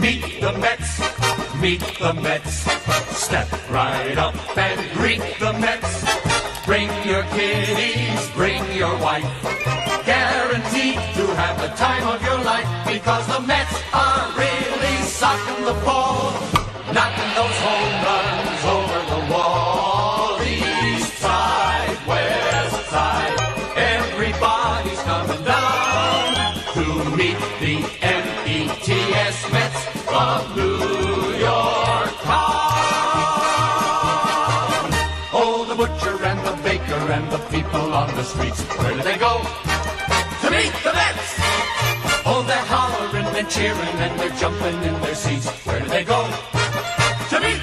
Meet the Mets, meet the Mets. Step right up and greet the Mets. Bring your kiddies, bring your wife. Guaranteed to have the time of your life because the Mets are really socking the ball, people on the streets, where do they go? To meet the Mets! Oh, they're hollering and cheering and they're jumping in their seats. Where do they go? To meet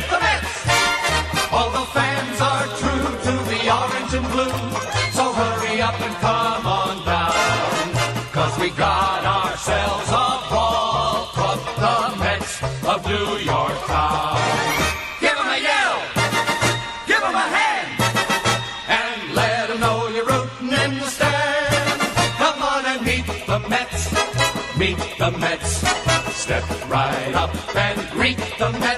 right up and greet the Mets.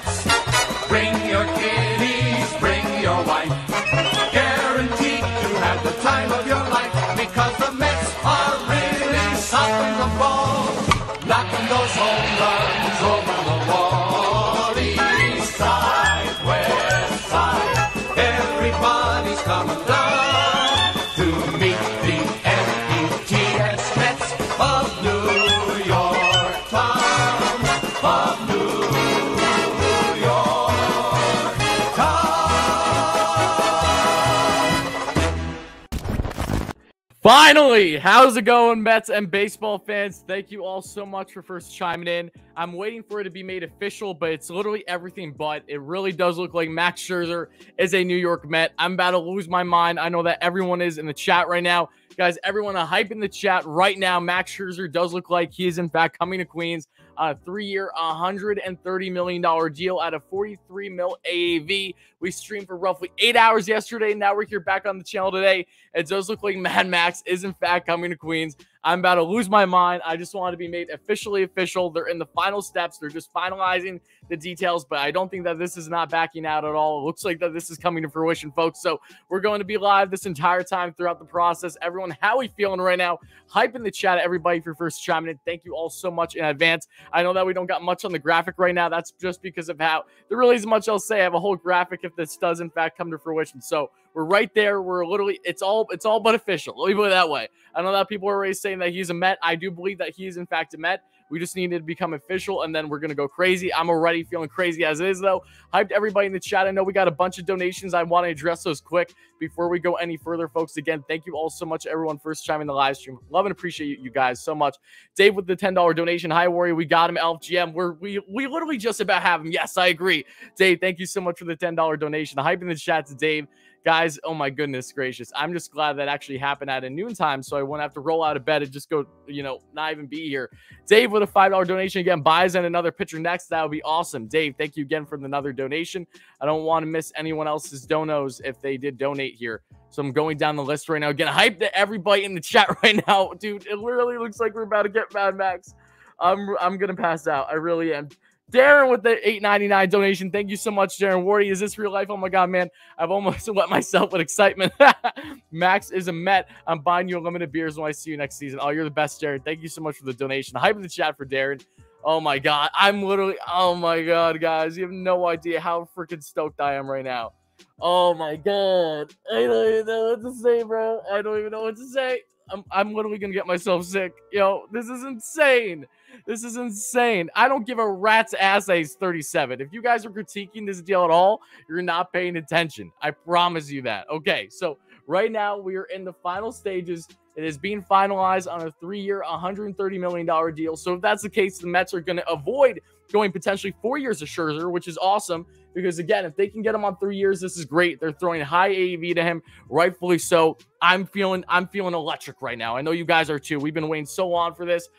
Finally, how's it going, Mets and baseball fans? Thank you all so much for first chiming in. I'm waiting for it to be made official, but it's literally everything but. It really does look like Max Scherzer is a New York Met. I'm about to lose my mind. I know that everyone is in the chat right now. Guys, everyone, a hype in the chat right now. Max Scherzer does look like he is, in fact, coming to Queens a three-year, $130 million deal at a 43 mil AAV. We streamed for roughly eight hours yesterday. Now we're here back on the channel today. It does look like Mad Max is, in fact, coming to Queens. I'm about to lose my mind. I just want to be made officially official. They're in the final steps. They're just finalizing the details, but I don't think that this is not backing out at all. It looks like that this is coming to fruition, folks. So we're going to be live this entire time throughout the process. Everyone, how are we feeling right now? Hype in the chat, everybody, for first chiming in. Thank you all so much in advance. I know that we don't got much on the graphic right now. That's just because of how there really isn't much else to say. I have a whole graphic if this does in fact come to fruition. So we're right there. We're literally it's all it's all but official. Let me put it that way. I know that people are already saying that he's a Met. I do believe that he is in fact a Met. We just needed to become official, and then we're gonna go crazy. I'm already feeling crazy as it is, though. Hyped everybody in the chat. I know we got a bunch of donations. I want to address those quick before we go any further, folks. Again, thank you all so much, everyone, first time in the live stream. Love and appreciate you guys so much. Dave with the ten dollar donation. Hi, Warrior. We got him. Elf GM. We're we we literally just about have him. Yes, I agree. Dave, thank you so much for the ten dollar donation. Hype in the chat to Dave guys oh my goodness gracious. I'm just glad that actually happened at a noon time so i won't have to roll out of bed and just go you know not even be here. Dave with a five dollar donation again buys in another pitcher next. That would be awesome. Dave thank you again for another donation. I don't want to miss anyone else's donos if they did donate here. So i'm going down the list right now. Again hype to everybody in the chat right now. Dude it literally looks like we're about to get mad max. I'm i'm gonna pass out. I really am Darren with the 8.99 donation. Thank you so much, Darren Wardy. Is this real life? Oh my god, man. I've almost wet myself with excitement. Max is a Met. I'm buying you unlimited beers when I see you next season. Oh, you're the best, Darren. Thank you so much for the donation. Hype in the chat for Darren. Oh my god. I'm literally oh my god, guys. You have no idea how freaking stoked I am right now. Oh my god. I don't even know what to say, bro. I don't even know what to say. I'm, I'm literally gonna get myself sick. Yo, this is insane. This is insane. I don't give a rat's ass that he's 37. If you guys are critiquing this deal at all, you're not paying attention. I promise you that. Okay, so right now we are in the final stages. It is being finalized on a three-year, $130 million deal. So if that's the case, the Mets are going to avoid going potentially four years of Scherzer, which is awesome. Because again, if they can get him on three years, this is great. They're throwing high AAV to him, rightfully so. I'm feeling, I'm feeling electric right now. I know you guys are too. We've been waiting so long for this.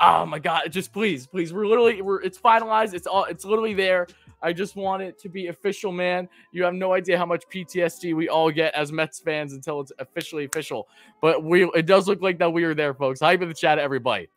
Oh my god! Just please, please. We're literally, we're it's finalized. It's all, it's literally there. I just want it to be official, man. You have no idea how much PTSD we all get as Mets fans until it's officially official. But we, it does look like that we are there, folks. Hype in the chat, everybody.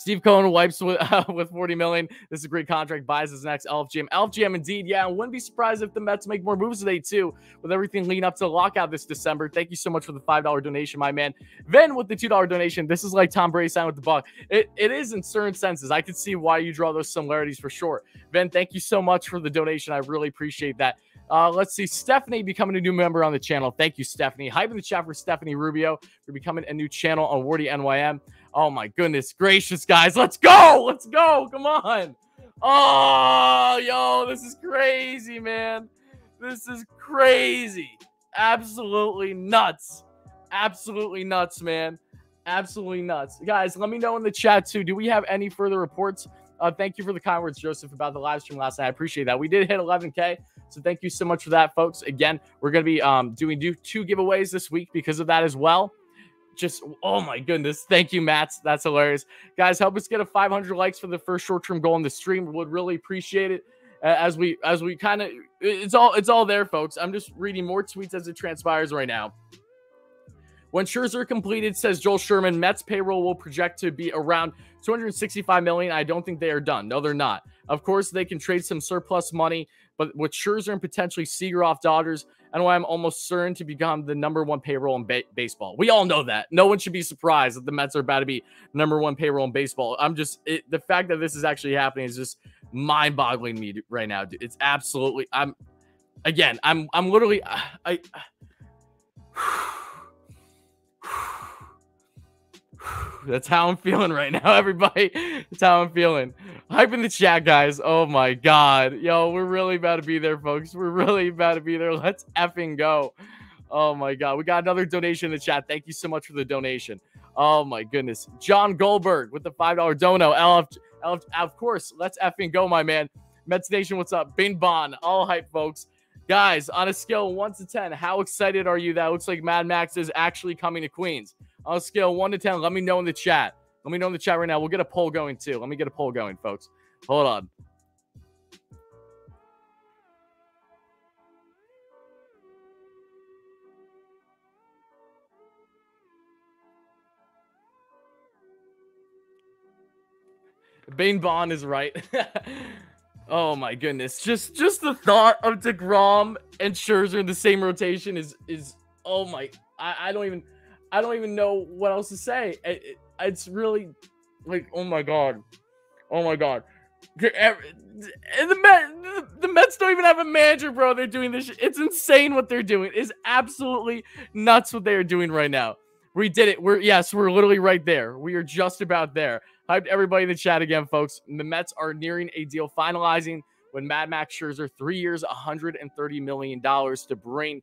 Steve Cohen wipes with uh, with 40 million. This is a great contract. Buys his next LFGM. LFGM indeed. Yeah, I wouldn't be surprised if the Mets make more moves today too, with everything leading up to the lockout this December. Thank you so much for the five dollar donation, my man. Vin with the two dollar donation. This is like Tom Brady signed with the Buck. It it is in certain senses. I can see why you draw those similarities for sure. Ben, thank you so much for the donation. I really appreciate that. Uh, let's see. Stephanie becoming a new member on the channel. Thank you, Stephanie. Hype in the chat for Stephanie Rubio for becoming a new channel on Wardy NYM. Oh my goodness gracious, guys. Let's go. Let's go. Come on. Oh, yo, this is crazy, man. This is crazy. Absolutely nuts. Absolutely nuts, man. Absolutely nuts. Guys, let me know in the chat too. Do we have any further reports? Uh, thank you for the kind words, Joseph, about the live stream last night. I appreciate that. We did hit 11K. So thank you so much for that, folks. Again, we're going to be um, doing do two giveaways this week because of that as well. Just, oh my goodness. Thank you, Matt. That's hilarious. Guys, help us get a 500 likes for the first short-term goal in the stream. Would really appreciate it as we as we kind of it's all it's all there folks i'm just reading more tweets as it transpires right now when Scherzer completed, says Joel Sherman, Mets payroll will project to be around 265 million. I don't think they are done. No, they're not. Of course, they can trade some surplus money, but with Scherzer and potentially Seager off Dodgers, and why I'm almost certain to become the number one payroll in ba- baseball. We all know that. No one should be surprised that the Mets are about to be number one payroll in baseball. I'm just it, the fact that this is actually happening is just mind-boggling me right now. Dude. It's absolutely. I'm again. I'm I'm literally. I. I That's how I'm feeling right now, everybody. That's how I'm feeling. Hype in the chat, guys. Oh my god. Yo, we're really about to be there, folks. We're really about to be there. Let's effing go. Oh my god. We got another donation in the chat. Thank you so much for the donation. Oh my goodness. John Goldberg with the $5 dono. LF, LF, of course, let's effing go, my man. Mets Nation, what's up? Bin Bon. All hype, folks. Guys, on a scale of 1 to 10, how excited are you that looks like Mad Max is actually coming to Queens? On a scale 1 to 10, let me know in the chat. Let me know in the chat right now. We'll get a poll going too. Let me get a poll going, folks. Hold on. Bane Bond is right. Oh my goodness. Just just the thought of DeGrom and Scherzer in the same rotation is is oh my I, I don't even I don't even know what else to say. It, it, it's really like oh my god. Oh my god. And the Mets, the Mets don't even have a manager, bro. They're doing this. It's insane what they're doing. It's absolutely nuts what they are doing right now. We did it. We're yes, we're literally right there. We are just about there. Hyped everybody in the chat again, folks. The Mets are nearing a deal finalizing when Mad Max Scherzer, three years, $130 million to bring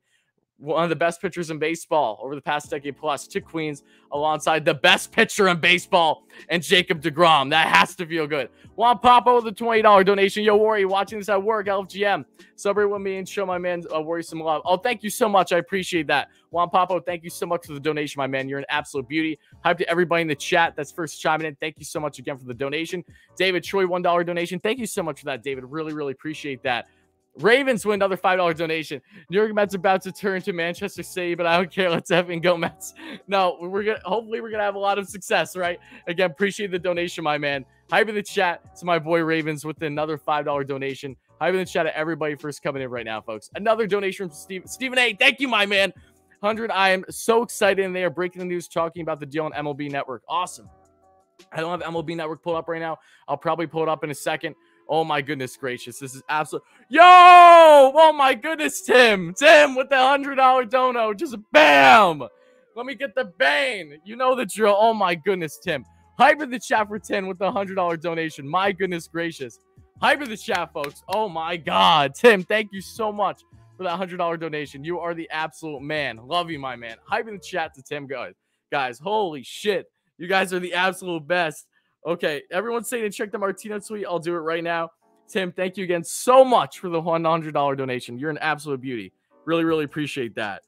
one of the best pitchers in baseball over the past decade plus to Queens alongside the best pitcher in baseball and Jacob DeGrom. That has to feel good. Juan Papa with a $20 donation. Yo, Worry, watching this at work, LFGM. Celebrate with me and show my man uh, Worry some love. Oh, thank you so much. I appreciate that. Juan Papa, thank you so much for the donation, my man. You're an absolute beauty. Hype to everybody in the chat that's first chiming in. Thank you so much again for the donation. David Troy, $1 donation. Thank you so much for that, David. Really, really appreciate that. Ravens win another five dollar donation. New York Mets about to turn to Manchester City, but I don't care. Let's have and go Mets. No, we're gonna hopefully we're gonna have a lot of success, right? Again, appreciate the donation, my man. Hype in the chat to my boy Ravens with another five dollar donation. Hype in the chat to everybody first coming in right now, folks. Another donation from Steve Stephen A. Thank you, my man. Hundred. I am so excited, and they are breaking the news, talking about the deal on MLB Network. Awesome. I don't have MLB Network pulled up right now. I'll probably pull it up in a second. Oh my goodness gracious. This is absolute. Yo! Oh my goodness, Tim. Tim with the $100 dono. Just bam. Let me get the bane. You know the drill. Oh my goodness, Tim. Hyper the chat for 10 with the $100 donation. My goodness gracious. Hyper the chat, folks. Oh my God. Tim, thank you so much for that $100 donation. You are the absolute man. Love you, my man. Hyper the chat to Tim, guys. Guys, holy shit. You guys are the absolute best. Okay, everyone's saying to check the Martino tweet. I'll do it right now. Tim, thank you again so much for the $100 donation. You're an absolute beauty. Really, really appreciate that.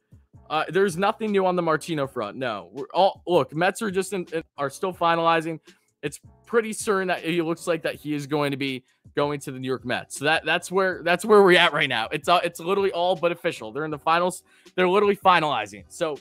Uh, there's nothing new on the Martino front. No, we're all look. Mets are just in, are still finalizing. It's pretty certain that he looks like that he is going to be going to the New York Mets. So that that's where that's where we're at right now. It's uh, it's literally all but official. They're in the finals. They're literally finalizing. So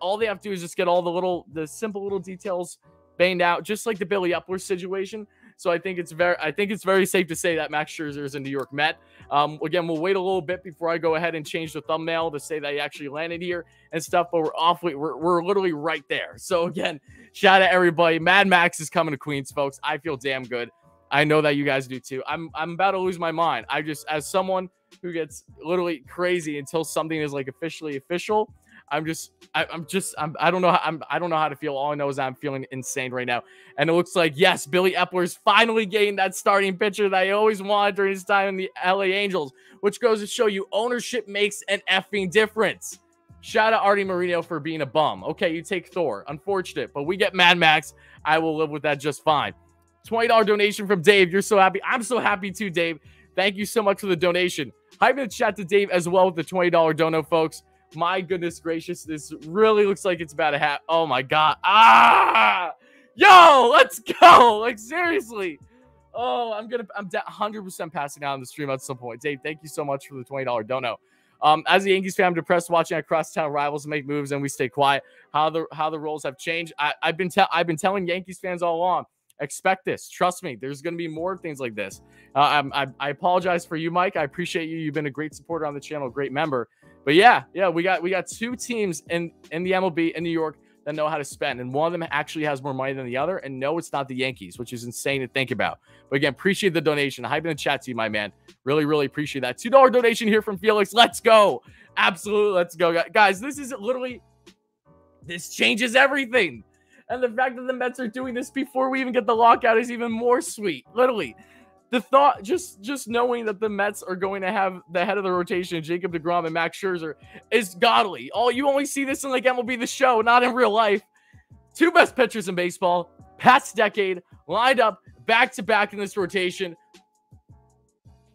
all they have to do is just get all the little the simple little details banged out, just like the Billy Eppler situation. So I think it's very, I think it's very safe to say that Max Scherzer is a New York Met. Um, again, we'll wait a little bit before I go ahead and change the thumbnail to say that he actually landed here and stuff. But we're awfully, we're, we're literally right there. So again, shout out everybody. Mad Max is coming to Queens, folks. I feel damn good. I know that you guys do too. I'm, I'm about to lose my mind. I just, as someone who gets literally crazy until something is like officially official. I'm just, I, am just, I'm, I don't know, how, I'm, I don't know how to feel. All I know is I'm feeling insane right now. And it looks like yes, Billy Eppler's finally getting that starting pitcher that he always wanted during his time in the LA Angels, which goes to show you ownership makes an effing difference. Shout out Arte Moreno for being a bum. Okay, you take Thor. Unfortunate, but we get Mad Max. I will live with that just fine. $20 donation from Dave. You're so happy. I'm so happy too, Dave. Thank you so much for the donation. Hype in the chat to Dave as well with the $20 dono, folks. My goodness gracious, this really looks like it's about to happen. Oh my god. Ah! Yo, let's go. Like seriously. Oh, I'm gonna I'm 100% passing out on the stream at some point. Dave, thank you so much for the $20 dono. Um, as a Yankees fan, I'm depressed watching our crosstown rivals make moves and we stay quiet. How the how the roles have changed. I, have been I've been telling Yankees fans all along expect this. Trust me, there's going to be more things like this. Uh, I, I apologize for you, Mike. I appreciate you. You've been a great supporter on the channel, great member. But yeah, yeah, we got we got two teams in in the MLB in New York that know how to spend, and one of them actually has more money than the other. And no, it's not the Yankees, which is insane to think about. But again, appreciate the donation. Hype in the chat to you, my man. Really, really appreciate that. Two dollar donation here from Felix. Let's go. Absolutely, let's go, guys. This is literally this changes everything. And the fact that the Mets are doing this before we even get the lockout is even more sweet. Literally. The thought, just just knowing that the Mets are going to have the head of the rotation, Jacob DeGrom and Max Scherzer, is godly. All you only see this in like MLB the show, not in real life. Two best pitchers in baseball, past decade, lined up back to back in this rotation.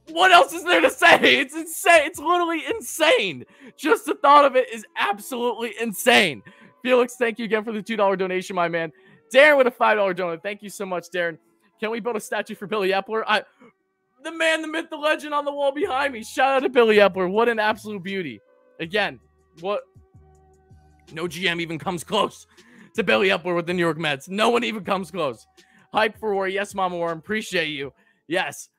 What else is there to say? It's insane. It's literally insane. Just the thought of it is absolutely insane. Felix, thank you again for the $2 donation, my man. Darren with a $5 donation. Thank you so much, Darren. Can we build a statue for Billy Eppler? I, the man, the myth, the legend on the wall behind me. Shout out to Billy Eppler. What an absolute beauty. Again, what? No GM even comes close to Billy Eppler with the New York Mets. No one even comes close. Hype for war. Yes, Mama Warren. Appreciate you. Yes.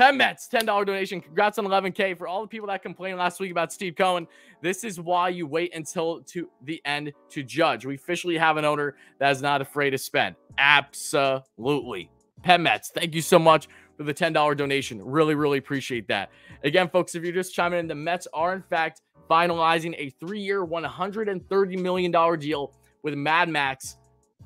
Penn Mets, $10 donation. Congrats on 11K. For all the people that complained last week about Steve Cohen, this is why you wait until to the end to judge. We officially have an owner that is not afraid to spend. Absolutely. Penn Mets, thank you so much for the $10 donation. Really, really appreciate that. Again, folks, if you're just chiming in, the Mets are, in fact, finalizing a three year, $130 million deal with Mad Max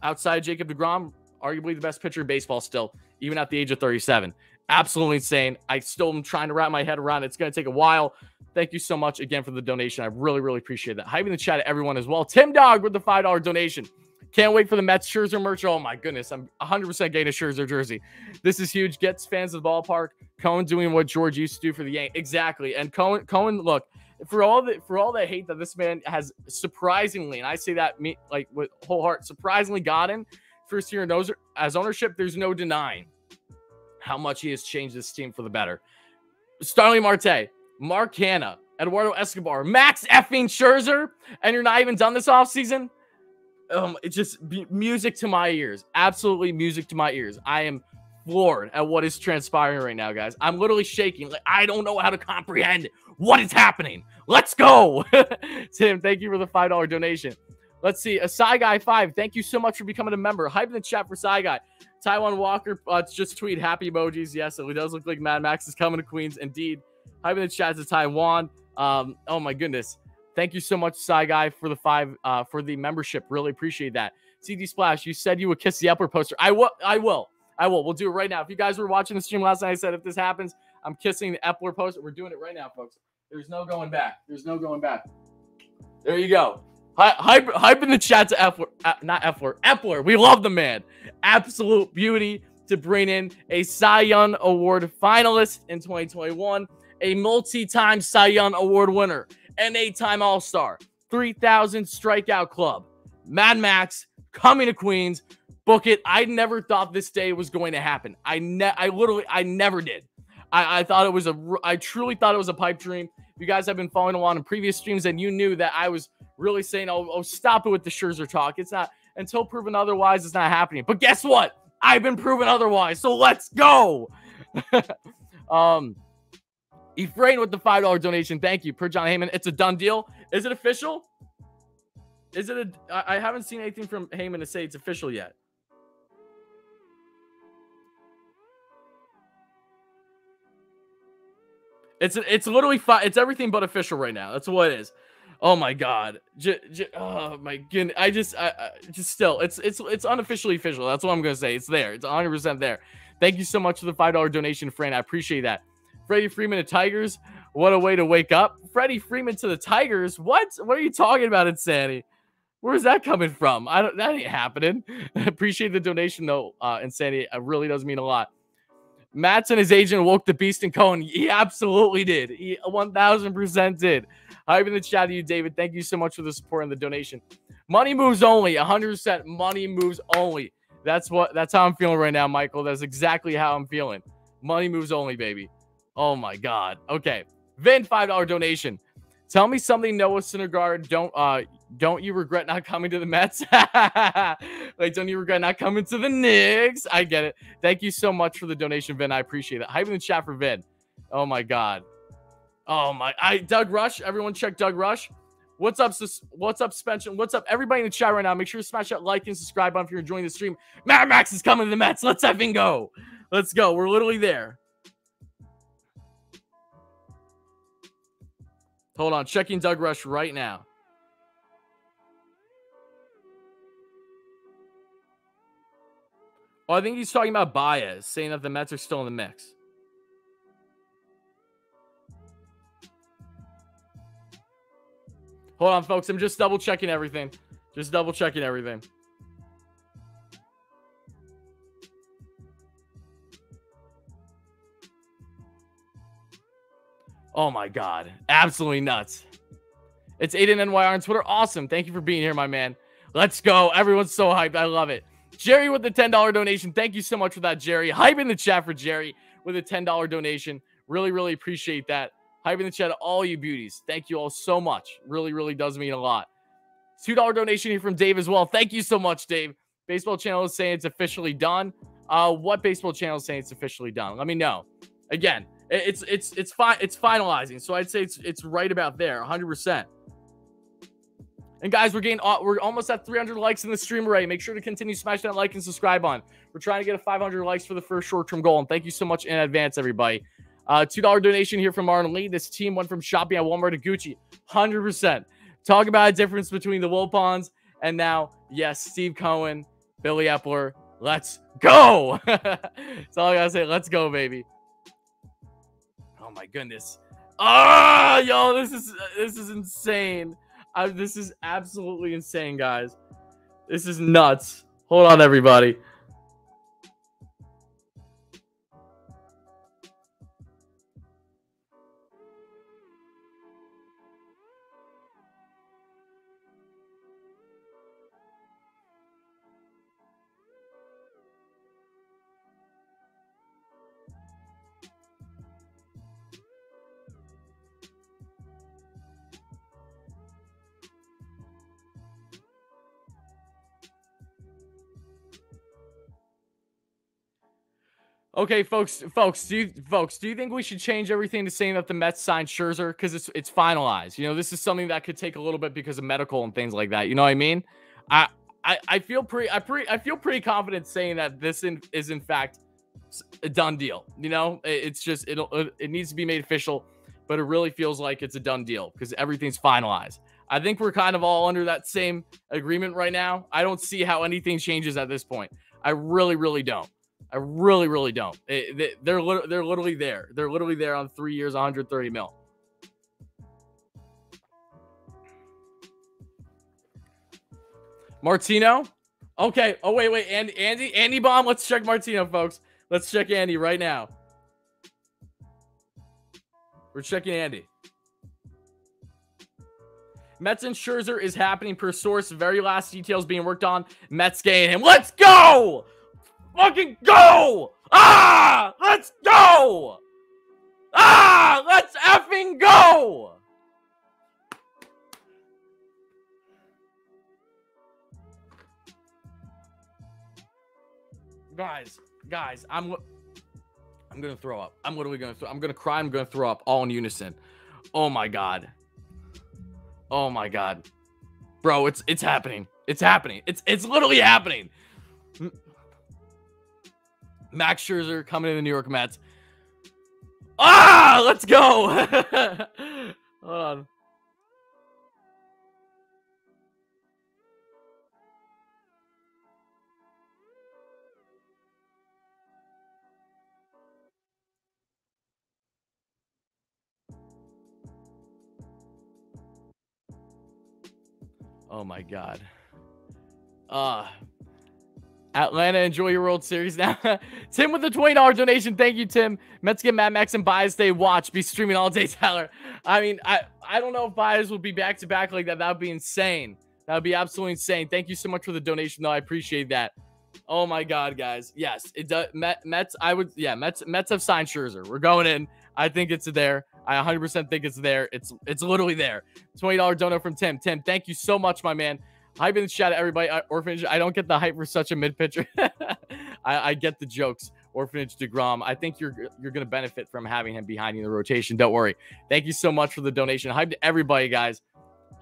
outside Jacob DeGrom, arguably the best pitcher in baseball still, even at the age of 37 absolutely insane. I still am trying to wrap my head around it. It's going to take a while. Thank you so much again for the donation. I really, really appreciate that. Hyping the chat to everyone as well. Tim Dog with the $5 donation. Can't wait for the Mets Scherzer merch. Oh my goodness, I'm 100% getting a Scherzer jersey. This is huge. Gets fans of the ballpark. Cohen doing what George used to do for the Yankees. Exactly. And Cohen, Cohen, look for all the for all the hate that this man has surprisingly, and I say that me like with whole heart, surprisingly gotten first year as ownership. There's no denying how much he has changed this team for the better. Starling Marte, Mark Canha, Eduardo Escobar, Max effing Scherzer, and you're not even done this offseason? Um, it's just music to my ears. Absolutely music to my ears. I am floored at what is transpiring right now, guys. I'm literally shaking. Like I don't know how to comprehend what is happening. Let's go. Tim, thank you for the $5 donation. Let's see. A Psy Guy 5, thank you so much for becoming a member. Hype in the chat for Psy Guy. Taijuan Walker uh, just tweet happy emojis. Yes, it does look like Mad Max is coming to Queens. Indeed. Hype in the chat to Taijuan. Um, oh my goodness. Thank you so much, Psy Guy, for the five uh, for the membership. Really appreciate that. CD Splash, you said you would kiss the Eppler poster. I will. I will. I will. We'll do it right now. If you guys were watching the stream last night, I said if this happens, I'm kissing the Eppler poster. We're doing it right now, folks. There's no going back. There's no going back. There you go. Hype, hype in the chat to Epler, uh, not Epler, Epler. We love the man. Absolute beauty to bring in a Cy Young Award finalist in 2021, a multi-time Cy Young Award winner, an eight-time All-Star, 3,000 strikeout club, Mad Max coming to Queens. Book it. I never thought this day was going to happen. I ne- I literally, I never did. I, I thought it was a, I truly thought it was a pipe dream. You guys have been following along in previous streams, and you knew that I was really saying, "Oh, oh, stop it with the Scherzer talk." It's not. until proven otherwise, it's not happening. But guess what? I've been proven otherwise. So let's go. um, Ephraim with the $5 donation. Thank you. Per Jon Heyman. It's a done deal. Is it official? Is it a? I haven't seen anything from Heyman to say it's official yet. It's it's literally fi- it's everything but official right now. That's what it is. Oh my god. J- j- oh my goodness. I just I, I, just still it's it's it's unofficially official. That's what I'm gonna say. It's there. It's 100 percent there. Thank you so much for the five dollar donation, Fran. I appreciate that. Freddie Freeman to Tigers. What a way to wake up. Freddie Freeman to the Tigers. What? What are you talking about, Insanity? Where's that coming from? I don't. That ain't happening. appreciate the donation though, uh, Insanity. It really does mean a lot. Matt's and his agent woke the beast and Cohen. He absolutely did. He 1000% did. Hype in the chat to you, David. Thank you so much for the support and the donation. Money moves only. 100% money moves only. That's what. That's how I'm feeling right now, Michael. That's exactly how I'm feeling. Money moves only, baby. Oh my God. Okay. Vin, $5 donation. Tell me something, Noah Syndergaard. Don't uh don't you regret not coming to the Mets? like, don't you regret not coming to the Knicks? I get it. Thank you so much for the donation, Vin. I appreciate it. Hype in the chat for Vin. Oh my god. Oh my I Doug Rush. Everyone check Doug Rush. What's up, what's up, suspension? What's up, everybody in the chat right now? Make sure to smash that like and subscribe button if you're enjoying the stream. Mad Max is coming to the Mets. Let's effing go. Let's go. We're literally there. Hold on, checking Doug Rush right now. Oh, I think he's talking about Baez, saying that the Mets are still in the mix. Hold on, folks. I'm just double checking everything. Just double checking everything. Oh my God. Absolutely nuts. It's Aiden NYR on Twitter. Awesome. Thank you for being here, my man. Let's go. Everyone's so hyped. I love it. Jerry with the $10 donation. Thank you so much for that, Jerry. Hype in the chat for Jerry with a $10 donation. Really, really appreciate that. Hype in the chat, all you beauties. Thank you all so much. Really, really does mean a lot. $2 donation here from Dave as well. Thank you so much, Dave. Baseball channel is saying it's officially done. Uh, what baseball channel is saying it's officially done? Let me know. Again, it's it's it's fine. It's finalizing. So I'd say it's it's right about there, 100. percent And guys, we're getting we're almost at 300 likes in the stream already. Make sure to continue smashing that like and subscribe on. We're trying to get a 500 likes for the first short-term goal. And thank you so much in advance, everybody. Uh, two dollar donation here from Martin Lee. This team went from shopping at Walmart to Gucci, 100. percent Talk about a difference between the Wilpons and now, yes, Steve Cohen, Billy Eppler. Let's go. That's all I gotta say. Let's go, baby Oh my goodness. Ah, oh, yo, this is this is insane. I, this is absolutely insane, guys. This is nuts. Hold on, everybody. Okay, folks, folks, do you, folks, do you think we should change everything to saying that the Mets signed Scherzer because it's it's finalized? You know, this is something that could take a little bit because of medical and things like that. You know what I mean? I I, I feel pretty I pretty I feel pretty confident saying that this in, is in fact a done deal. You know, it's just it it needs to be made official, but it really feels like it's a done deal because everything's finalized. I think we're kind of all under that same agreement right now. I don't see how anything changes at this point. I really, really don't. I really, really don't. It, they, are they're literally there. They're literally there on three years, 130 mil. Martino. Okay. Oh wait, wait. Andy, Andy, Andy Bomb. Let's check Martino, folks. Let's check Andy right now. We're checking Andy. Mets and Scherzer is happening per source. Very last details being worked on. Mets getting him. Let's go fucking go! Ah! Let's go! Ah! Let's effing go! guys, guys, I'm I'm gonna throw up. I'm literally gonna throw. I'm gonna cry. I'm gonna throw up all in unison. Oh my god. Oh my god, bro, it's it's happening. It's happening. It's it's literally happening. Max Scherzer coming to the New York Mets. Ah, let's go. Hold on. Oh my god. Uh Atlanta, enjoy your World Series now. Tim with the $20 donation. Thank you, Tim. Mets get Mad Max and Baez Day. Watch. Be streaming all day, Tyler. I mean, I, I don't know if Baez will be back to back like that. That would be insane. That would be absolutely insane. Thank you so much for the donation, though. I appreciate that. Oh my God, guys. Yes, it does. Met, Mets, I would, yeah, Mets, Mets have signed Scherzer. We're going in. I think it's there. I 100% think it's there. It's it's literally there. $20 donor from Tim. Tim, thank you so much, my man. Hype in the chat, everybody. Uh, Orphanage, I don't get the hype for such a mid pitcher. I, I, get the jokes. Orphanage Degrom. I think you're you're gonna benefit from having him behind you in the rotation. Don't worry. Thank you so much for the donation. Hype to everybody, guys.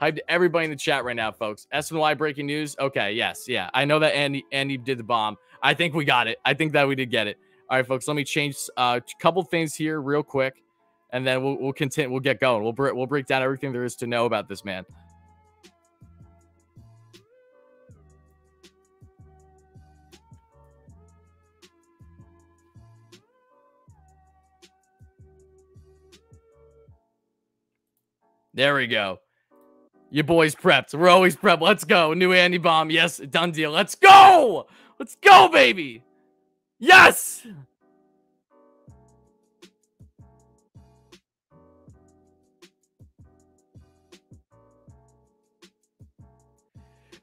Hype to everybody in the chat right now, folks. SNY breaking news. Okay, yes, yeah. I know that Andy Andy did the bomb. I think we got it. I think that we did get it. All right, folks. Let me change uh, a couple things here real quick and then we'll we'll continue. We'll get going. We'll we'll break down everything there is to know about this man. There we go. Your boys prepped. We're always prepped. Let's go. New Andy bomb. Yes, done deal. Let's go. Let's go, baby. Yes.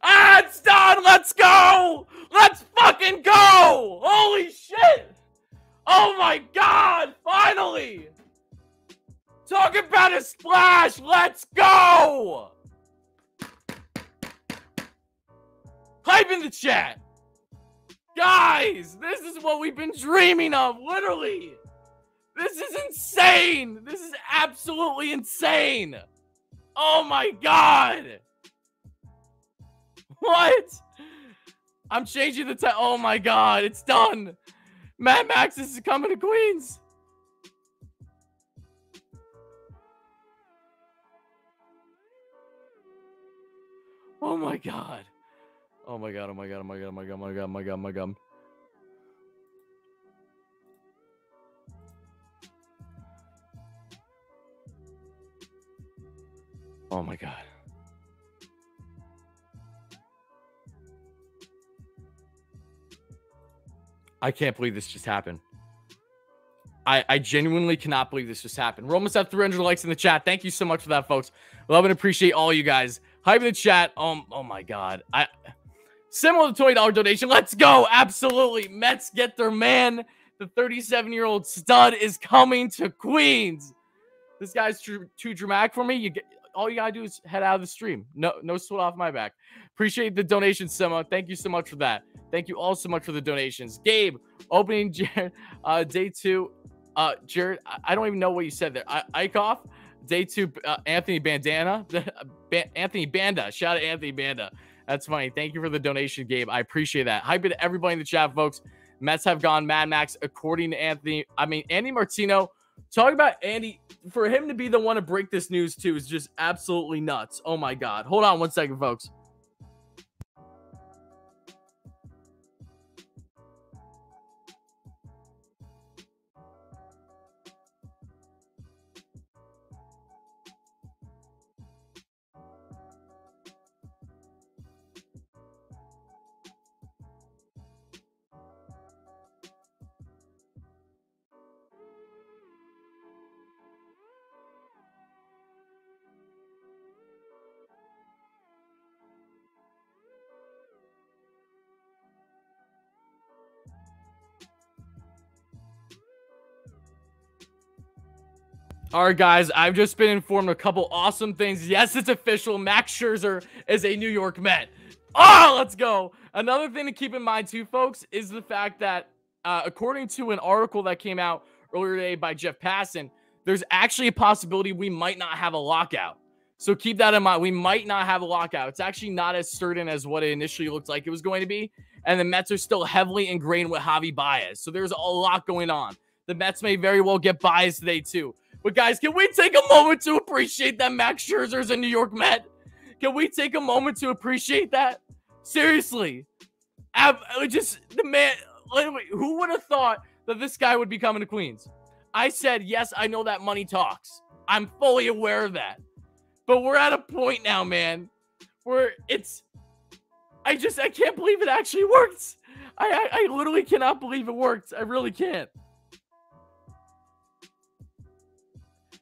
Ah, it's done. Let's go. Let's fucking go. Holy shit. Oh my god. Finally. Talk about a splash. Let's go. Type in the chat. Guys, this is what we've been dreaming of, literally. This is insane. This is absolutely insane. Oh my god. What? I'm changing the time. Oh my god, it's done. Mad Max is coming to Queens. Oh my god. Oh my god, oh my god, oh my god, oh my god, oh my god, oh my god, oh my god. Oh my god. I can't believe this just happened. I, I genuinely cannot believe this just happened. We're almost at 300 likes in the chat. Thank you so much for that, folks. Love and appreciate all you guys. Hype in the chat. Oh, oh my God. I Similar to $20 donation. Let's go. Absolutely. Mets get their man. The 37 year old stud is coming to Queens. This guy's too, too dramatic for me. You get all you gotta do is head out of the stream. No, no sweat off my back. Appreciate the donation, Sima. Thank you so much for that. Thank you all so much for the donations. Gabe, opening uh, day two. Uh, Jared, I, don't even know what you said there. I, Eichhoff, day two. Uh, Anthony Bandana, Anthony Banda. Shout out Anthony Banda. That's funny. Thank you for the donation, Gabe. I appreciate that. Hype it to everybody in the chat, folks. Mets have gone Mad Max according to Anthony. I mean, Andy Martino. Talk about Andy. For him to be the one to break this news too is just absolutely nuts. Oh my god. Hold on one second, folks. All right, guys, I've just been informed a couple awesome things. Yes, it's official. Max Scherzer is a New York Met. Oh, let's go. Another thing to keep in mind, too, folks, is the fact that uh, according to an article that came out earlier today by Jeff Passan, there's actually a possibility we might not have a lockout. So keep that in mind. We might not have a lockout. It's actually not as certain as what it initially looked like it was going to be. And the Mets are still heavily ingrained with Javi Baez. So there's a lot going on. The Mets may very well get Baez today, too. But guys, can we take a moment to appreciate that Max Scherzer's a New York Met? Can we take a moment to appreciate that? Seriously. Ab- uh, just the man, who would have thought that this guy would be coming to Queens? I said, yes, I know that money talks. I'm fully aware of that. But we're at a point now, man, where it's. I just I can't believe it actually works. I I, I literally cannot believe it worked. I really can't.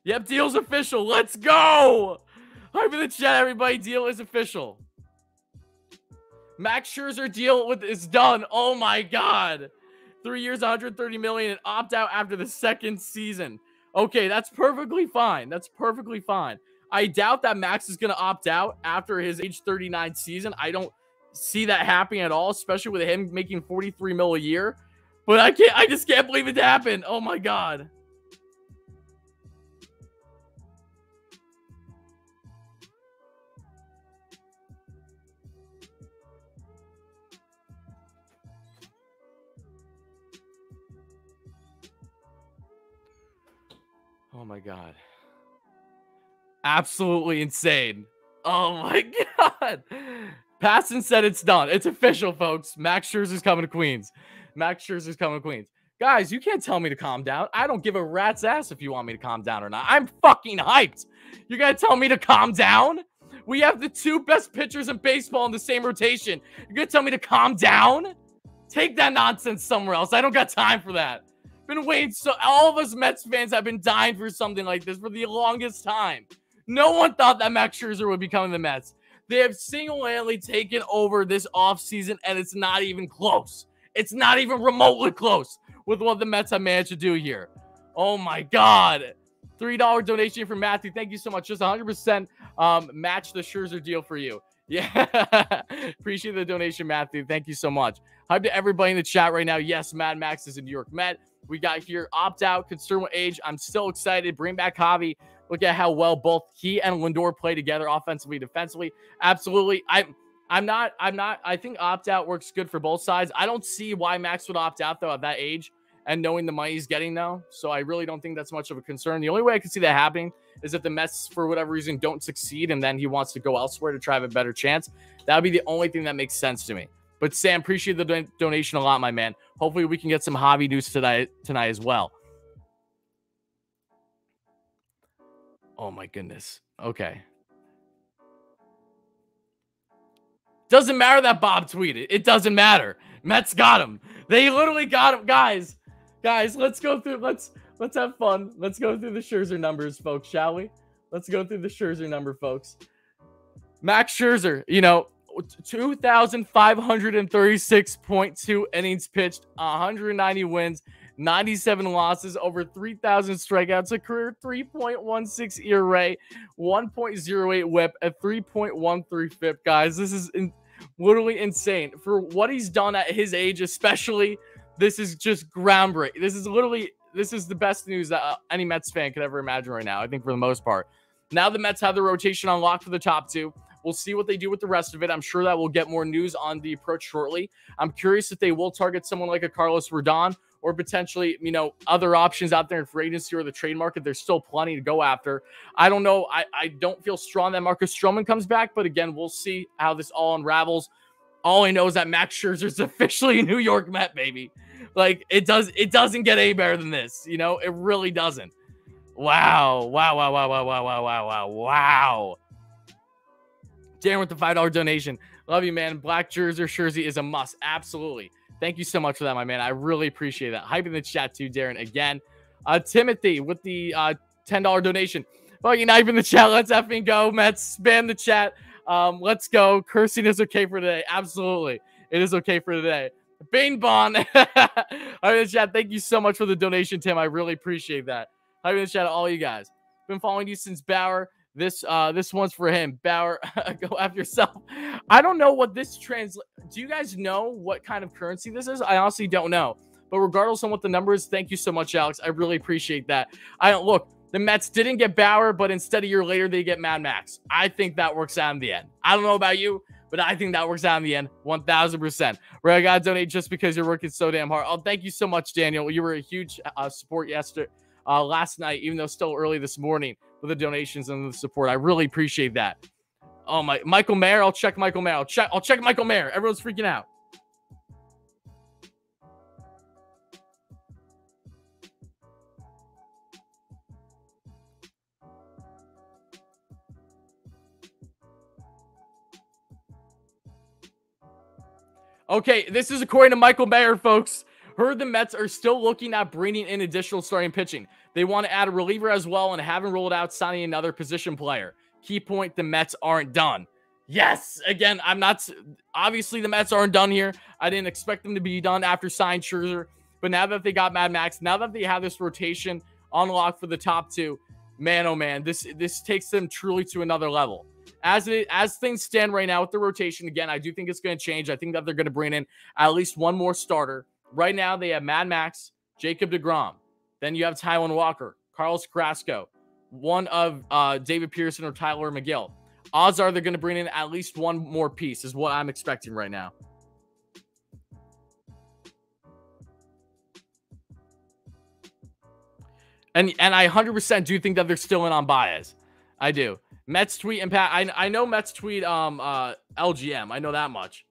Yep, deal's official. Let's go. Hype in the chat, everybody. Deal is official. Max Scherzer deal with is done. Oh my god. Three years, 130 million, and opt out after the second season. Okay, that's perfectly fine. That's perfectly fine. I doubt that Max is to opt out after his age 39 season. I don't see that happening at all, especially with him making 43 mil a year. But I can't, I just can't believe it happened. Oh my God. Oh my God absolutely insane. Oh my god. Passan said it's done. It's official, folks. Max Scherzer's coming to Queens. Max Scherzer's coming to Queens. Guys, you can't tell me to calm down. I don't give a rat's ass if you want me to calm down or not. I'm fucking hyped. You're gonna tell me to calm down? We have the two best pitchers in baseball in the same rotation. You're gonna tell me to calm down? Take that nonsense somewhere else. I don't got time for that. Been waiting so all of us Mets fans have been dying for something like this for the longest time. No one thought that Max Scherzer would be coming the Mets. They have single-handedly taken over this offseason, and it's not even close. It's not even remotely close with what the Mets have managed to do here. Oh my God. $3 donation from Matthew. Thank you so much. Just 100% um, match the Scherzer deal for you. Yeah. Appreciate the donation, Matthew. Thank you so much. Hype to everybody in the chat right now. Yes, Mad Max is a New York Met. We got here opt out, concern with age. I'm still excited. Bring back Javi. Look at how well both he and Lindor play together offensively, defensively. Absolutely. I'm I'm not I'm not I think opt out works good for both sides. I don't see why Max would opt out though at that age and knowing the money he's getting though. So I really don't think that's much of a concern. The only way I can see that happening is if the Mets for whatever reason don't succeed and then he wants to go elsewhere to try have a better chance. That would be the only thing that makes sense to me. But Sam, appreciate the don- donation a lot, my man. Hopefully we can get some Javi news tonight tonight as well. Oh my goodness. Okay. Doesn't matter that Bob tweeted. It doesn't matter. Mets got him. They literally got him. Guys, guys, let's go through. Let's let's have fun. Let's go through the Scherzer numbers, folks, shall we? Let's go through the Scherzer number, folks. Max Scherzer, you know, 2,536.2 innings pitched, 190 wins, 97 losses, over 3,000 strikeouts, a career 3.16 ERA, 1.08 whip, a 3.13 FIP. Guys, this is in, literally insane. For what he's done at his age, especially, this is just groundbreaking. This is literally, this is the best news that uh, any Mets fan could ever imagine right now, I think, for the most part. Now the Mets have the rotation unlocked for the top two. We'll see what they do with the rest of it. I'm sure that we'll get more news on the approach shortly. I'm curious if they will target someone like a Carlos Rodon or potentially, you know, other options out there in free agency or the trade market. There's still plenty to go after. I don't know. I, I don't feel strong that Marcus Stroman comes back, but again, we'll see how this all unravels. All I know is that Max Scherzer is officially a New York Met, baby. Like it does, it doesn't get any better than this. You know, it really doesn't. Wow. Wow. Wow. Wow. Wow. Wow. Wow. Wow. Wow. Wow. Darren with the $5 donation. Love you, man. Black jersey jersey is a must. Absolutely. Thank you so much for that, my man. I really appreciate that. Hype in the chat too, Darren. Again, uh, Timothy with the uh, $10 donation. Hype in the chat. Let's effing go, Mets. Spam the chat. Um, let's go. Cursing is okay for today. Absolutely. It is okay for today. Bane Bond. In the chat. Thank you so much for the donation, Tim. I really appreciate that. Hype in the chat, to all you guys. Been following you since Bauer. This uh this one's for him. Bauer, go after yourself. I don't know what this translate. Do you guys know what kind of currency this is? I honestly don't know. But regardless on what the number is, thank you so much, Alex. I really appreciate that. I don't look. The Mets didn't get Bauer, but instead a year later they get Mad Max. I think that works out in the end. I don't know about you, but I think that works out in the end, 1000%. Where I got to donate just because you're working so damn hard. Oh, thank you so much, Daniel. You were a huge uh, support yesterday, uh, last night, even though still early this morning with the donations and the support. I really appreciate that. Oh my, Michael Mayer. I'll check Michael Mayer. I'll check. I'll check Michael Mayer. Everyone's freaking out. Okay, this is according to Michael Mayer, folks. Heard the Mets are still looking at bringing in additional starting pitching. They want to add a reliever as well and haven't rolled out signing another position player. Key point the Mets aren't done. Yes, again, I'm not. Obviously, the Mets aren't done here. I didn't expect them to be done after signing Scherzer. But now that they got Mad Max, now that they have this rotation on lock for the top two, man, oh man, this this takes them truly to another level as it as things stand right now with the rotation, again, I do think it's going to change. I think that they're going to bring in at least one more starter. Right now, they have Mad Max, Jacob DeGrom. Then you have Taijuan Walker, Carlos Carrasco, one of uh, David Peterson or Tylor Megill. Odds are they're going to bring in at least one more piece, is what I'm expecting right now. And and I 100% do think that they're still in on Baez. I do. Mets tweet and Pat. I, I know Mets tweet um uh LGM. I know that much.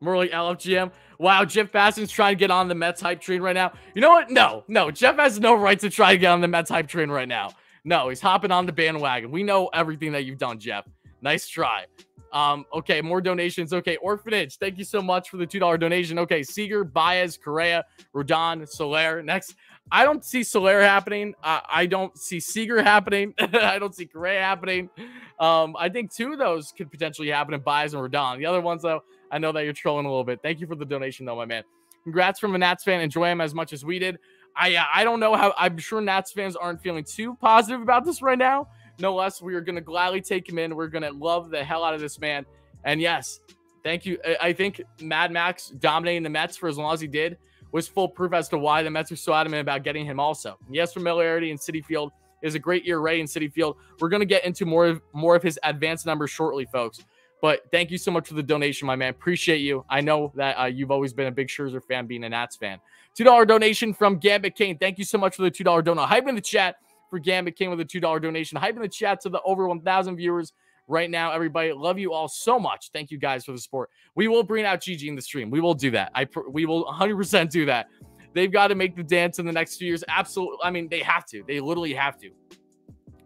More like LFGM. Wow, Jeff Passan's trying to get on the Mets hype train right now. You know what? No, no. Jeff has no right to try to get on the Mets hype train right now. No, he's hopping on the bandwagon. We know everything that you've done, Jeff. Nice try. Um, okay, more donations. Okay, Orphanage, thank you so much for the $2 donation. Okay, Seager, Baez, Correa, Rodon, Soler. Next, I don't see Soler happening. Uh, I don't see Seager happening. I don't see Correa happening. Um, I think two of those could potentially happen in Baez and Rodon. The other ones, though, I know that you're trolling a little bit. Thank you for the donation, though, my man. Congrats from a Nats fan. Enjoy him as much as we did. I uh, I don't know how. I'm sure Nats fans aren't feeling too positive about this right now. No less, we are going to gladly take him in. We're going to love the hell out of this man. And yes, thank you. I think Mad Max dominating the Mets for as long as he did was full proof as to why the Mets are so adamant about getting him also. Yes, familiarity in Citi Field is a great ERA in Citi Field. We're going to get into more of more of his advanced numbers shortly, folks. But thank you so much for the donation, my man. Appreciate you. I know that uh, you've always been a big Scherzer fan, being a Nats fan. $2 donation from Gambit Kane. Thank you so much for the $2 donation. Hype in the chat for Gambit King with a $2 donation. Hype in the chat to the over 1,000 viewers right now, everybody. Love you all so much. Thank you guys for the support. We will bring out GG in the stream. We will do that. I we will 100% do that. They've got to make the dance in the next few years. Absolutely. I mean, they have to. They literally have to.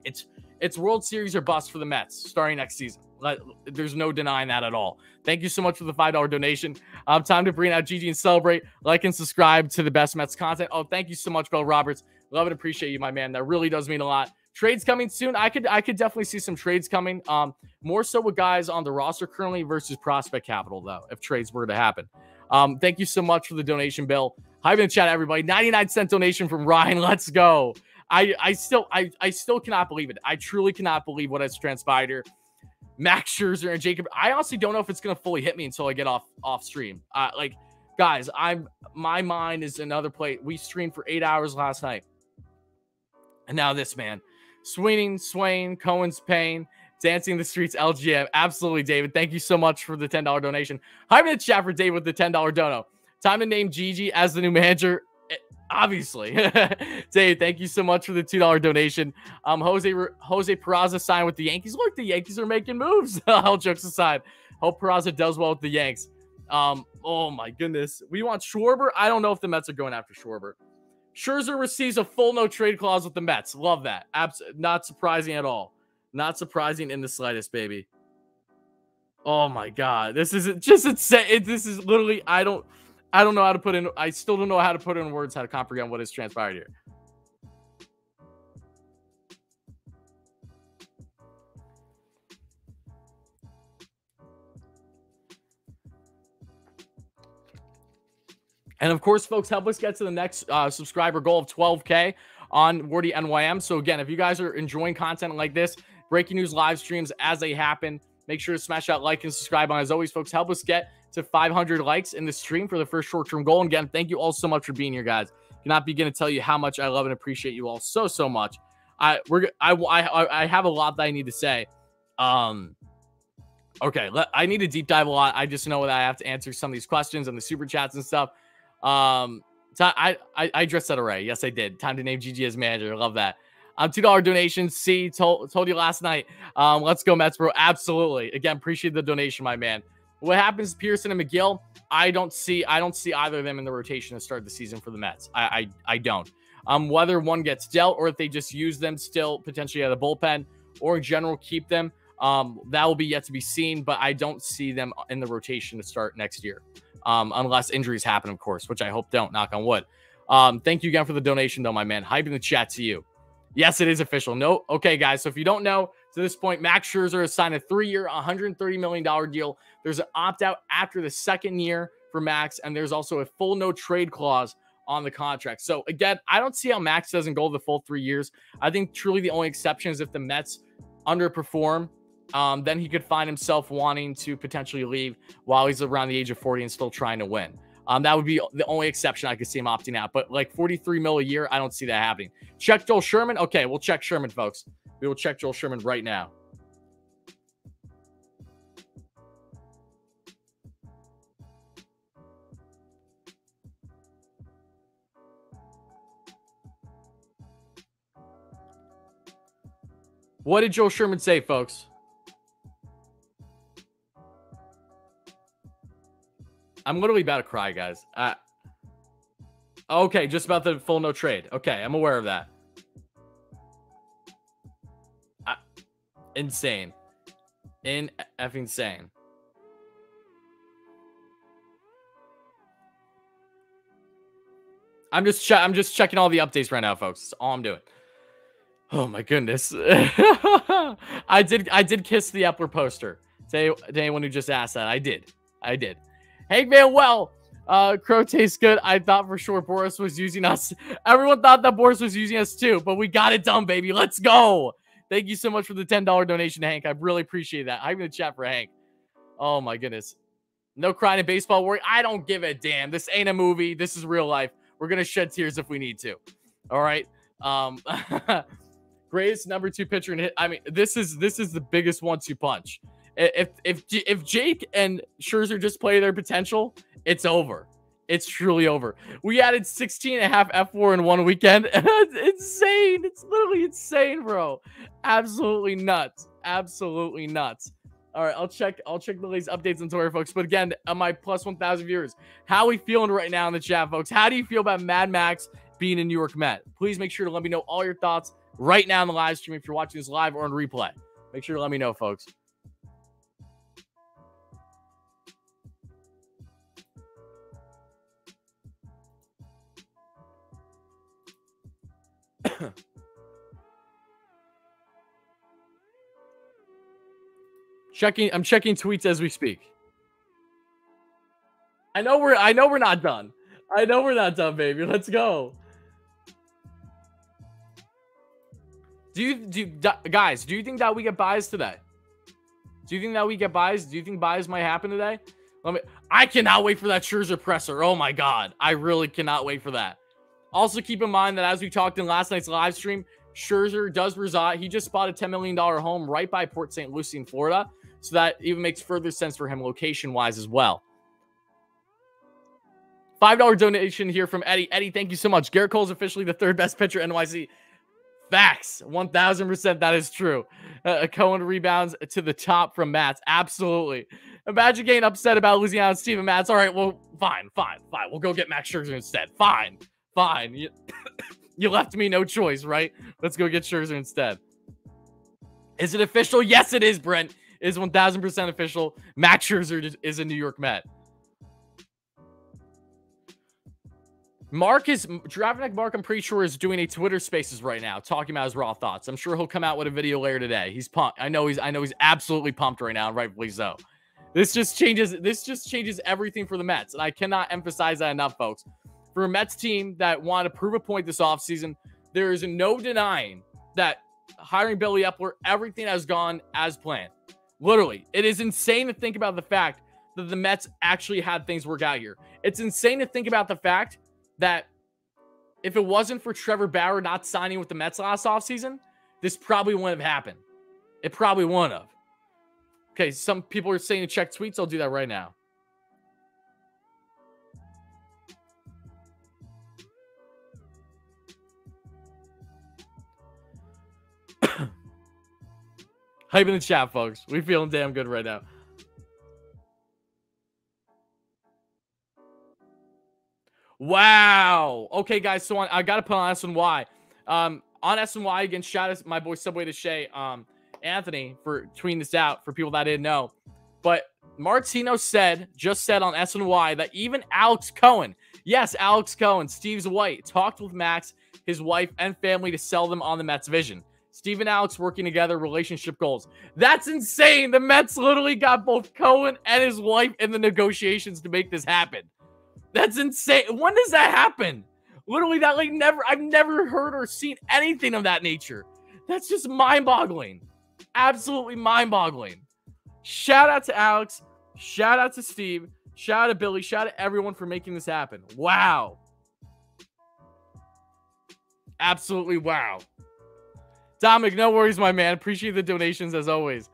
It's it's World Series or bust for the Mets starting next season. There's no denying that at all. Thank you so much for the $5 donation. Um, time to bring out GG and celebrate. Like and subscribe to the best Mets content. Oh, thank you so much, Bill Roberts. Love and appreciate you, my man. That really does mean a lot. Trades coming soon. I could I could definitely see some trades coming. Um, more so with guys on the roster currently versus prospect capital, though, if trades were to happen. Um, thank you so much for the donation, Bill. Hi in the chat, everybody. 99 cent donation from Ryan. Let's go. I I still I I still cannot believe it. I truly cannot believe what has transpired here. Max Scherzer and Jacob. I honestly don't know if it's gonna fully hit me until I get off off stream. Uh, like, guys, I'm my mind is another plate. We streamed for eight hours last night, and now this man. Sweening, Swain, Cohen's Pain, Dancing the Streets, LGM. Absolutely, David. Thank you so much for the $10 donation. Hi, in the chat for David with the $10 dono. Time to name Gigi as the new manager. Obviously, Dave, thank you so much for the two dollar donation. Um, Jose Jose Peraza signed with the Yankees. Look, the Yankees are making moves. All jokes aside, hope Peraza does well with the Yanks. Um, oh my goodness, we want Schwarber. I don't know if the Mets are going after Schwarber. Scherzer receives a full no trade clause with the Mets. Love that. Abs- not surprising at all. Not surprising in the slightest, baby. Oh my god, this is just insane. This is literally I don't I don't know how to put in. I still don't know how to put in words how to comprehend what has transpired here. And of course, folks, help us get to the next uh, subscriber goal of 12K. on Wardy NYM. So again, if you guys are enjoying content like this, breaking news live streams as they happen, make sure to smash that like and subscribe on. As always, folks, help us get to 500 likes in the stream for the first short-term goal. And again, thank you all so much for being here, guys. Cannot begin to tell you how much I love and appreciate you all so so much. I we're I I I have a lot that I need to say. Um. Okay, let, I need to deep dive a lot. I just know that I have to answer some of these questions and the super chats and stuff. Um, I I, I addressed that already. Yes, I did. Time to name GG as manager. Love that. Um, two dollar donations. See, told told you last night. Um, let's go Mets, bro. Absolutely. Again, appreciate the donation, my man. What happens to Peterson and Megill? I don't see. I don't see either of them in the rotation to start the season for the Mets. I I, I don't. Um, whether one gets dealt or if they just use them still potentially at the bullpen or in general keep them. Um, that will be yet to be seen, but I don't see them in the rotation to start next year, um, unless injuries happen, of course, which I hope don't. Knock on wood. Um, thank you again for the donation, though, my man. Hype in the chat to you. Yes, it is official. No, okay, guys. So if you don't know, to this point, Max Scherzer has signed a three-year, $130 million deal. There's an opt-out after the second year for Max, and there's also a full no trade clause on the contract. So again, I don't see how Max doesn't go the full three years. I think truly the only exception is if the Mets underperform um, then he could find himself wanting to potentially leave while he's around the age of 40 and still trying to win. Um, that would be the only exception I could see him opting out. But like 43 mil a year, I don't see that happening. Check Joel Sherman. Okay, we'll check Sherman, folks. We will check Joel Sherman right now. What did Joel Sherman say, folks? I'm literally about to cry, guys. Uh, okay, just about the full no trade. Okay, I'm aware of that. Uh, insane. In effing insane. I'm just I'm just checking all the updates right now, folks. That's all I'm doing. Oh my goodness. I did I did kiss the Eppler poster. To, to anyone who just asked that. I did. I did. Hey man, well, uh, Crow tastes good. I thought for sure Boras was using us. Everyone thought that Boras was using us too, but we got it done, baby. Let's go. Thank you so much for the $10 donation, Hank. I really appreciate that. I'm going to chat for Hank. Oh my goodness. No crying in baseball worry. I don't give a damn. This ain't a movie. This is real life. We're going to shed tears if we need to. All right. Um, greatest number two pitcher in hit. I mean, this is this is the biggest one-two punch. If if if Jake and Scherzer just play their potential, it's over. It's truly over. We added 16 and a half fWAR in one weekend. it's insane. It's literally insane, bro. Absolutely nuts. Absolutely nuts. All right, I'll check. I'll check the latest updates on Twitter, folks. But again, on my plus 1,000 viewers, how we feeling right now in the chat, folks? How do you feel about Mad Max being a New York Met? Please make sure to let me know all your thoughts right now in the live stream if you're watching this live or on replay. Make sure to let me know, folks. checking I'm checking tweets as we speak. I know we're I know we're not done. I know we're not done, baby. Let's go. Do you do guys, do you think that we get Baez today? Do you think that we get Baez? Do you think Baez might happen today? Let me I cannot wait for that Scherzer presser. Oh my god. I really cannot wait for that. Also, keep in mind that as we talked in last night's live stream, Scherzer does reside. He just bought a $10 million home right by Port St. Lucie in Florida. So that even makes further sense for him location wise as well. $5 donation here from Eddie. Eddie, thank you so much. Cole is officially the third best pitcher in NYC. Facts. 1000% that is true. Uh, Cohen rebounds to the top from Matz. Absolutely. Imagine getting upset about on Steven Matz. All right, well, fine, fine, fine. We'll go get Max Scherzer instead. Fine, fine. You, you left me no choice, right? Let's go get Scherzer instead. Is it official? Yes, it is, Brent. It is 1000% official. Max Scherzer is a New York Met. Mark is Dravnik Mark, I'm pretty sure, is doing a Twitter spaces right now, talking about his raw thoughts. I'm sure he'll come out with a video later today. He's pumped. I know he's I know he's absolutely pumped right now, rightfully so. This just changes this just changes everything for the Mets. And I cannot emphasize that enough, folks. For a Mets team that want to prove a point this offseason, there is no denying that hiring Billy Eppler, everything has gone as planned. Literally, it is insane to think about the fact that the Mets actually had things work out here. It's insane to think about the fact that if it wasn't for Trevor Bauer not signing with the Mets last offseason, this probably wouldn't have happened. It probably wouldn't have. Okay, some people are saying to check tweets. I'll do that right now. Hype in the chat, folks. We feeling damn good right now. Wow. Okay, guys. So on, I got to put on SNY. Um, on SNY again, shout out my boy Subway to Shea, um, Anthony for tweeting this out for people that didn't know. But Martino said, just said on SNY that even Alex Cohen, yes, Alex Cohen, Steve's White, talked with Max, his wife, and family to sell them on the Mets vision. Steve and Alex working together, relationship goals. That's insane. The Mets literally got both Cohen and his wife in the negotiations to make this happen. That's insane. When does that happen? Literally, that like never, I've never heard or seen anything of that nature. That's just mind boggling. Absolutely mind boggling. Shout out to Alex. Shout out to Steve. Shout out to Billy. Shout out to everyone for making this happen. Wow. Absolutely wow. Dominic, no worries, my man. Appreciate the donations as always.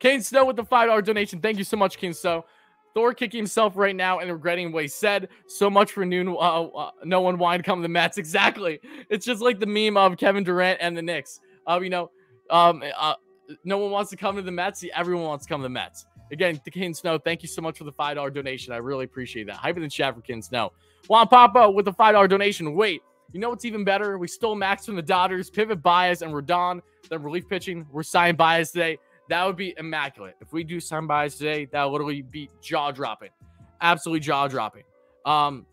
Kane Snow with the $5 donation. Thank you so much, Kane Snow. Thor kicking himself right now and regretting what he said. So much for noon. Uh, uh, no one wine come to the Mets. Exactly. It's just like the meme of Kevin Durant and the Knicks. Uh, you know, um, uh, no one wants to come to the Mets. Everyone wants to come to the Mets. Again, to King Snow, thank you so much for the $5 donation. I really appreciate that. Hype in the chat for King Snow. Juan Papa with the $5 donation. Wait, you know what's even better? We stole Max from the Dodgers, pivot Baez, and Rodon, then relief pitching. We're signing Baez today. That would be immaculate. If we do sign Baez today, that would literally be jaw dropping. Absolutely jaw dropping. Um,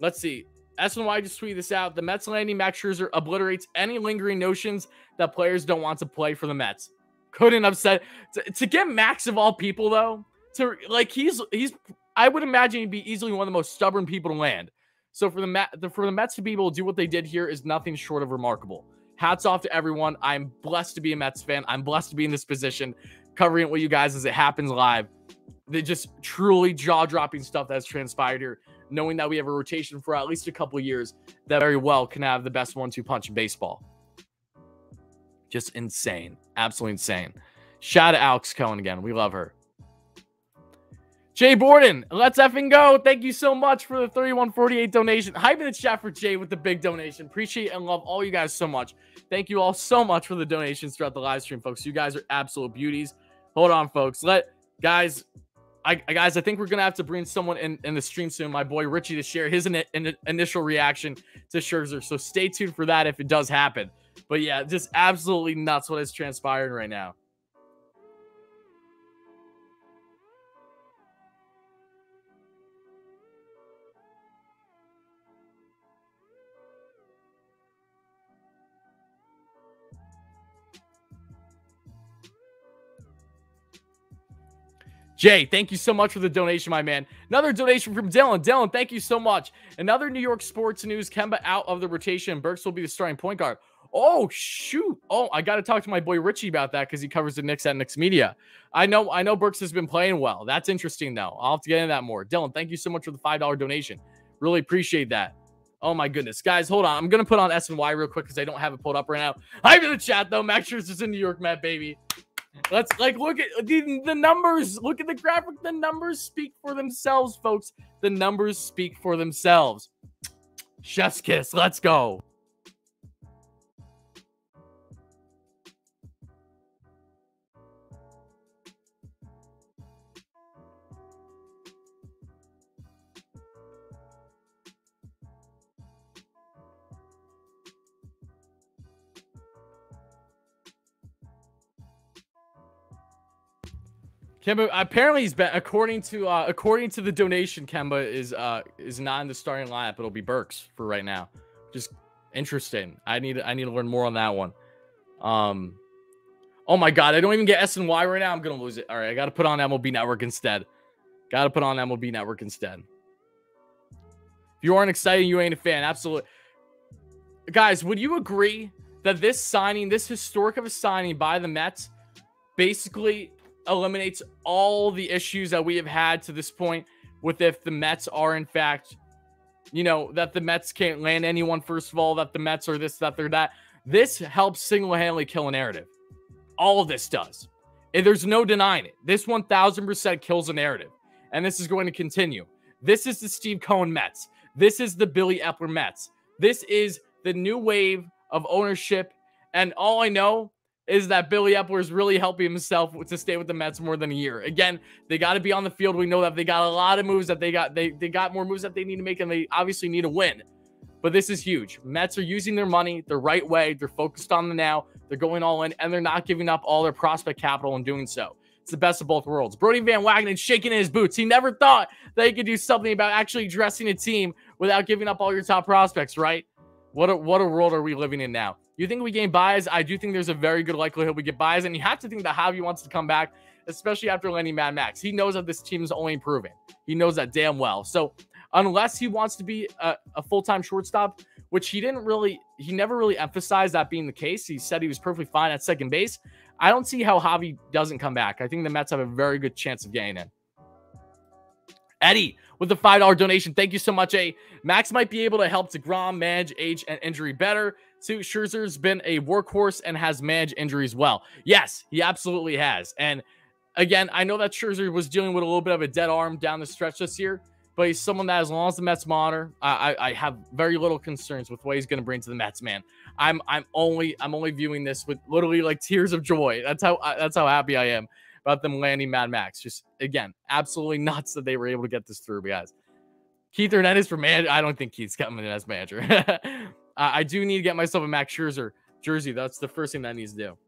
let's see. SNY just tweeted this out. The Mets landing Max Scherzer obliterates any lingering notions that players don't want to play for the Mets. Couldn't said to, to get Max of all people though. To like he's he's I would imagine he'd be easily one of the most stubborn people to land. So for the Met, for the Mets to be able to do what they did here is nothing short of remarkable. Hats off to everyone. I'm blessed to be a Mets fan. I'm blessed to be in this position, covering it with you guys as it happens live. They just truly jaw-dropping stuff that's transpired here. Knowing that we have a rotation for at least a couple years that very well can have the best one-two punch in baseball. Just insane, absolutely insane. Shout out to Alex Cohen again. We love her. Jay Borden, let's effing go. Thank you so much for the 3148 donation. Hype in the chat for Jay with the big donation. Appreciate and love all you guys so much. Thank you all so much for the donations throughout the live stream, folks. You guys are absolute beauties. Hold on, folks. Let guys, I guys, I think we're gonna have to bring someone in in the stream soon. My boy Richie to share his in, in, initial reaction to Scherzer. So stay tuned for that if it does happen. But yeah, just absolutely nuts what is transpiring right now. Jay, thank you so much for the donation, my man. Another donation from Dylan. Dylan, thank you so much. Another New York sports news. Kemba out of the rotation. Burks will be the starting point guard. Oh shoot! Oh, I got to talk to my boy Richie about that because he covers the Knicks at Knicks Media. I know, I know, Burks has been playing well. That's interesting though. I'll have to get into that more. Dylan, thank you so much for the five dollar donation. Really appreciate that. Oh my goodness, guys, hold on. I'm gonna put on SNY real quick because I don't have it pulled up right now. I'm in the chat though. Max Scherzer's in New York, Matt, baby. Let's like look at the, the numbers. Look at the graphic. The numbers speak for themselves, folks. The numbers speak for themselves. Chef's kiss. Let's go. Kemba apparently he's according to uh according to the donation, Kemba is uh is not in the starting lineup. It'll be Burks for right now. Just interesting. I need I need to learn more on that one. Um oh my god, I don't even get SNY right now. I'm gonna lose it. All right, I gotta put on MLB Network instead. Gotta put on MLB Network instead. If you aren't excited, you ain't a fan. Absolutely. guys, would you agree that this signing, this historic of a signing by the Mets, basically eliminates all the issues that we have had to this point with if the Mets are in fact, you know, that the Mets can't land anyone, first of all, that the Mets are this, that they're that. This helps single handedly kill a narrative. All of this does. And there's no denying it. This 1000% kills a narrative. And this is going to continue. This is the Steve Cohen Mets. This is the Billy Eppler Mets. This is the new wave of ownership. And all I know is that Billy Eppler is really helping himself to stay with the Mets more than a year. Again, they got to be on the field. We know that they got a lot of moves that they got. They, they got more moves that they need to make, and they obviously need a win. But this is huge. Mets are using their money the right way. They're focused on the now. They're going all in, and they're not giving up all their prospect capital in doing so. It's the best of both worlds. Brodie Van Wagenen shaking in his boots. He never thought that he could do something about actually dressing a team without giving up all your top prospects, right? What a, what a world are we living in now? You think we gain Baez? I do think there's a very good likelihood we get Baez, and you have to think that Javi wants to come back, especially after landing Mad Max. He knows that this team is only improving. He knows that damn well. So unless he wants to be a, a full-time shortstop, which he didn't really, he never really emphasized that being the case. He said he was perfectly fine at second base. I don't see how Javi doesn't come back. I think the Mets have a very good chance of getting in. Eddie with the $5 donation. Thank you so much, A. Max might be able to help DeGrom manage age and injury better. Too, Scherzer's been a workhorse and has managed injuries well. Yes, he absolutely has. And again, I know that Scherzer was dealing with a little bit of a dead arm down the stretch this year, but he's someone that, as long as the Mets monitor, I, I, I have very little concerns with what he's going to bring to the Mets. Man, I'm I'm only I'm only viewing this with literally like tears of joy. That's how that's how happy I am about them landing Mad Max. Just again, absolutely nuts that they were able to get this through, guys. Keith Hernandez for man. I don't think Keith's coming in as manager. I do need to get myself a Max Scherzer jersey. That's the first thing that needs to do.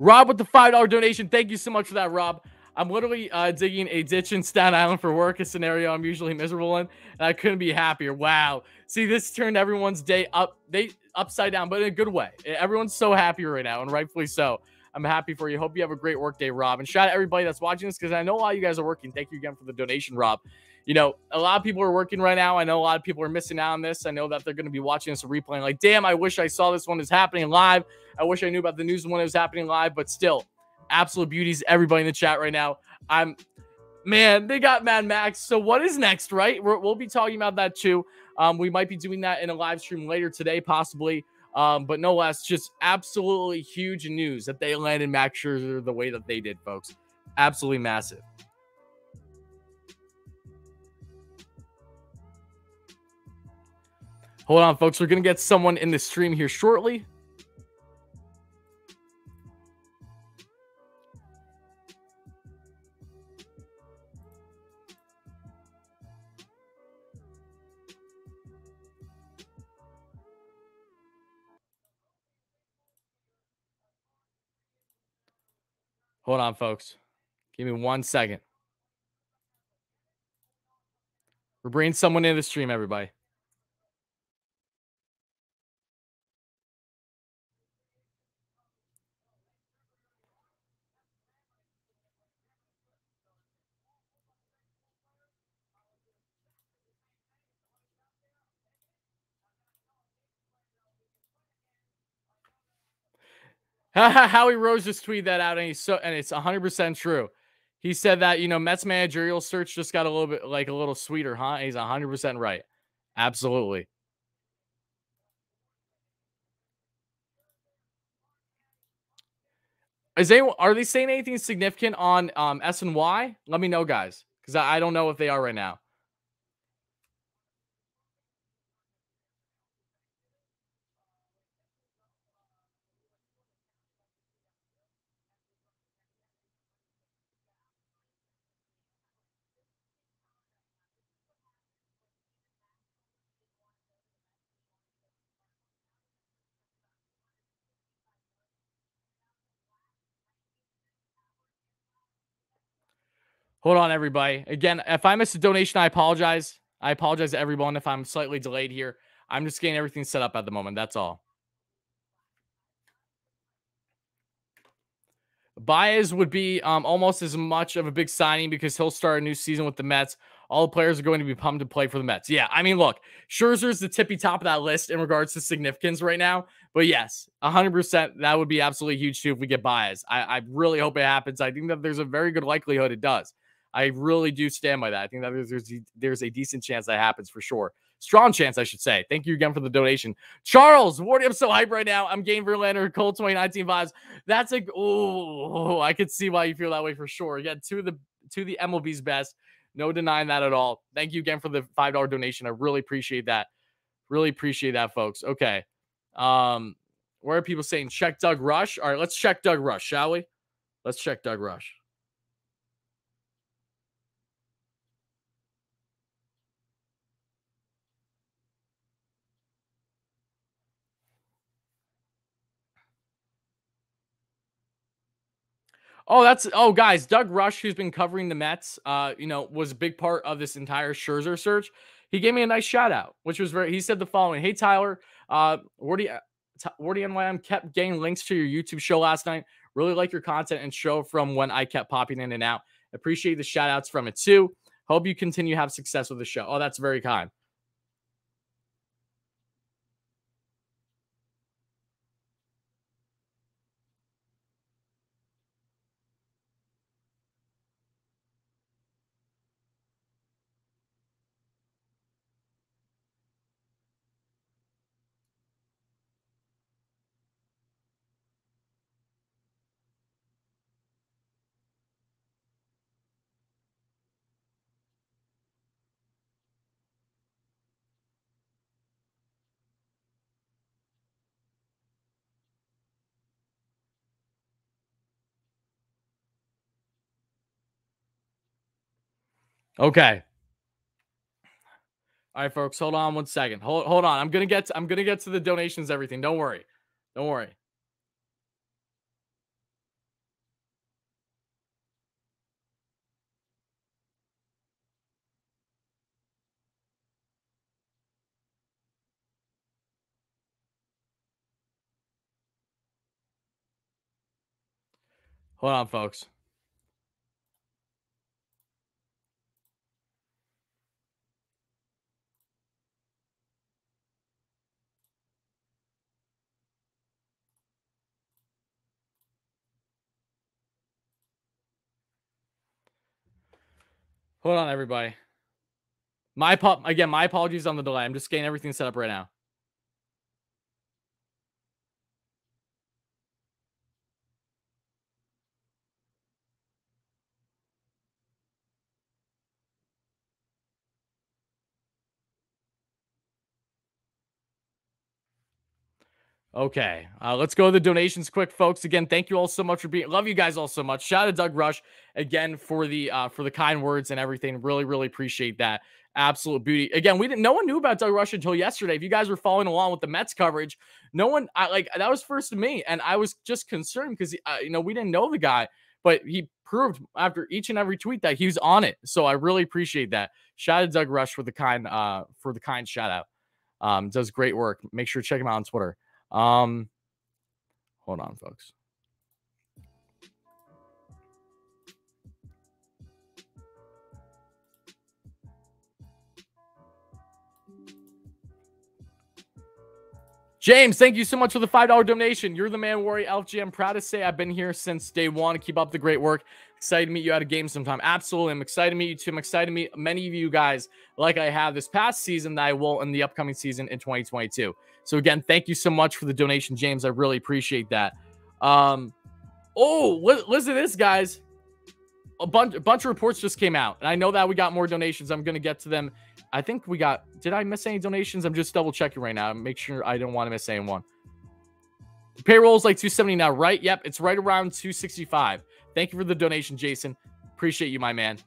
Rob with the $5 donation. Thank you so much for that, Rob. I'm literally uh, digging a ditch in Staten Island for work, a scenario I'm usually miserable in, and I couldn't be happier. Wow. See, this turned everyone's day up, they upside down, but in a good way. Everyone's so happy right now, and rightfully so. I'm happy for you. Hope you have a great work day, Rob. And shout out everybody that's watching this because I know a lot of you guys are working. Thank you again for the donation, Rob. You know, a lot of people are working right now. I know a lot of people are missing out on this. I know that they're going to be watching this replay. Like, damn, I wish I saw this one is happening live. I wish I knew about the news when it was happening live, but still, absolute beauties. Everybody in the chat right now. I'm, man, they got Mad Max. So what is next, right? we will be talking about that too. Um, we might be doing that in a live stream later today, possibly. Um, but no less, just absolutely huge news that they landed Max Scherzer the way that they did, folks. Absolutely massive. Hold on, folks. We're going to get someone in the stream here shortly. Hold on, folks. Give me one second. We're bringing someone in the stream, everybody. Howie Rose just tweeted that out, and he's so and it's 100 percent true. He said that you know Mets managerial search just got a little bit like a little sweeter, huh? He's 100 percent right. Absolutely. Is they are they saying anything significant on um SNY? Let me know, guys, because I, I don't know if they are right now. Hold on, everybody. Again, if I missed a donation, I apologize. I apologize to everyone if I'm slightly delayed here. I'm just getting everything set up at the moment. That's all. Baez would be um, almost as much of a big signing because he'll start a new season with the Mets. All the players are going to be pumped to play for the Mets. Yeah, I mean, look, Scherzer's the tippy top of that list in regards to significance right now. But yes, 100%, that would be absolutely huge too if we get Baez. I, I really hope it happens. I think that there's a very good likelihood it does. I really do stand by that. I think that there's, there's, there's a decent chance that happens for sure. Strong chance, I should say. Thank you again for the donation. Charles, Wardy, I'm so hyped right now. I'm game Verlander, Cole 2019 vibes. That's a oh, I could see why you feel that way for sure. Again, to the to the MLB's best. No denying that at all. Thank you again for the $5 donation. I really appreciate that. Really appreciate that, folks. Okay. Um, where are people saying check Doug Rush? All right, let's check Doug Rush, shall we? Let's check Doug Rush. Oh, that's oh, guys. Doug Rush, who's been covering the Mets, uh, you know, was a big part of this entire Scherzer search. He gave me a nice shout out, which was very. He said the following: "Hey Tyler, uh, Wardy, Wardy NYM kept getting links to your YouTube show last night. Really like your content and show from when I kept popping in and out. Appreciate the shout outs from it too. Hope you continue have success with the show. Oh, that's very kind. Okay. All right, folks, hold on one second. Hold hold on. I'm gonna get to, I'm gonna get to the donations, everything. Don't worry. Don't worry. Hold on, folks. Hold on, everybody. My pop again, my apologies on the delay. I'm just getting everything set up right now. Okay, uh, let's go to the donations quick, folks. Again, thank you all so much for being. Love you guys all so much. Shout out to Doug Rush again for the uh, for the kind words and everything. Really, really appreciate that. Absolute beauty. Again, we didn't. No one knew about Doug Rush until yesterday. If you guys were following along with the Mets coverage, no one. I like that was first to me, and I was just concerned because uh, you know we didn't know the guy, but he proved after each and every tweet that he was on it. So I really appreciate that. Shout out to Doug Rush for the kind uh for the kind shout out. Um, does great work. Make sure to check him out on Twitter. Um, hold on, folks. James, thank you so much for the $5 donation. You're the man, Warrior LG. I'm proud to say I've been here since day one. To keep up the great work. Excited to meet you at a game sometime. Absolutely. I'm excited to meet you too. I'm excited to meet many of you guys like I have this past season that I will in the upcoming season in 2022. So again, thank you so much for the donation, James. I really appreciate that. Um, oh, listen to this, guys. A bunch, a bunch of reports just came out, and I know that we got more donations. I'm gonna get to them. I think we got. Did I miss any donations? I'm just double checking right now. Make sure I don't want to miss anyone. Payroll is like 270 now, right? Yep, it's right around 265. Thank you for the donation, Jason. Appreciate you, my man.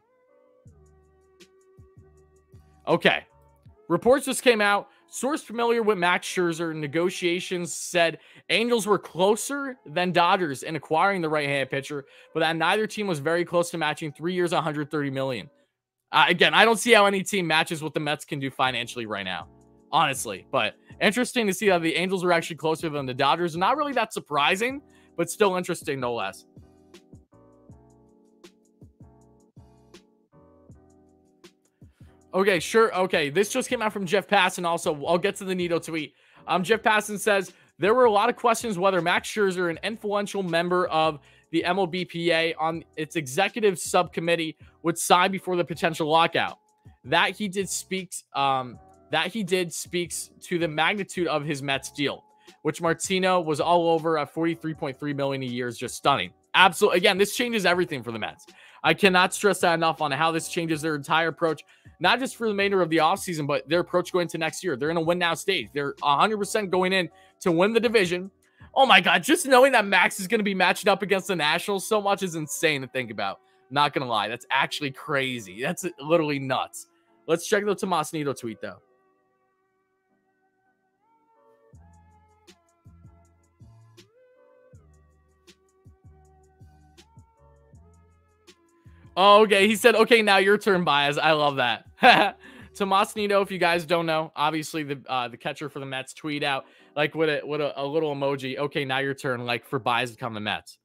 Okay. Reports just came out. Source familiar with Max Scherzer negotiations said Angels were closer than Dodgers in acquiring the right-handed pitcher, but that neither team was very close to matching three years, 130 million. Uh, again, I don't see how any team matches what the Mets can do financially right now, honestly. But interesting to see how the Angels are actually closer than the Dodgers. Not really that surprising, but still interesting no less. Okay, sure. Okay, this just came out from Jeff Passan. Also, I'll get to the Nido tweet. Um, Jeff Passan says there were a lot of questions whether Max Scherzer, an influential member of the MLBPA on its executive subcommittee, would sign before the potential lockout. That he did speaks. Um, that he did speaks to the magnitude of his Mets deal, which Martino was all over at 43.3 million a year is just stunning. Absolutely. Again, this changes everything for the Mets. I cannot stress that enough on how this changes their entire approach, not just for the remainder of the offseason, but their approach going into next year. They're in a win now stage. They're 100% going in to win the division. Oh my God, just knowing that Max is going to be matched up against the Nationals so much is insane to think about. Not going to lie. That's actually crazy. That's literally nuts. Let's check the Tomas Nido tweet, though. Oh, okay. He said, okay, now your turn, Baez. I love that. Tomas Nido, if you guys don't know, obviously the uh, the catcher for the Mets tweet out like with a with a, a little emoji. Okay, now your turn. Like for Baez to come the Mets.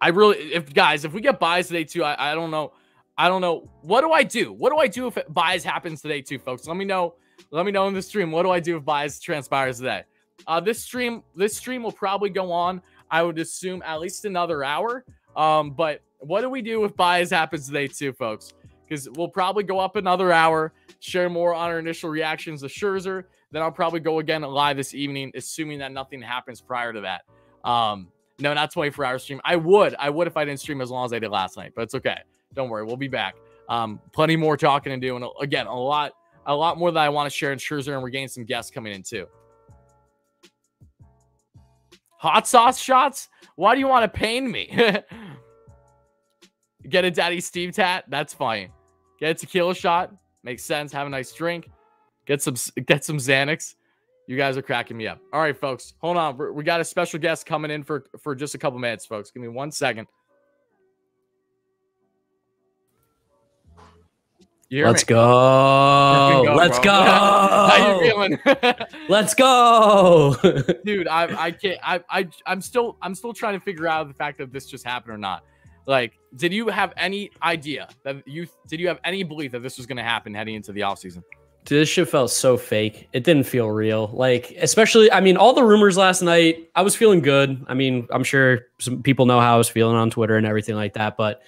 I really, if guys, if we get Baez today too, I, I don't know. I don't know. What do I do? What do I do if Baez happens today too, folks? Let me know. Let me know in the stream. What do I do if Baez transpires today? Uh, this stream, this stream will probably go on. I would assume at least another hour. Um, but what do we do if Baez happens today too, folks? Because we'll probably go up another hour, share more on our initial reactions to Scherzer. Then I'll probably go again live this evening, assuming that nothing happens prior to that. Um, no, not 24 hour stream. I would, I would if I didn't stream as long as I did last night, but it's okay. Don't worry, we'll be back. Um, plenty more talking and doing. Again, a lot, a lot more that I want to share in Scherzer, and we're getting some guests coming in too. Hot sauce shots? Why do you want to pain me? Get a Daddy Steve tat? That's fine. Get a tequila shot? Makes sense. Have a nice drink. Get some get some Xanax. You guys are cracking me up. All right, folks. Hold on. We're, we got a special guest coming in for for just a couple minutes, folks. Give me one second. Let's go. go. Let's bro. go. How you feeling? Let's go. Dude, I I can't I I I'm still I'm still trying to figure out the fact that this just happened or not. Like, did you have any idea that you did you have any belief that this was going to happen heading into the offseason? Dude, this shit felt so fake. It didn't feel real. Like, especially, I mean, all the rumors last night, I was feeling good. I mean, I'm sure some people know how I was feeling on Twitter and everything like that, but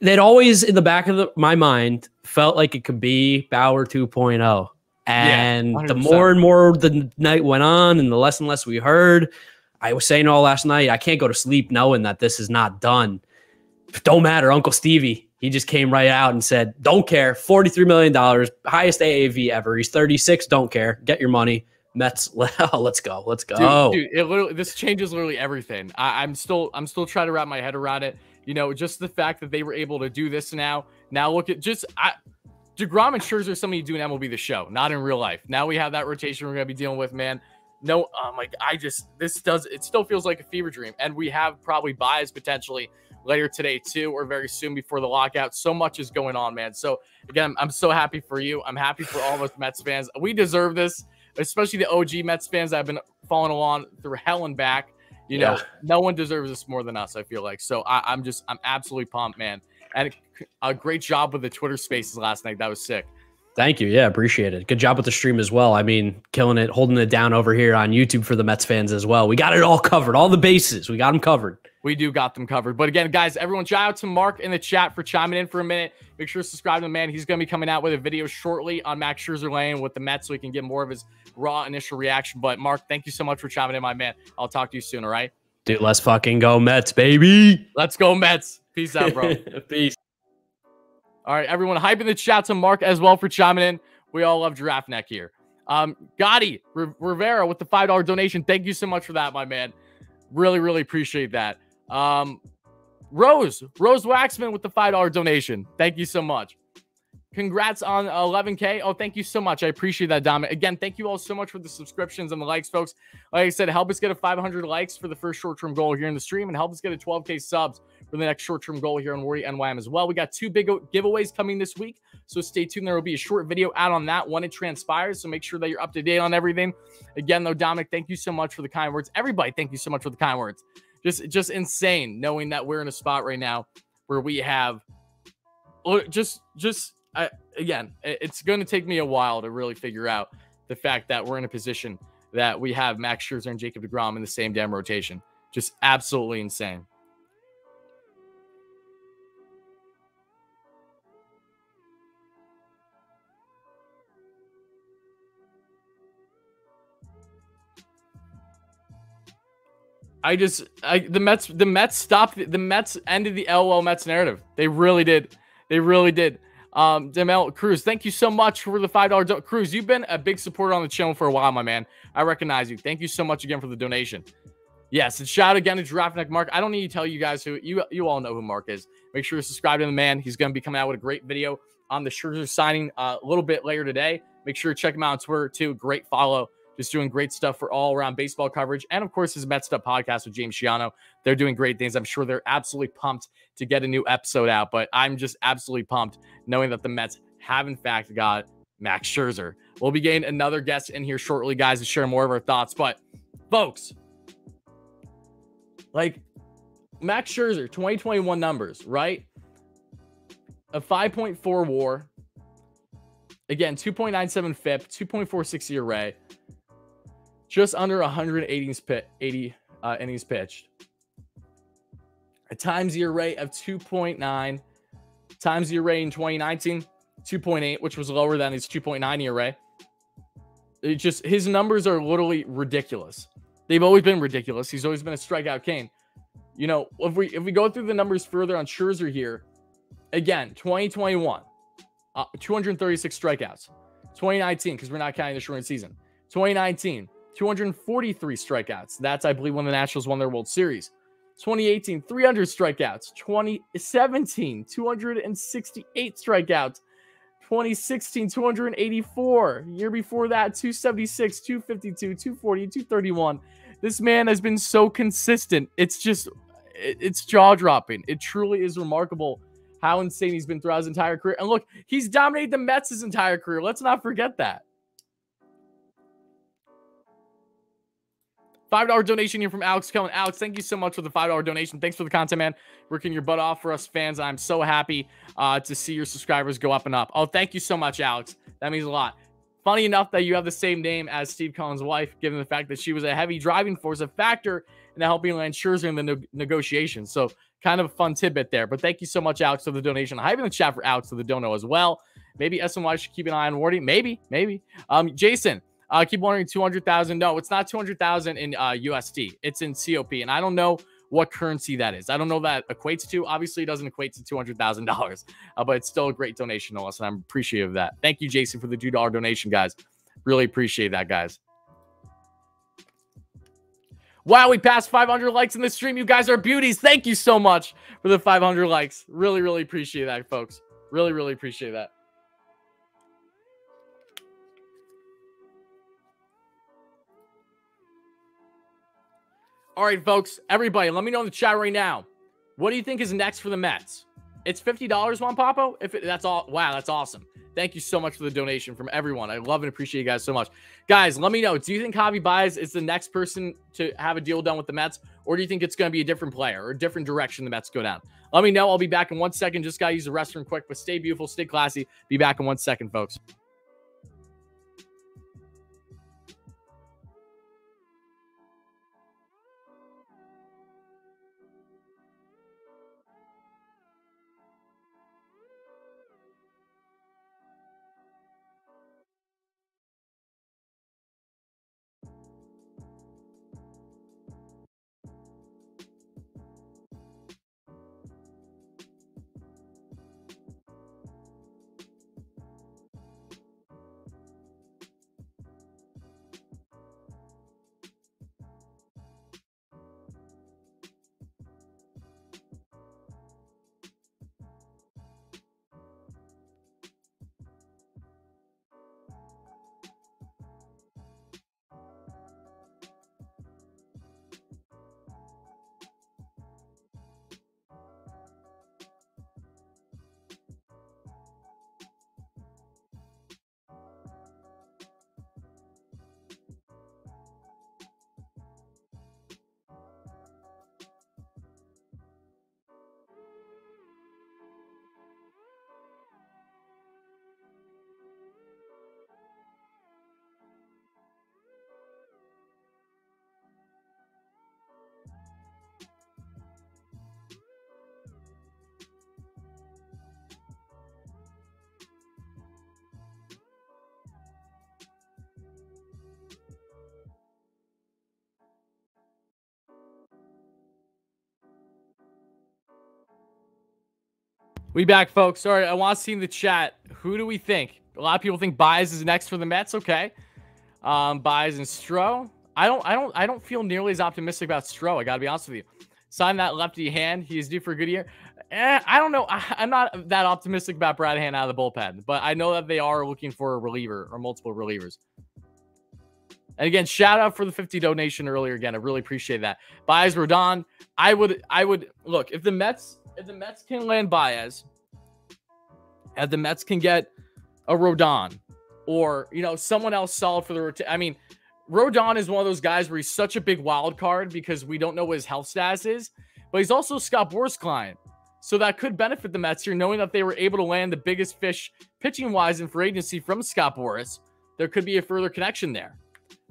they'd always, in the back of the, my mind, felt like it could be Bauer 2.0. And yeah, the more and more the night went on and the less and less we heard, I was saying all last night, I can't go to sleep knowing that this is not done. Don't matter, Uncle Stevie. He just came right out and said, "Don't care. Forty-three million dollars, highest AAV ever. He's thirty-six. Don't care. Get your money." Mets, let's go, let's go. Dude, dude, it literally this changes literally everything. I, I'm still, I'm still trying to wrap my head around it. You know, just the fact that they were able to do this now. Now look at just I, Degrom and Scherzer, somebody doing MLB the show, not in real life. Now we have that rotation we're gonna be dealing with, man no, um, like I just this does it still feels like a fever dream, and we have probably Baez potentially later today too, or very soon before the lockout. So much is going on, man. So again, I'm so happy for you. I'm happy for all of us Mets fans. We deserve this, especially the OG Mets fans that have been following along through hell and back. You know, yeah. no one deserves this more than us. I feel like so. I, I'm just I'm absolutely pumped, man. And a great job with the Twitter Spaces last night. That was sick. Thank you. Yeah, appreciate it. Good job with the stream as well. I mean, killing it, holding it down over here on YouTube for the Mets fans as well. We got it all covered, all the bases. We got them covered. We do got them covered. But again, guys, everyone, shout out to Mark in the chat for chiming in for a minute. Make sure to subscribe to the man. He's going to be coming out with a video shortly on Max Scherzer Lane with the Mets so we can get more of his raw initial reaction. But Mark, thank you so much for chiming in, my man. I'll talk to you soon, all right? Dude, let's fucking go Mets, baby. Let's go Mets. Peace out, bro. Peace. All right, everyone, hype in the chat to Mark as well for chiming in. We all love Giraffe Neck here. Um, Gotti Rivera with the $5 donation. Thank you so much for that, my man. Really, really appreciate that. Um, Rose, Rose Waxman with the $5 donation. Thank you so much. Congrats on 11K. Oh, thank you so much. I appreciate that, Dom. Again, thank you all so much for the subscriptions and the likes, folks. Like I said, help us get a 500 likes for the first short term goal here in the stream and help us get a 12K subs for the next short term goal here on Wardy NYM as well. We got two big giveaways coming this week. So stay tuned. There will be a short video out on that when it transpires. So make sure that you're up to date on everything. Again, though, Dominic, thank you so much for the kind words. Everybody, thank you so much for the kind words. Just, just insane knowing that we're in a spot right now where we have just, just, I, again, it's going to take me a while to really figure out the fact that we're in a position that we have Max Scherzer and Jacob DeGrom in the same damn rotation. Just absolutely insane. I just I the Mets the Mets stopped the Mets ended the LO Mets narrative. They really did. They really did. Um, Demel Cruz, thank you so much for the five dollar do- Cruz. You've been a big supporter on the channel for a while, my man. I recognize you. Thank you so much again for the donation. Yes, and shout out again to Giraffe Neck Mark. I don't need to tell you guys who you you all know who Mark is. Make sure to subscribe to the man. He's going to be coming out with a great video on the Scherzer signing uh, a little bit later today. Make sure to check him out on Twitter too. Great follow just doing great stuff for all around baseball coverage. And of course, his Mets Up podcast with James Shiano. They're doing great things. I'm sure they're absolutely pumped to get a new episode out, but I'm just absolutely pumped knowing that the Mets have, in fact, got Max Scherzer. We'll be getting another guest in here shortly, guys, to share more of our thoughts. But, folks, like Max Scherzer, 2021 numbers, right? A 5.4 war. Again, 2.97 FIP, 2.46 ERA, just under 180 innings, pit, 80 uh, innings pitched. A times year rate of 2.9, times year rate in 2019, 2.8, which was lower than his 2.9 year rate. It just his numbers are literally ridiculous. They've always been ridiculous. He's always been a strikeout king. You know, if we if we go through the numbers further on Scherzer here, again, 2021, uh, 236 strikeouts. 2019, because we're not counting the short season. 2019, 243 strikeouts. That's, I believe, when the Nationals won their World Series. 2018, 300 strikeouts. 2017, 268 strikeouts. 2016, 284. Year before that, 276, 252, 240, 231. This man has been so consistent. It's just, it's jaw dropping. It truly is remarkable how insane he's been throughout his entire career. And look, he's dominated the Mets his entire career. Let's not forget that. $5 donation here from Alex Cohen. Alex, thank you so much for the $5 donation. Thanks for the content, man. Working your butt off for us fans. I'm so happy uh, to see your subscribers go up and up. Oh, thank you so much, Alex. That means a lot. Funny enough that you have the same name as Steve Cohen's wife, given the fact that she was a heavy driving force, a factor in helping land Scherzer in the ne- negotiations. So, kind of a fun tidbit there. But thank you so much, Alex, for the donation. Hype in the chat for Alex, so the dono as well. Maybe SNY should keep an eye on Wardy. Maybe, maybe. Um, Jason, I keep wondering 200,000. No, it's not 200,000 in uh, USD. It's in COP. And I don't know what currency that is. I don't know that equates to. Obviously, it doesn't equate to $200,000, uh, but it's still a great donation to us. And I'm appreciative of that. Thank you, Jason, for the $2 donation, guys. Really appreciate that, guys. Wow, we passed 500 likes in the stream. You guys are beauties. Thank you so much for the 500 likes. Really, really appreciate that, folks. Really, really appreciate that. All right, folks, everybody, let me know in the chat right now. What do you think is next for the Mets? It's fifty dollars, Juan Papo. If it, that's all, wow, that's awesome. Thank you so much for the donation from everyone. I love and appreciate you guys so much, guys. Let me know. Do you think Javi Baez is the next person to have a deal done with the Mets, or do you think it's going to be a different player or a different direction the Mets go down? Let me know. I'll be back in one second. Just gotta use the restroom quick, but stay beautiful, stay classy. Be back in one second, folks. We back, folks. Sorry, I want to see in the chat. Who do we think? A lot of people think Baez is next for the Mets. Okay, um, Baez and Stroh. I don't, I don't, I don't feel nearly as optimistic about Stroh. I got to be honest with you. Sign that lefty hand. He's due for a good year. Eh, I don't know. I, am not that optimistic about Brad Hand out of the bullpen, but I know that they are looking for a reliever or multiple relievers. And again, shout out for the 50 donation earlier. Again, I really appreciate that. Baez Rodon. I would, I would look if the Mets, if the Mets can land Baez, if the Mets can get a Rodon, or you know someone else solid for the rotation. I mean, Rodon is one of those guys where he's such a big wild card because we don't know what his health status is, but he's also Scott Boras client. So that could benefit the Mets here, knowing that they were able to land the biggest fish pitching wise in free agency from Scott Boras. There could be a further connection there.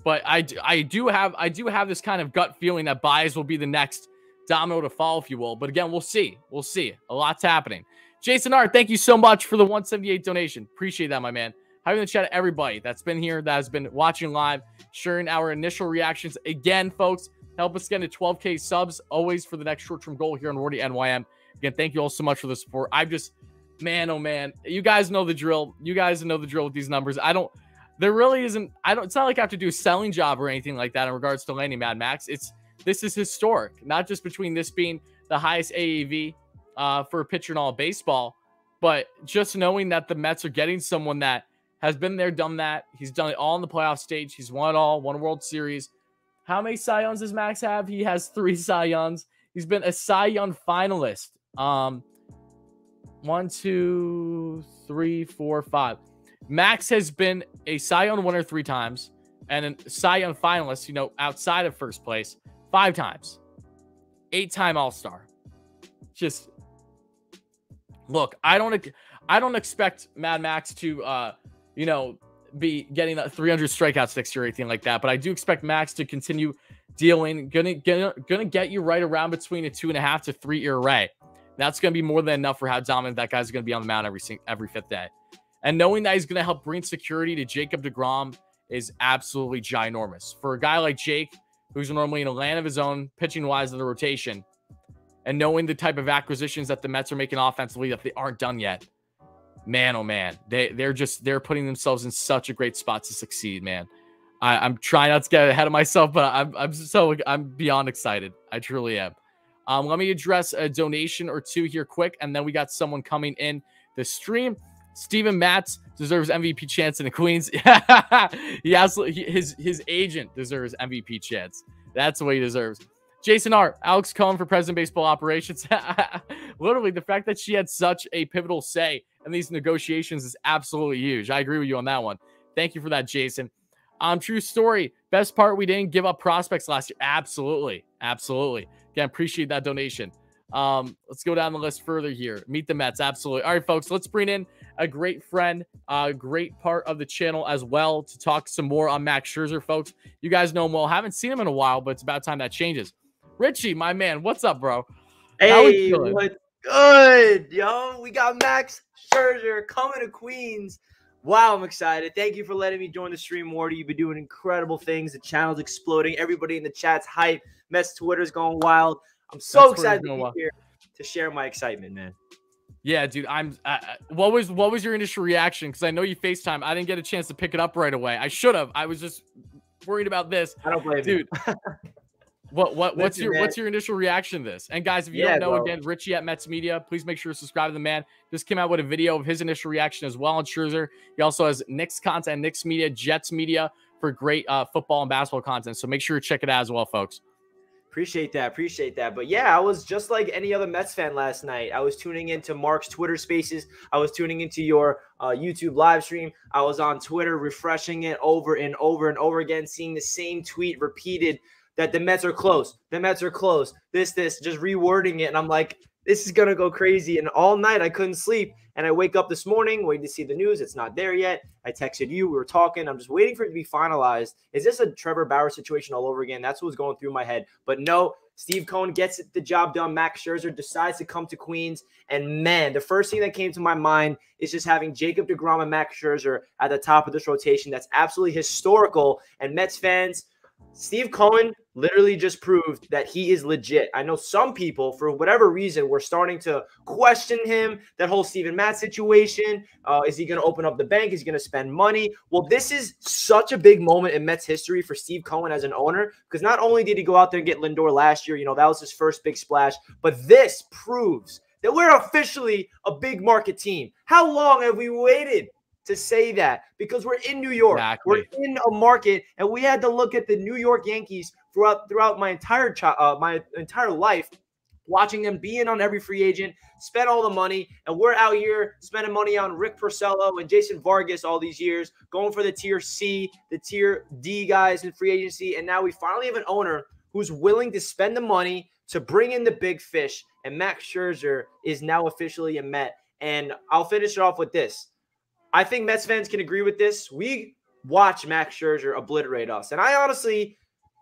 But I, I do have I do have this kind of gut feeling that Baez will be the next domino to fall, if you will. But again, we'll see. We'll see. A lot's happening. Jason R, thank you so much for the 178 donation. Appreciate that, my man. Having the chat everybody that's been here, that has been watching live, sharing our initial reactions. Again, folks, help us get to 12K subs, always for the next short term goal here on Wardy NYM. Again, thank you all so much for the support. I've just, man, oh man, you guys know the drill. You guys know the drill with these numbers. I don't, there really isn't, I don't, it's not like I have to do a selling job or anything like that in regards to landing Mad Max. It's, this is historic, not just between this being the highest AAV uh, for a pitcher in all baseball, but just knowing that the Mets are getting someone that has been there, done that. He's done it all in the playoff stage. He's won it all, won World Series. How many Cy Youngs does Max have? He has three Cy Youngs. He's been a Cy Young finalist. Um, one, two, three, four, five. Max has been a Cy Young winner three times and a Cy Young finalist, you know, outside of first place five times. Eight time All Star. Just look, I don't I don't expect Mad Max to uh you know, be getting that 300 strikeouts next year or anything like that. But I do expect Max to continue dealing. Gonna gonna gonna get you right around between a two and a half to three ERA. That's gonna be more than enough for how dominant that guy's gonna be on the mound every every fifth day. And knowing that he's gonna help bring security to Jacob Degrom is absolutely ginormous for a guy like Jake, who's normally in a land of his own, pitching wise in the rotation, and knowing the type of acquisitions that the Mets are making offensively that they aren't done yet man, oh man, they they're just they're putting themselves in such a great spot to succeed, man. I, am trying not to get ahead of myself, but I'm I'm so I'm beyond excited. I truly am. Um, let me address a donation or two here quick, and then we got someone coming in the stream. Steven Matz deserves MVP chance in the Queens. he has his his agent deserves MVP chance. That's what he deserves. Jason R. Alex Cohen for President Baseball Operations. Literally, the fact that she had such a pivotal say in these negotiations is absolutely huge. I agree with you on that one. Thank you for that, Jason. Um, true story. Best part, we didn't give up prospects last year. Absolutely. Absolutely. Again, appreciate that donation. Um, let's go down the list further here. Meet the Mets. Absolutely. All right, folks, let's bring in a great friend, a great part of the channel as well to talk some more on Max Scherzer, folks. You guys know him well. Haven't seen him in a while, but it's about time that changes. Richie, my man, what's up, bro? Hey, what's good, yo? We got Max Scherzer coming to Queens. Wow, I'm excited. Thank you for letting me join the stream, Wardy. You've been doing incredible things. The channel's exploding. Everybody in the chat's hype. Mets Twitter's going wild. I'm so That's excited to be here to share my excitement, man. Yeah, dude. I'm. Uh, uh, what was what was your initial reaction? Because I know you Facetime. I didn't get a chance to pick it up right away. I should have. I was just worried about this. I don't blame dude. What what what's your man. what's your initial reaction to this? And guys, if you yeah, don't know, bro. again, Richie at Mets Media, please make sure to subscribe to the man. Just came out with a video of his initial reaction as well on Scherzer. He also has Knicks content, Knicks Media, Jets Media for great uh, football and basketball content. So make sure to check it out as well, folks. Appreciate that. Appreciate that. But yeah, I was just like any other Mets fan last night. I was tuning into Mark's Twitter spaces. I was tuning into your uh, YouTube live stream. I was on Twitter refreshing it over and over and over again, seeing the same tweet repeated that the Mets are close. The Mets are close. This, this, just rewording it. And I'm like, this is going to go crazy. And all night I couldn't sleep. And I wake up this morning, waiting to see the news. It's not there yet. I texted you. We were talking. I'm just waiting for it to be finalized. Is this a Trevor Bauer situation all over again? That's what was going through my head. But no, Steve Cohen gets the job done. Max Scherzer decides to come to Queens. And man, the first thing that came to my mind is just having Jacob DeGrom and Max Scherzer at the top of this rotation. That's absolutely historical. And Mets fans, Steve Cohen literally just proved that he is legit. I know some people, for whatever reason, were starting to question him. That whole Steven Matz situation. Uh, is he going to open up the bank? Is he going to spend money? Well, this is such a big moment in Mets history for Steve Cohen as an owner because not only did he go out there and get Lindor last year, you know, that was his first big splash, but this proves that we're officially a big market team. How long have we waited to say that because we're in New York. Exactly. We're in a market, and we had to look at the New York Yankees throughout throughout my entire uh, my entire life, watching them be in on every free agent, spend all the money, and we're out here spending money on Rick Porcello and Jason Vargas all these years, going for the tier C, the tier D guys in free agency, and now we finally have an owner who's willing to spend the money to bring in the big fish. And Max Scherzer is now officially a Met. And I'll finish it off with this. I think Mets fans can agree with this. We watch Max Scherzer obliterate us. And I honestly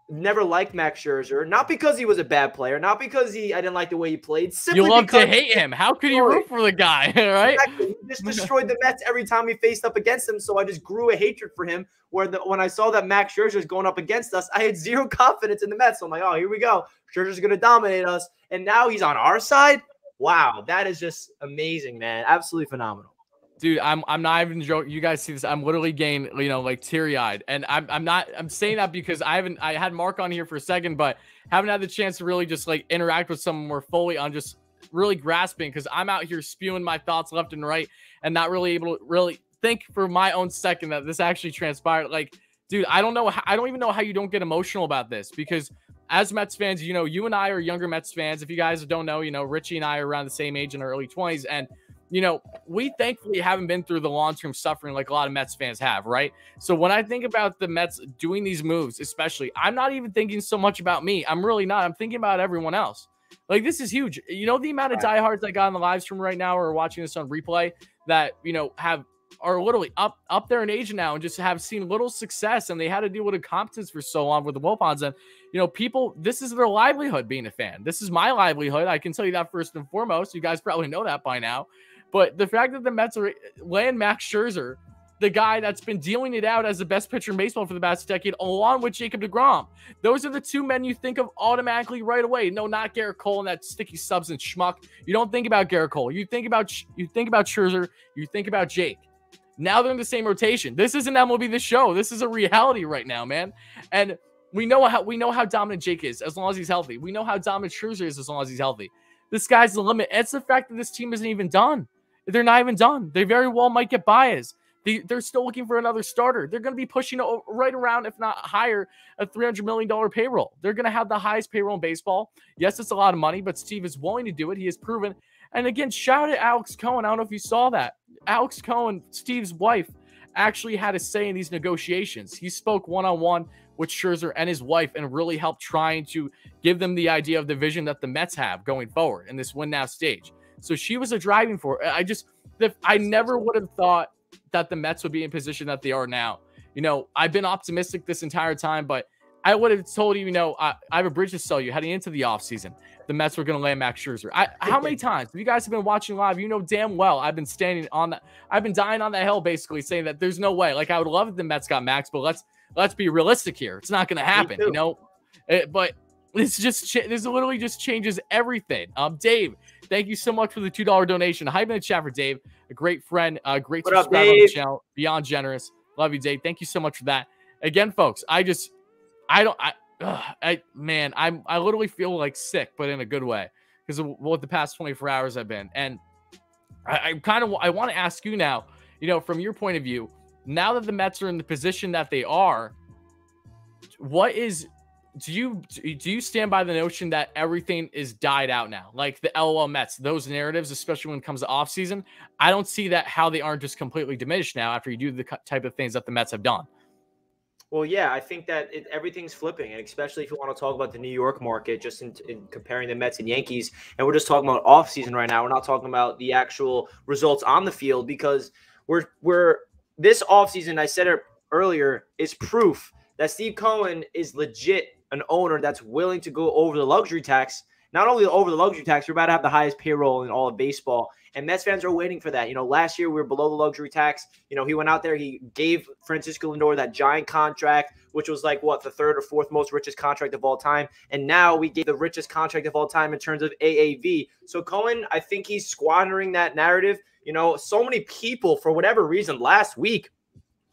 never liked Max Scherzer, not because he was a bad player, not because he I didn't like the way he played. You love to hate him. How could you root for the guy, right? Exactly. He just destroyed the Mets every time we faced up against him. So I just grew a hatred for him. Where the, when I saw that Max Scherzer is going up against us, I had zero confidence in the Mets. So I'm like, oh, here we go. Scherzer's going to dominate us, and now he's on our side. Wow, that is just amazing, man. Absolutely phenomenal dude i'm i'm not even joking you guys see this i'm literally getting you know like teary-eyed and i'm i'm not i'm saying that because i haven't i had mark on here for a second but haven't had the chance to really just like interact with someone more fully on just really grasping because i'm out here spewing my thoughts left and right and not really able to really think for my own second that this actually transpired like dude i don't know i don't even know how you don't get emotional about this because as Mets fans, you know, you and I are younger Mets fans. If you guys don't know, you know, Richie and I are around the same age in our early 20s. And you know, we thankfully haven't been through the long term suffering like a lot of Mets fans have, right? So when I think about the Mets doing these moves, especially, I'm not even thinking so much about me. I'm really not. I'm thinking about everyone else. Like this is huge. You know, the amount of diehards I got on the live stream right now or watching this on replay that, you know, have are literally up up there in age now and just have seen little success and they had to deal with incompetence for so long with the Wilpons and you know people this is their livelihood being a fan this is my livelihood I can tell you that first and foremost you guys probably know that by now but the fact that the Mets are land Max Scherzer, the guy that's been dealing it out as the best pitcher in baseball for the past decade, along with Jacob DeGrom, those are the two men you think of automatically right away. No, not Gerrit Cole and that sticky substance schmuck. You don't think about Gerrit Cole. You think about you think about Scherzer. You think about Jake. Now they're in the same rotation. This isn't MLB the show. This is a reality right now, man. And we know how we know how dominant Jake is as long as he's healthy. We know how dominant Scherzer is as long as he's healthy. This guy's the limit. It's the fact that this team isn't even done. They're not even done. They very well might get Baez. They, they're still looking for another starter. They're going to be pushing right around, if not higher, a $300 million payroll. They're going to have the highest payroll in baseball. Yes, it's a lot of money, but Steve is willing to do it. He has proven. And again, shout out Alex Cohen. I don't know if you saw that. Alex Cohen, Steve's wife, actually had a say in these negotiations. He spoke one on one with Scherzer and his wife and really helped trying to give them the idea of the vision that the Mets have going forward in this win now stage. So she was a driving force. I just, the, I never would have thought that the Mets would be in position that they are now. You know, I've been optimistic this entire time, but I would have told you, you know, I, I have a bridge to sell you heading into the offseason. The Mets were going to land Max Scherzer. I, how many times? If you guys have been watching live, you know damn well I've been standing on that. I've been dying on that hill, basically saying that there's no way. Like I would love if the Mets got Max, but let's let's be realistic here. It's not going to happen, you know. It, eh, but this just this literally just changes everything. Um, Dave, Thank you so much for the two dollar donation. Hype in the chat for Dave, a great friend, a great what subscriber up, on the channel. Beyond generous. Love you, Dave. Thank you so much for that. Again, folks, I just, I don't, I, ugh, I man, I'm, I literally feel like sick, but in a good way because of what the past 24 hours have been. And I, I kind of, I want to ask you now, you know, from your point of view, now that the Mets are in the position that they are, what is do you do you stand by the notion that everything is died out now? Like the lol mets those narratives especially when it comes to offseason i don't see that how they aren't just completely diminished now after you do the type of things that the mets have done. Well yeah i think that it, everything's flipping and especially if you want to talk about the new york market just in, in comparing the mets and yankees and we're just talking about offseason right now we're not talking about the actual results on the field because we're we're this offseason i said it earlier is proof that steve cohen is legit an owner that's willing to go over the luxury tax not only over the luxury tax, we're about to have the highest payroll in all of baseball. And Mets fans are waiting for that. You know, last year we were below the luxury tax. You know, he went out there, he gave Francisco Lindor that giant contract, which was like what the third or fourth most richest contract of all time. And now we gave the richest contract of all time in terms of AAV. So Cohen, I think he's squandering that narrative. You know, so many people, for whatever reason, last week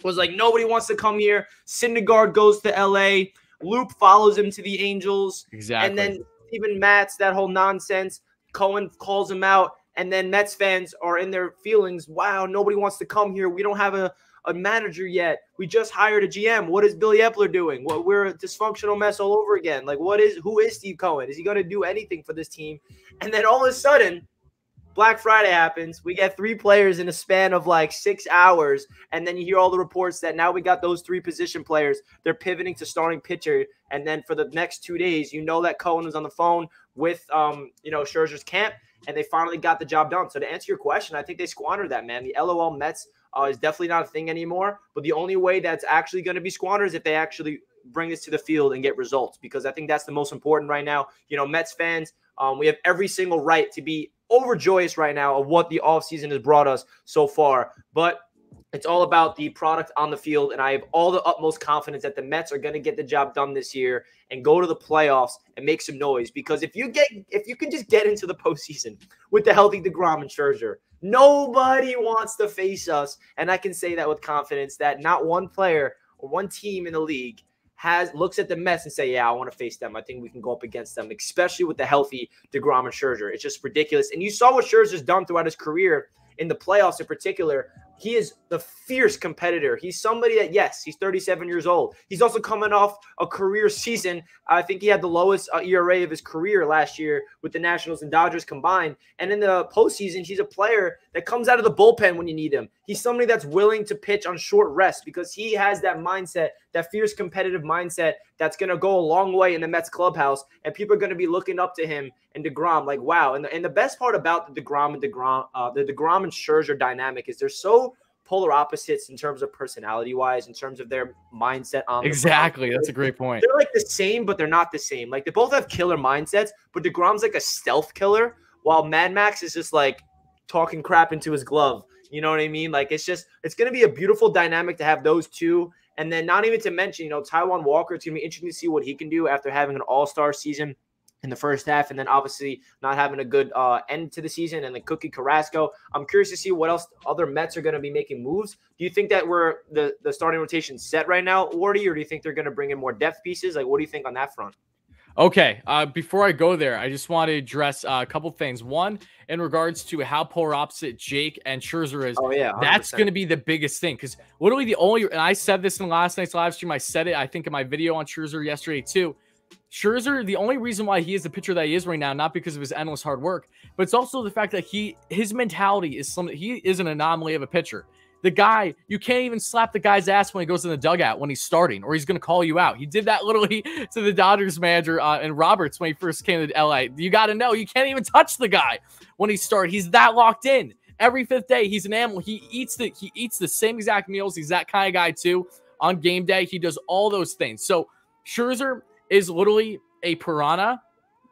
was like nobody wants to come here. Syndergaard goes to LA. Loup follows him to the Angels. Exactly. And then even Matz, that whole nonsense. Cohen calls him out. And then Mets fans are in their feelings. Wow, nobody wants to come here. We don't have a, a manager yet. We just hired a GM. What is Billy Eppler doing? What we're a dysfunctional mess all over again. Like, what is who is Steve Cohen? Is he going to do anything for this team? And then all of a sudden, Black Friday happens. We get three players in a span of like six hours. And then you hear all the reports that now we got those three position players. They're pivoting to starting pitcher. And then for the next two days, you know that Cohen was on the phone with, um, you know, Scherzer's camp. And they finally got the job done. So to answer your question, I think they squandered that, man. The LOL Mets uh, is definitely not a thing anymore. But the only way that's actually going to be squandered is if they actually bring this to the field and get results because I think that's the most important right now. You know, Mets fans, um, we have every single right to be overjoyous right now of what the offseason has brought us so far. But it's all about the product on the field, and I have all the utmost confidence that the Mets are going to get the job done this year and go to the playoffs and make some noise. Because if you get, if you can just get into the postseason with the healthy Degrom and Scherzer, nobody wants to face us, and I can say that with confidence that not one player or one team in the league has looks at the Mets and say, "Yeah, I want to face them. I think we can go up against them, especially with the healthy Degrom and Scherzer. It's just ridiculous." And you saw what Scherzer's done throughout his career in the playoffs, in particular. He is the fierce competitor. He's somebody that, yes, he's 37 years old. He's also coming off a career season. I think he had the lowest uh, ERA of his career last year with the Nationals and Dodgers combined. And in the postseason, he's a player that comes out of the bullpen when you need him. He's somebody that's willing to pitch on short rest because he has that mindset, that fierce competitive mindset that's going to go a long way in the Mets clubhouse. And people are going to be looking up to him and DeGrom like, wow. And the, and the best part about the DeGrom and DeGrom, uh, the DeGrom and Scherzer dynamic is they're so polar opposites in terms of personality wise, in terms of their mindset on exactly. That's a great point. They're like the same, but they're not the same. Like they both have killer mindsets, but Degrom's like a stealth killer, while Mad Max is just like talking crap into his glove. You know what I mean? Like it's just it's gonna be a beautiful dynamic to have those two. And then not even to mention, you know, Taijuan Walker, it's gonna be interesting to see what he can do after having an all-star season in the first half, and then obviously not having a good uh, end to the season, and the Cookie Carrasco. I'm curious to see what else other Mets are going to be making moves. Do you think that we're the the starting rotation set right now, Wardy, or do you think they're going to bring in more depth pieces? Like, what do you think on that front? Okay, uh, before I go there, I just want to address uh, a couple things. One, in regards to how polar opposite Jake and Scherzer is. Oh yeah, 100%. that's going to be the biggest thing because literally the only and I said this in last night's live stream. I said it, I think, in my video on Scherzer yesterday too Scherzer, the only reason why he is the pitcher that he is right now, not because of his endless hard work, but it's also the fact that he his mentality is something he is an anomaly of a pitcher. The guy, you can't even slap the guy's ass when he goes in the dugout when he's starting, or he's going to call you out. He did that literally to the Dodgers manager uh, and Roberts when he first came to LA. You got to know you can't even touch the guy when he started. He's that locked in. Every fifth day, he's an animal. He eats the he eats the same exact meals. He's that kind of guy too. On game day, he does all those things. So Scherzer, is literally a piranha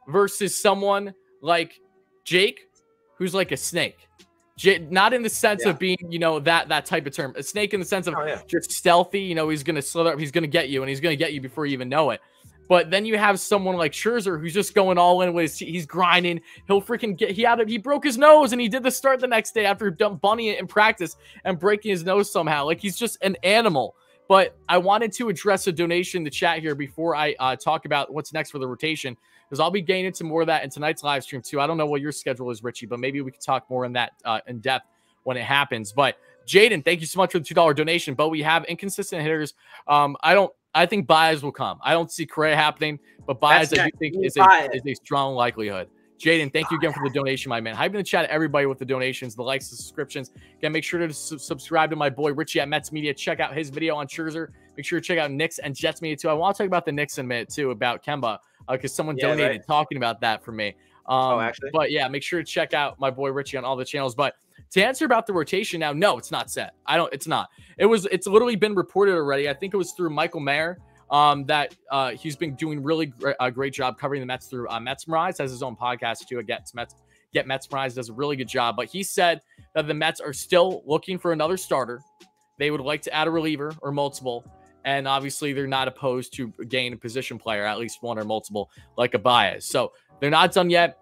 versus someone like Jake, who's like a snake. J- not in the sense yeah. of being, you know, that that type of term. A snake in the sense of oh, yeah. just stealthy. You know, he's gonna slither up, he's gonna get you, and he's gonna get you before you even know it. But then you have someone like Scherzer who's just going all in with his, he's grinding. He'll freaking get he had he broke his nose and he did the start the next day after bunny in practice and breaking his nose somehow. Like he's just an animal. But I wanted to address a donation in the chat here before I uh, talk about what's next for the rotation, because I'll be getting into more of that in tonight's live stream too. I don't know what your schedule is, Richie, but maybe we can talk more in that uh, in depth when it happens. But Jaden, thank you so much for the two dollar donation. But we have inconsistent hitters. Um, I don't. I think Baez will come. I don't see Correa happening, but Baez I do think is a, is a strong likelihood. Jaden, thank you again for the donation, my man. Hype in the chat, everybody with the donations, the likes, the subscriptions. Again, make sure to su- subscribe to my boy Richie at Mets Media. Check out his video on Scherzer. Make sure to check out Knicks and Jets Media too. I want to talk about the Knicks in a minute too, about Kemba, because uh, someone yeah, donated right. talking about that for me. Um, oh, actually. But yeah, make sure to check out my boy Richie on all the channels. But to answer about the rotation now, no, it's not set. I don't. It's not. It was. It's literally been reported already. I think it was through Michael Mayer um, that uh, he's been doing really gr- a great job covering the Mets through uh, Metsmerized, has his own podcast too. It gets Mets get Metsmerized does a really good job. But he said that the Mets are still looking for another starter. They would like to add a reliever or multiple. And obviously, they're not opposed to gain a position player, at least one or multiple, like a Baez. So they're not done yet.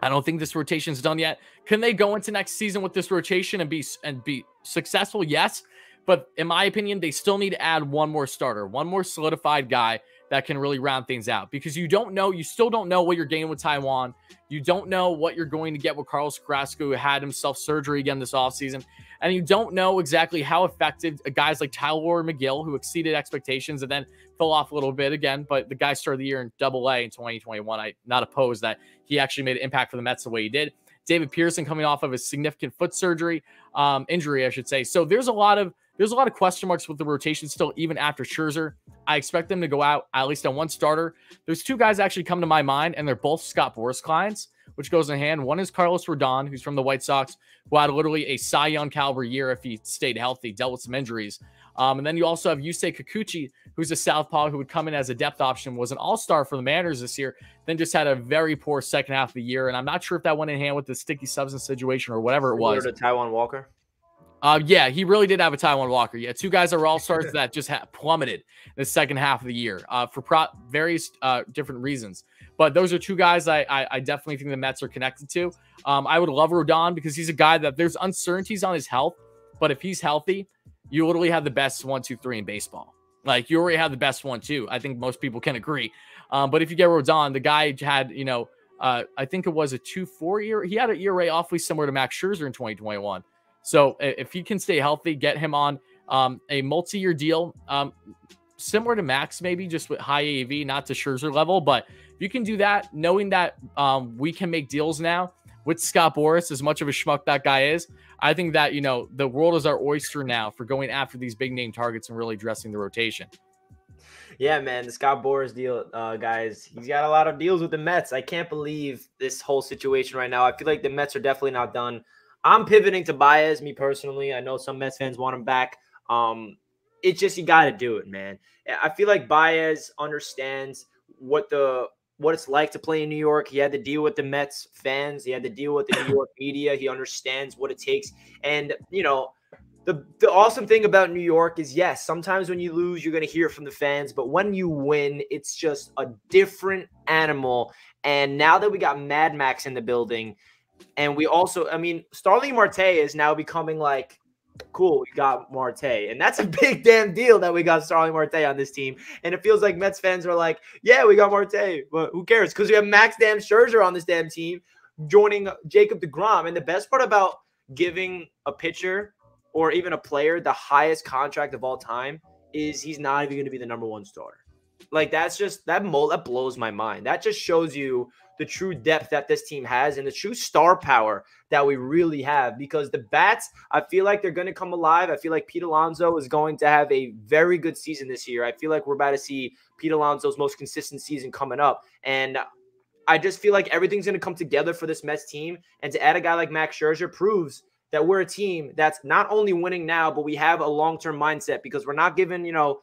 I don't think this rotation is done yet. Can they go into next season with this rotation and be and be successful? Yes, but in my opinion, they still need to add one more starter, one more solidified guy that can really round things out because you don't know, you still don't know what you're getting with Taijuan. You don't know what you're going to get with Carlos Carrasco, who had himself surgery again this offseason. And you don't know exactly how effective guys like Tylor Megill, who exceeded expectations and then fell off a little bit again. But the guy started the year in double A in 2021. I not opposed that he actually made an impact for the Mets the way he did. David Peterson coming off of a significant foot surgery, um, injury, I should say. So there's a lot of there's a lot of question marks with the rotation still, even after Scherzer. I expect them to go out at least on one starter. There's two guys actually come to my mind, and they're both Scott Boras clients, which goes in hand. One is Carlos Rodon, who's from the White Sox, who had literally a Cy Young caliber year if he stayed healthy, dealt with some injuries. Um, and then you also have Yusei Kikuchi, who's a southpaw who would come in as a depth option, was an all-star for the Mariners this year, then just had a very poor second half of the year. And I'm not sure if that went in hand with the sticky substance situation or whatever it was. To Taijuan Walker. Uh, yeah, he really did have a Taijuan Walker. Yeah, two guys are all stars that just ha- plummeted in the second half of the year uh, for pro- various uh, different reasons. But those are two guys I, I, I definitely think the Mets are connected to. Um, I would love Rodon because he's a guy that there's uncertainties on his health, but if he's healthy, you literally have the best one, two, three in baseball. Like you already have the best one too. I think most people can agree. Um, but if you get Rodon, the guy had you know uh, I think it was a two four year. He had an ERA awfully similar to Max Scherzer in 2021. So if he can stay healthy, get him on um, a multi-year deal, um, similar to Max, maybe just with high AAV, not to Scherzer level. But if you can do that, knowing that um, we can make deals now with Scott Boras, as much of a schmuck that guy is, I think that you know the world is our oyster now for going after these big name targets and really dressing the rotation. Yeah, man, the Scott Boras deal, uh, guys. He's got a lot of deals with the Mets. I can't believe this whole situation right now. I feel like the Mets are definitely not done. I'm pivoting to Baez, me personally. I know some Mets fans want him back. Um, it's just you got to do it, man. I feel like Baez understands what the what it's like to play in New York. He had to deal with the Mets fans. He had to deal with the New York media. He understands what it takes. And you know, the the awesome thing about New York is yes, sometimes when you lose, you're gonna hear from the fans, but when you win, it's just a different animal. And now that we got Mad Max in the building, and we also, I mean, Starling Marte is now becoming like, cool, we got Marte. And that's a big damn deal that we got Starling Marte on this team. And it feels like Mets fans are like, yeah, we got Marte. But who cares? Because we have Max damn Scherzer on this damn team joining Jacob DeGrom. And the best part about giving a pitcher or even a player the highest contract of all time is he's not even going to be the number one starter. Like that's just that mo- that blows my mind. That just shows you the true depth that this team has and the true star power that we really have. Because the bats, I feel like they're going to come alive. I feel like Pete Alonso is going to have a very good season this year. I feel like we're about to see Pete Alonso's most consistent season coming up, and I just feel like everything's going to come together for this Mets team. And to add a guy like Max Scherzer proves that we're a team that's not only winning now, but we have a long term mindset because we're not giving, you know,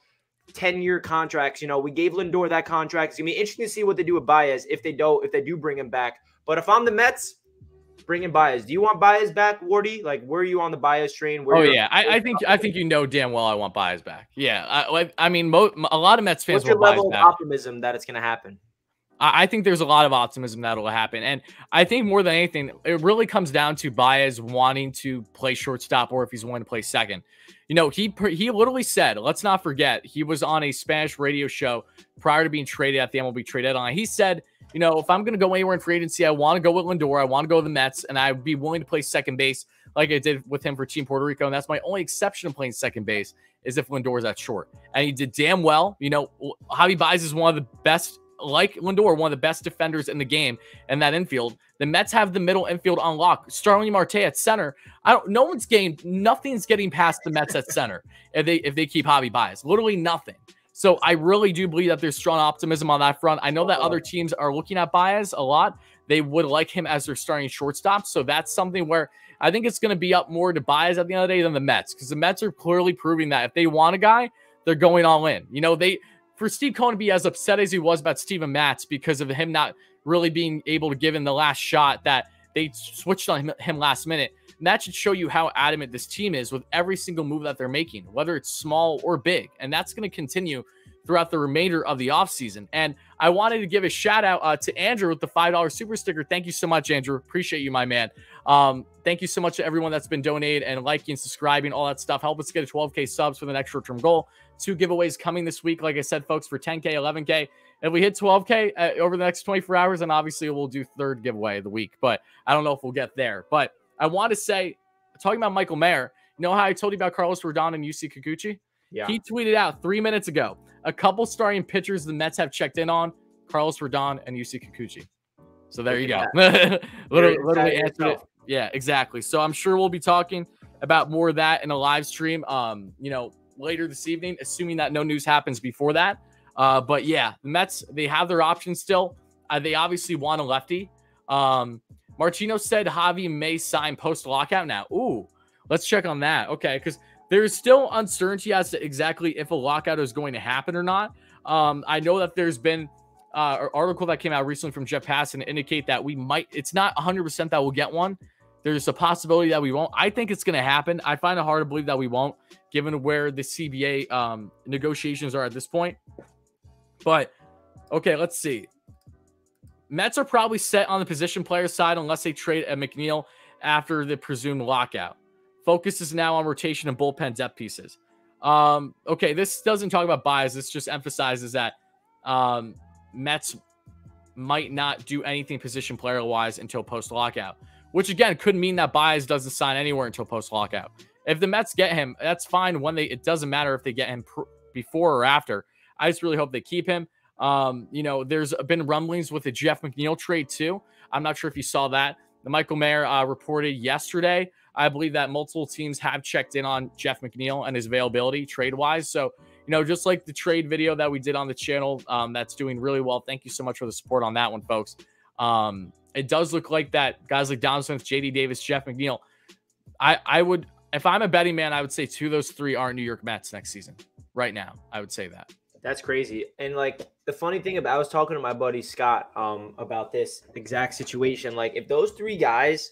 10 year contracts. You know, we gave Lindor that contract. It's gonna be interesting to see what they do with Baez if they don't, if they do bring him back. But if I'm the Mets, bring in Baez. Do you want Baez back, Wardy? Like, where are you on the Baez train? Where oh yeah, I, I, think I think you know damn well I want Baez back. Yeah, I, I mean, mo- a lot of Mets fans. What's your level of optimism that it's gonna happen? I think there's a lot of optimism that'll happen. And I think more than anything, it really comes down to Baez wanting to play shortstop or if he's willing to play second. You know, he he literally said, let's not forget, he was on a Spanish radio show prior to being traded at the MLB trade deadline. He said, you know, if I'm going to go anywhere in free agency, I want to go with Lindor. I want to go with the Mets, and I'd be willing to play second base like I did with him for Team Puerto Rico. And that's my only exception of playing second base is if Lindor is that short. And he did damn well. You know, Javi Baez is one of the best like Lindor, one of the best defenders in the game in that infield. The Mets have the middle infield on lock. Starling Marte at center. I don't. No one's getting. Nothing's getting past the Mets at center if they if they keep Javi Baez. Literally nothing. So I really do believe that there's strong optimism on that front. I know that other oh. teams are looking at Baez a lot. They would like him as their starting shortstop. So that's something where I think it's going to be up more to Baez at the end of the day than the Mets because the Mets are clearly proving that if they want a guy, they're going all in. You know, they for Steve Cohen to be as upset as he was about Steven Matz because of him not really being able to give him the last shot that they switched on him, him last minute. And that should show you how adamant this team is with every single move that they're making, whether it's small or big. And that's going to continue throughout the remainder of the offseason. And I wanted to give a shout out uh, to Andrew with the $5 super sticker. Thank you so much, Andrew. Appreciate you, my man. Um, thank you so much to everyone that's been donating and liking, subscribing, all that stuff. Help us get a 12K subs for the next short term goal. Two giveaways coming this week, like I said, folks, for 10K, 11K. If we hit 12K uh, over the next 24 hours, then obviously we'll do third giveaway of the week. But I don't know if we'll get there. But I want to say, talking about Michael Mayer, you know how I told you about Carlos Rodon and Yusei Kikuchi? Yeah. He tweeted out three minutes ago a couple starting pitchers the Mets have checked in on Carlos Rodon and Yusei Kikuchi. So there you go. literally, literally answered it. Yeah, exactly. So I'm sure we'll be talking about more of that in a live stream. Um, you know, later this evening, assuming that no news happens before that. Uh, but yeah, the Mets they have their options still. Uh, they obviously want a lefty. Um, Martino said Javi may sign post lockout now. Ooh, let's check on that. Okay, because there's still uncertainty as to exactly if a lockout is going to happen or not. Um, I know that there's been uh, article that came out recently from Jeff Passan indicate that we might. It's not 100% that we'll get one. There's a possibility that we won't. I think it's going to happen. I find it hard to believe that we won't, given where the CBA um, negotiations are at this point. But okay, let's see. Mets are probably set on the position player side unless they trade at McNeil after the presumed lockout. Focus is now on rotation and bullpen depth pieces. Um, okay, this doesn't talk about Baez. This just emphasizes that um, Mets might not do anything position player wise until post lockout, which again could mean that Baez doesn't sign anywhere until post lockout. If the Mets get him, that's fine. When they, it doesn't matter if they get him pr- before or after. I just really hope they keep him. Um, you know, there's been rumblings with the Jeff McNeil trade too. I'm not sure if you saw that. The Michael Mayer uh, reported yesterday I believe that multiple teams have checked in on Jeff McNeil and his availability trade wise. So, you know, just like the trade video that we did on the channel, um, that's doing really well. Thank you so much for the support on that one, folks. Um, it does look like that guys like Dom Smith, JD Davis, Jeff McNeil. I, I would, if I'm a betting man, I would say two of those three aren't New York Mets next season. Right now, I would say that. That's crazy. And like the funny thing about I was talking to my buddy Scott um about this exact situation. Like if those three guys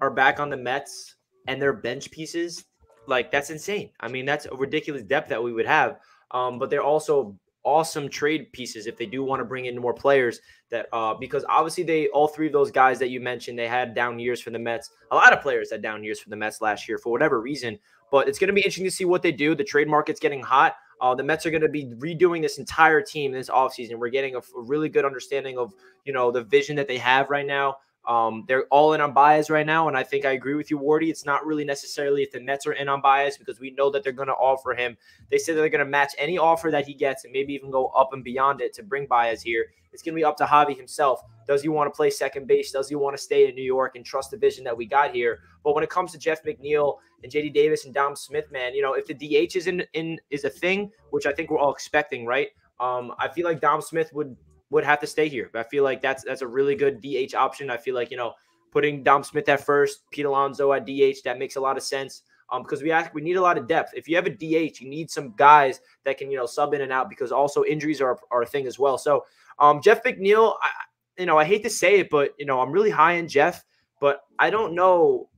are back on the Mets and their bench pieces, like that's insane. I mean, that's a ridiculous depth that we would have. Um, but they're also awesome trade pieces if they do want to bring in more players that uh because obviously they all three of those guys that you mentioned they had down years for the Mets. A lot of players had down years for the Mets last year for whatever reason. But it's going to be interesting to see what they do. The trade market's getting hot. Uh, the Mets are going to be redoing this entire team this offseason. We're getting a, a really good understanding of you know the vision that they have right now. Um, they're all in on Baez right now, and I think I agree with you, Wardy. It's not really necessarily if the Mets are in on Baez because we know that they're going to offer him. They said they're going to match any offer that he gets and maybe even go up and beyond it to bring Baez here. It's going to be up to Javi himself. Does he want to play second base? Does he want to stay in New York and trust the vision that we got here? But when it comes to Jeff McNeil and JD Davis and Dom Smith, man, you know, if the DH is in, in is a thing, which I think we're all expecting, right? Um, I feel like Dom Smith would would have to stay here. But I feel like that's that's a really good DH option. I feel like you know putting Dom Smith at first, Pete Alonso at DH, that makes a lot of sense. Um, because we ask, we need a lot of depth. If you have a DH, you need some guys that can you know sub in and out because also injuries are, are a thing as well. So um, Jeff McNeil, I, you know, I hate to say it, but you know, I'm really high in Jeff, but I don't know.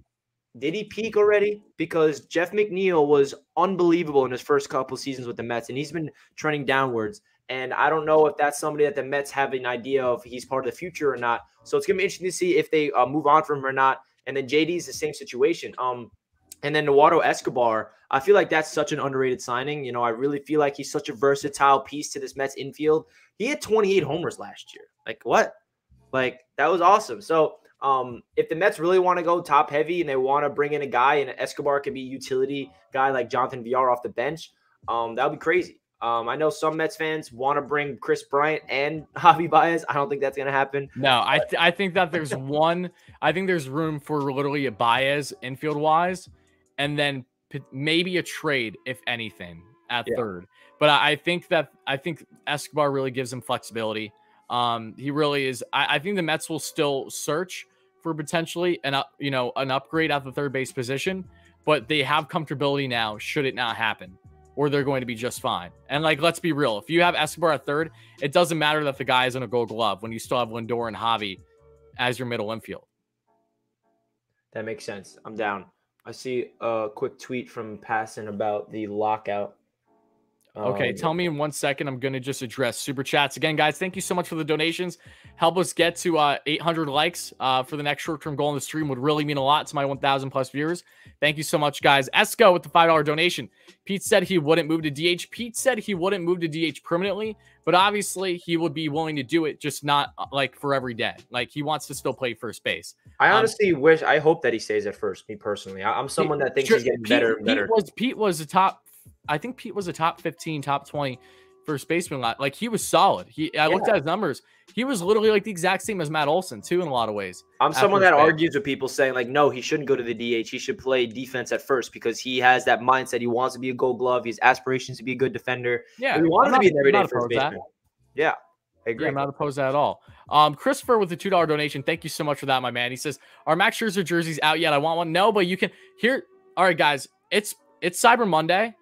Did he peak already? Because Jeff McNeil was unbelievable in his first couple seasons with the Mets, and he's been trending downwards. And I don't know if that's somebody that the Mets have an idea of he's part of the future or not. So it's gonna be interesting to see if they uh, move on from him or not. And then JD is the same situation. Um, and then Eduardo Escobar, I feel like that's such an underrated signing. You know, I really feel like he's such a versatile piece to this Mets infield. He had 28 homers last year. Like what? Like that was awesome. So um, if the Mets really want to go top heavy and they want to bring in a guy and Escobar could be utility guy like Jonathan Villar off the bench, um, that would be crazy. Um, I know some Mets fans want to bring Kris Bryant and Javi Baez. I don't think that's going to happen. No, I th- I think that there's one. I think there's room for literally a Baez infield wise, and then p- maybe a trade if anything at yeah. third. But I, I, think that I think Escobar really gives him flexibility. Um, he really is. I, I think the Mets will still search for potentially an up, you know, an upgrade at the third base position, but they have comfortability now. Should it not happen? Or they're going to be just fine. And like, let's be real. If you have Escobar at third, it doesn't matter that the guy is in a gold glove when you still have Lindor and Javi as your middle infield. That makes sense. I'm down. I see a quick tweet from Passan about the lockout. Okay, Um, tell me in one second. I'm going to just address super chats again, guys. Thank you so much for the donations. Help us get to uh, 800 likes uh, for the next short term goal on the stream would really mean a lot to my 1,000 plus viewers. Thank you so much, guys. Esco with the $5 donation. Pete said he wouldn't move to DH. Pete said he wouldn't move to DH permanently, but obviously he would be willing to do it, just not uh, like for every day. Like he wants to still play first base. I um, honestly wish. I hope that he stays at first. Me personally, I, am someone that thinks Sure, he's getting Pete, better and better. Pete was Pete was a top. I think Pete was a top 15, top 20 first baseman. Like he was solid. He I looked at his numbers. He was literally like the exact same as Matt Olson too in a lot of ways. I'm someone that argues with people saying like, no, he shouldn't go to the DH. He should play defense at first because he has that mindset. He wants to be a Gold Glove. He has aspirations to be a good defender. Yeah, he wants to be an I'm everyday not first opposed that. Yeah, I agree. Yeah, I'm not opposed to that at all. Um, Christopher with the two dollar donation. Thank you so much for that, my man. He says, "Are Max Scherzer jerseys out yet? I want one." No, but you can here. All right, guys. It's it's Cyber Monday.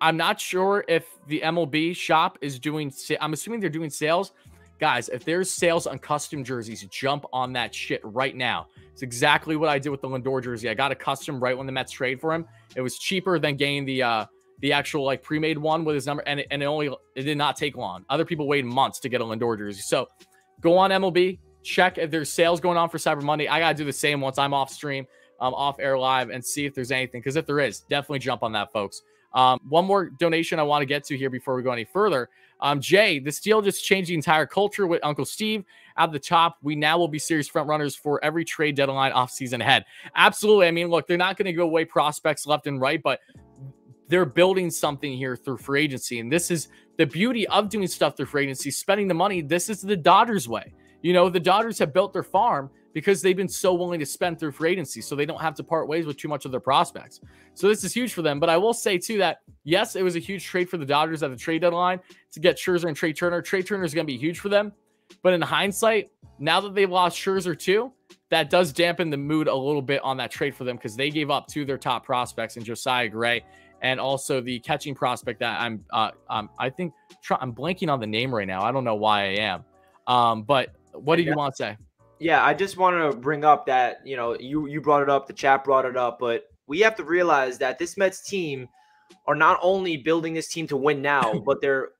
I'm not sure if the MLB shop is doing. I'm assuming they're doing sales. Guys, if there's sales on custom jerseys, jump on that shit right now. It's exactly what I did with the Lindor jersey. I got a custom right when the Mets trade for him. It was cheaper than getting the uh the actual like pre-made one with his number, and it, and it only it did not take long. Other people waited months to get a Lindor jersey. So go on MLB, check if there's sales going on for Cyber Monday. I gotta do the same once I'm off stream, um, off air live, and see if there's anything. Because if there is, definitely jump on that, folks. Um, one more donation I want to get to here before we go any further. Um, Jay, this deal just changed the entire culture with Uncle Steve at the top. We now will be serious front runners for every trade deadline off season ahead. Absolutely. I mean, look, they're not going to give away prospects left and right, but they're building something here through free agency. And this is the beauty of doing stuff through free agency, spending the money. This is the Dodgers way. You know, the Dodgers have built their farm because they've been so willing to spend through free agency, so they don't have to part ways with too much of their prospects. So this is huge for them. But I will say too that yes, it was a huge trade for the Dodgers at the trade deadline to get Scherzer and Trea Turner. Trea Turner is going to be huge for them. But in hindsight, now that they've lost Scherzer too, that does dampen the mood a little bit on that trade for them because they gave up two of their top prospects in Josiah Gray and also the catching prospect that I'm uh um I think try, I'm blanking on the name right now. I don't know why I am. Um, but what do you want to say? Yeah, I just want to bring up that you know you you brought it up, the chat brought it up, but we have to realize that this Mets team are not only building this team to win now, but they're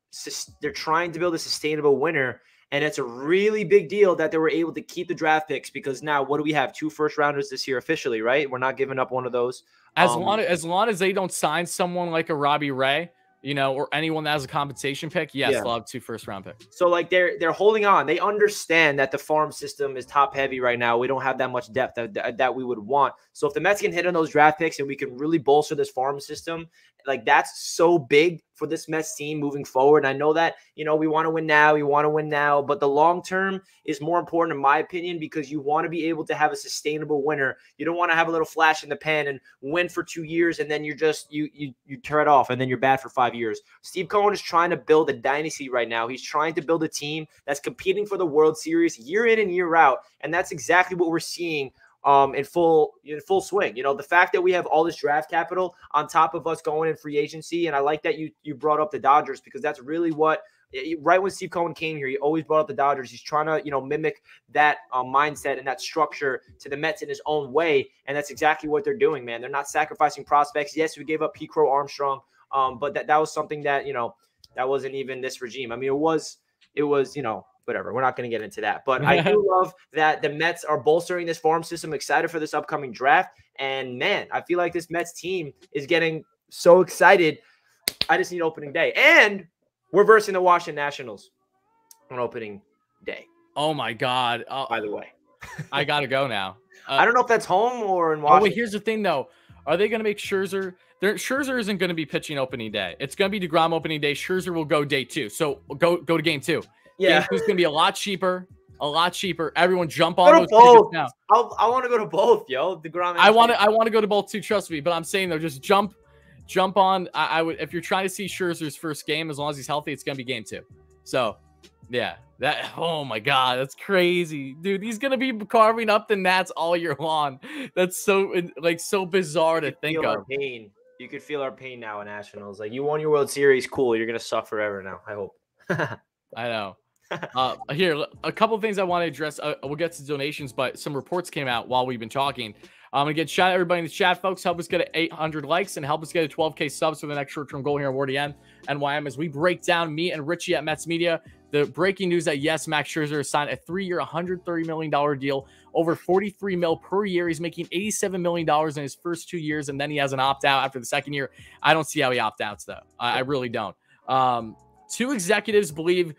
they're trying to build a sustainable winner, and it's a really big deal that they were able to keep the draft picks because now what do we have? Two first rounders this year officially, right? We're not giving up one of those. As Um, long as long as they don't sign someone like a Robbie Ray, you know, or anyone that has a compensation pick, yes, Yeah. they'll have two first round picks. So like they're they're holding on. They understand that the farm system is top heavy right now. We don't have that much depth that, that, that we would want. So if the Mets can hit on those draft picks and we can really bolster this farm system, like that's so big for this Mets team moving forward. And I know that you know we want to win now, we want to win now, but the long term is more important in my opinion because you want to be able to have a sustainable winner. You don't want to have a little flash in the pan and win for two years and then you're just you you you turn it off and then you're bad for five years. Steve Cohen is trying to build a dynasty right now. He's trying to build a team that's competing for the World Series year in and year out, and that's exactly what we're seeing um in full in full swing. You know, the fact that we have all this draft capital on top of us going in free agency, and I like that you you brought up the Dodgers because that's really what right when Steve Cohen came here, he always brought up the Dodgers. He's trying to, you know, mimic that uh, mindset and that structure to the Mets in his own way, and that's exactly what they're doing, man. They're not sacrificing prospects. Yes, we gave up P. Crow Armstrong, um, but that that was something that you know that wasn't even this regime. I mean, it was it was you know whatever. We're not going to get into that, but I do love that the Mets are bolstering this farm system. Excited for this upcoming draft, and man, I feel like this Mets team is getting so excited. I just need opening day, and we're versing the Washington Nationals on opening day. Oh my god. Uh, By the way, I gotta go now. Uh, I don't know if that's home or in Oh Washington. wait, here's the thing though. Are they going to make Scherzer? There, Scherzer isn't going to be pitching opening day. It's going to be Degrom opening day. Scherzer will go day two. So go go to game two. Yeah, it's going to be a lot cheaper. A lot cheaper. Everyone jump on those tickets both. now. I'll, I want to go to both, yo. Degrom. and I want to. I want to go to both too. Trust me. But I'm saying though, just jump, jump on. I, I would if you're trying to see Scherzer's first game, as long as he's healthy, it's going to be game two. So, yeah. That. Oh my god, that's crazy, dude. He's going to be carving up the Nats all year long. That's so like so bizarre to think Feel of. our pain. You could feel our pain now in Nationals. Like you won your World Series, cool. You're gonna suck forever now. I hope. I know. Uh, here, a couple of things I want to address. Uh, we'll get to donations, but some reports came out while we've been talking. I'm gonna get shout out everybody in the chat, folks. Help us get to 800 likes and help us get a 12k subs for the next short-term goal here at end. NYM as we break down me and Richie at Mets Media the breaking news that yes, Max Scherzer signed a three-year, 130 million dollar deal, over 43 mil per year. He's making 87 million dollars in his first two years, and then he has an opt-out after the second year. I don't see how he opt-outs though. I, I really don't. Um, two executives believe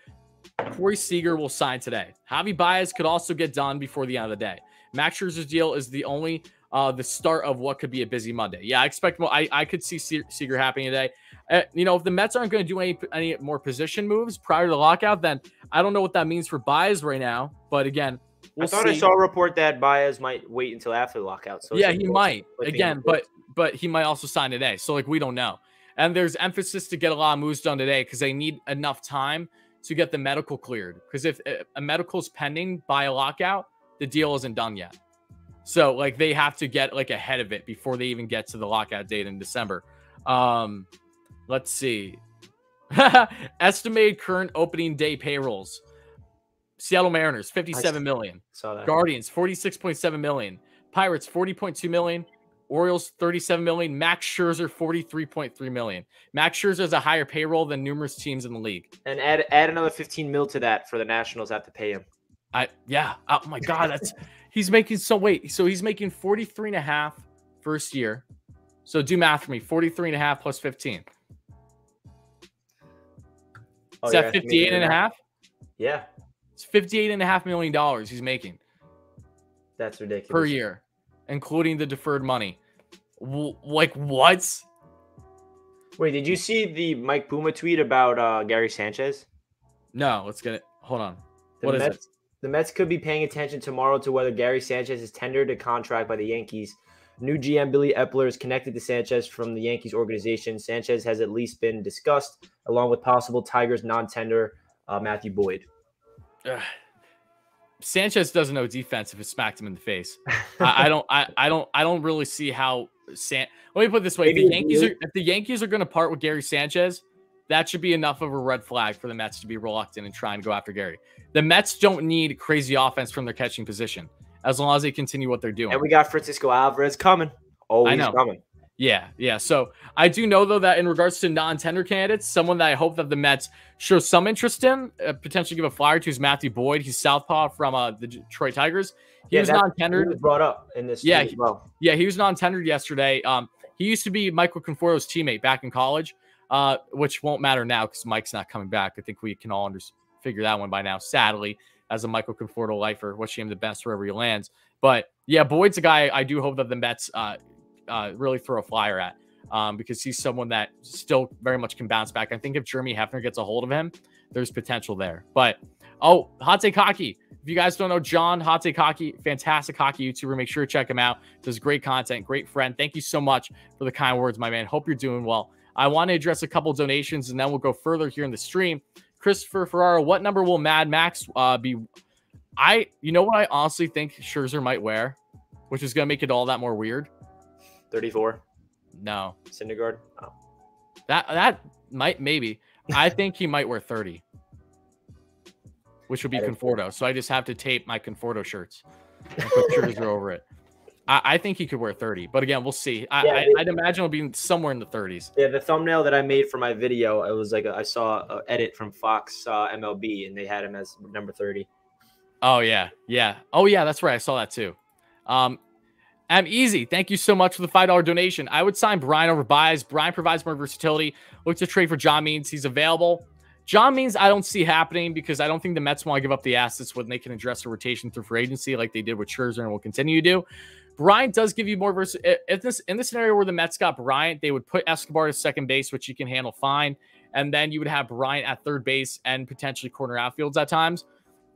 Corey Seager will sign today. Javi Baez could also get done before the end of the day. Max Scherzer's deal is the only uh, the start of what could be a busy Monday. Yeah, I expect more. I, I could see Seager happening today. Uh, you know, if the Mets aren't going to do any any more position moves prior to the lockout, then I don't know what that means for Baez right now. But again, we'll I thought see. I saw a report that Baez might wait until after the lockout. So yeah, he might again, but but he might also sign today. So like we don't know. And there's emphasis to get a lot of moves done today because they need enough time to get the medical cleared. Because if a medical is pending by a lockout, the deal isn't done yet. So like they have to get like ahead of it before they even get to the lockout date in December. Um, let's see. Estimated current opening day payrolls. Seattle Mariners 57 million. Guardians 46.7 million. Pirates 40.2 million. Orioles 37 million. Max Scherzer 43.3 million. Max Scherzer has a higher payroll than numerous teams in the league. And add add another 15 mil to that for the Nationals have to pay him. I yeah. Oh my god, that's He's making so wait, so he's making 43 and a half first year. So do math for me. 43 and a half plus 15. Oh, Is that 58 and a half? Yeah. It's 58 and a half million dollars he's making. That's ridiculous. Per year, including the deferred money. W- like what? Wait, did you see the Mike Puma tweet about uh, Gary Sanchez? No, let's get it. Hold on. The what Mets, is it? The Mets could be paying attention tomorrow to whether Gary Sanchez is tendered a contract by the Yankees. New GM Billy Eppler is connected to Sanchez from the Yankees organization. Sanchez has at least been discussed, along with possible Tigers non-tender uh, Matthew Boyd. Sanchez doesn't know defense if it smacked him in the face. I, I, don't. I, I don't. I don't really see how. San- Let me put it this way: if the Yankees are if the Yankees are going to part with Gary Sanchez, that should be enough of a red flag for the Mets to be reluctant and try and go after Gary. The Mets don't need crazy offense from their catching position as long as they continue what they're doing. And we got Francisco Alvarez coming. Oh, I know. coming. Yeah, yeah. So I do know though that in regards to non-tender candidates, someone that I hope that the Mets show some interest in, uh, potentially give a flyer to is Matthew Boyd. He's southpaw from uh, the Detroit Tigers. He yeah, was non-tendered. brought up in this. Yeah, he, well. yeah, he was non-tendered yesterday. Um, he used to be Michael Conforto's teammate back in college uh, which won't matter now because Mike's not coming back. I think we can all under- figure that one by now. Sadly, as a Michael Conforto lifer, wish him the best wherever he lands. But yeah, Boyd's a guy I do hope that the Mets uh, uh, really throw a flyer at um, because he's someone that still very much can bounce back. I think if Jeremy Hefner gets a hold of him, there's potential there. But oh, Take Hockey. If you guys don't know John Take Hockey, fantastic hockey YouTuber, make sure to check him out. Does great content, great friend. Thank you so much for the kind words, my man. Hope you're doing well. I want to address a couple donations and then we'll go further here in the stream. Christopher Ferraro, what number will Mad Max uh, be? I, you know what I honestly think Scherzer might wear, which is going to make it all that more weird? 34. No. Syndergaard? Oh. That, that might, maybe. I think he might wear 30, which would be Conforto. So I just have to tape my Conforto shirts and put Scherzer over it. I, I, think he could wear 30, but again, we'll see. I, yeah, I, would imagine it'll be somewhere in the 30s. Yeah, the thumbnail that I made for my video, it was like a, I saw an edit from Fox uh, MLB, and they had him as number 30. Oh yeah, yeah. Oh yeah, that's right. I saw that too. Um, I'm easy. Thank you so much for the five dollar donation. I would sign Bryant over Baez. Bryant provides more versatility. Look to trade for John Means. He's available. John Means I don't see happening because I don't think the Mets want to give up the assets when they can address the rotation through free agency like they did with Scherzer and will continue to do. Bryant does give you more if this in the scenario where the Mets got Bryant, they would put Escobar to second base, which you can handle fine, and then you would have Bryant at third base and potentially corner outfields at times.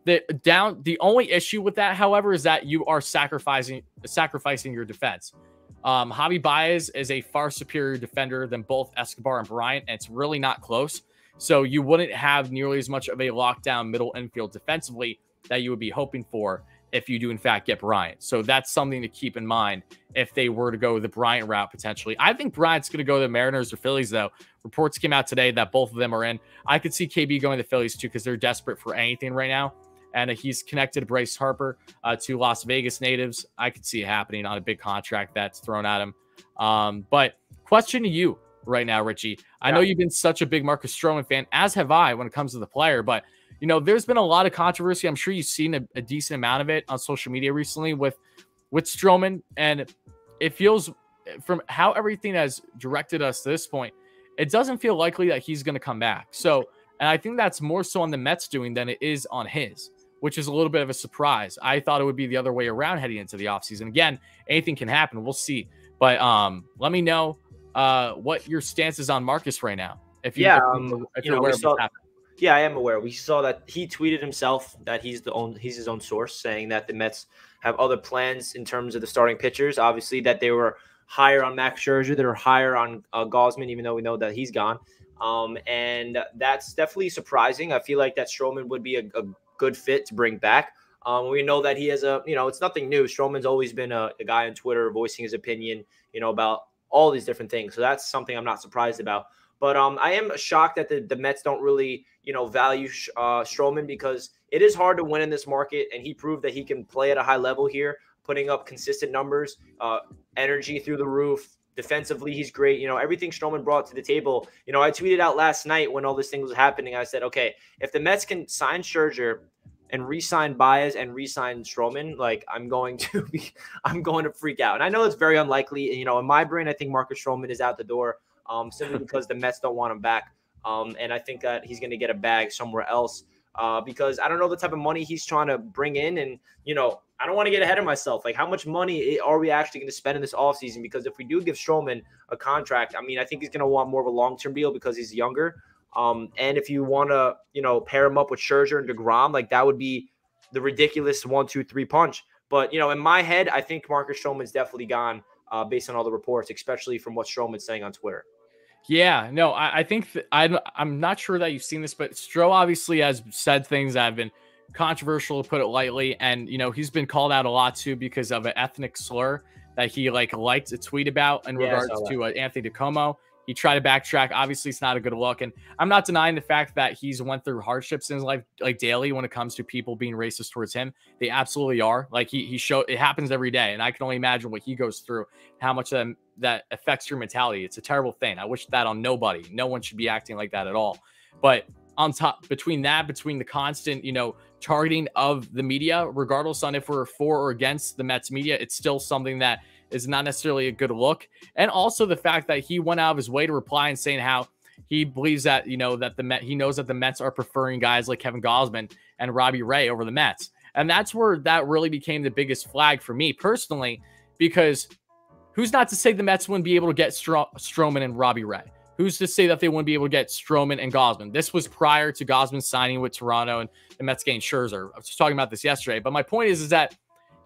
The down the only issue with that, however, is that you are sacrificing sacrificing your defense. Um, Javi Baez is a far superior defender than both Escobar and Bryant, and it's really not close. So you wouldn't have nearly as much of a lockdown middle infield defensively that you would be hoping for if you do in fact get Bryant. So that's something to keep in mind if they were to go the Bryant route potentially. I think Bryant's going to go to the Mariners or Phillies though. Reports came out today that both of them are in. I could see KB going to the Phillies too because they're desperate for anything right now. And he's connected Bryce Harper uh, to Las Vegas natives. I could see it happening on a big contract that's thrown at him. Um, but question to you right now, Richie. I yeah. know you've been such a big Marcus Stroman fan, as have I when it comes to the player, but you know, there's been a lot of controversy. I'm sure you've seen a, a decent amount of it on social media recently with with Stroman, and it feels from how everything has directed us to this point, it doesn't feel likely that he's going to come back. So, and I think that's more so on the Mets doing than it is on his, which is a little bit of a surprise. I thought it would be the other way around heading into the offseason. Again, anything can happen. We'll see. But um, let me know uh, what your stance is on Marcus right now. If you, yeah, if, um, if you're know, aware of what's. Yeah, I am aware. We saw that he tweeted himself that he's the own he's his own source, saying that the Mets have other plans in terms of the starting pitchers. Obviously, that they were higher on Max Scherzer, they were higher on uh, Gausman, even though we know that he's gone. Um, and that's definitely surprising. I feel like that Stroman would be a, a good fit to bring back. Um, we know that he has a, you know, it's nothing new. Stroman's always been a, a guy on Twitter voicing his opinion, you know, about all these different things. So that's something I'm not surprised about. But um, I am shocked that the, the Mets don't really, you know, value uh, because it is hard to win in this market, and he proved that he can play at a high level here, putting up consistent numbers, uh, energy through the roof. Defensively, he's great. You know, everything Stroman brought to the table. You know, I tweeted out last night when all this thing was happening. I said, okay, if the Mets can sign Scherzer and re-sign Baez and re-sign Stroman, like I'm going to be, I'm going to freak out. And I know it's very unlikely. And, you know, in my brain, I think Marcus Stroman is out the door um, simply because the Mets don't want him back. Um, and I think that he's going to get a bag somewhere else uh, because I don't know the type of money he's trying to bring in. And, you know, I don't want to get ahead of myself. Like, how much money are we actually going to spend in this offseason? Because if we do give Stroman a contract, I mean, I think he's going to want more of a long term deal because he's younger. Um, and if you want to, you know, pair him up with Scherzer and DeGrom, like that would be the ridiculous one, two, three punch. But, you know, in my head, I think Marcus Stroman's definitely gone uh, based on all the reports, especially from what Stroman's saying on Twitter. Yeah, no, I, I think th- I'm I'm not sure that you've seen this, but Stro obviously has said things that have been controversial to put it lightly, and you know he's been called out a lot too because of an ethnic slur that he like liked a tweet about in yeah, regards to uh, Anthony DiComo. He tried to backtrack. Obviously, it's not a good look. And I'm not denying the fact that he's went through hardships in his life, like daily, when it comes to people being racist towards him. They absolutely are. Like he he show it happens every day, and I can only imagine what he goes through, how much that that affects your mentality. It's a terrible thing. I wish that on nobody. No one should be acting like that at all. But on top between that, between the constant, you know, targeting of the media, regardless on if we're for or against the Mets media, it's still something that is not necessarily a good look. And also the fact that he went out of his way to reply and saying how he believes that, you know, that the Met, he knows that the Mets are preferring guys like Kevin Gausman and Robbie Ray over the Mets. And that's where that really became the biggest flag for me personally, because who's not to say the Mets wouldn't be able to get Stro- Stroman and Robbie Ray? Who's to say that they wouldn't be able to get Stroman and Gausman? This was prior to Gausman signing with Toronto and the Mets getting Scherzer. I was just talking about this yesterday. But my point is, is that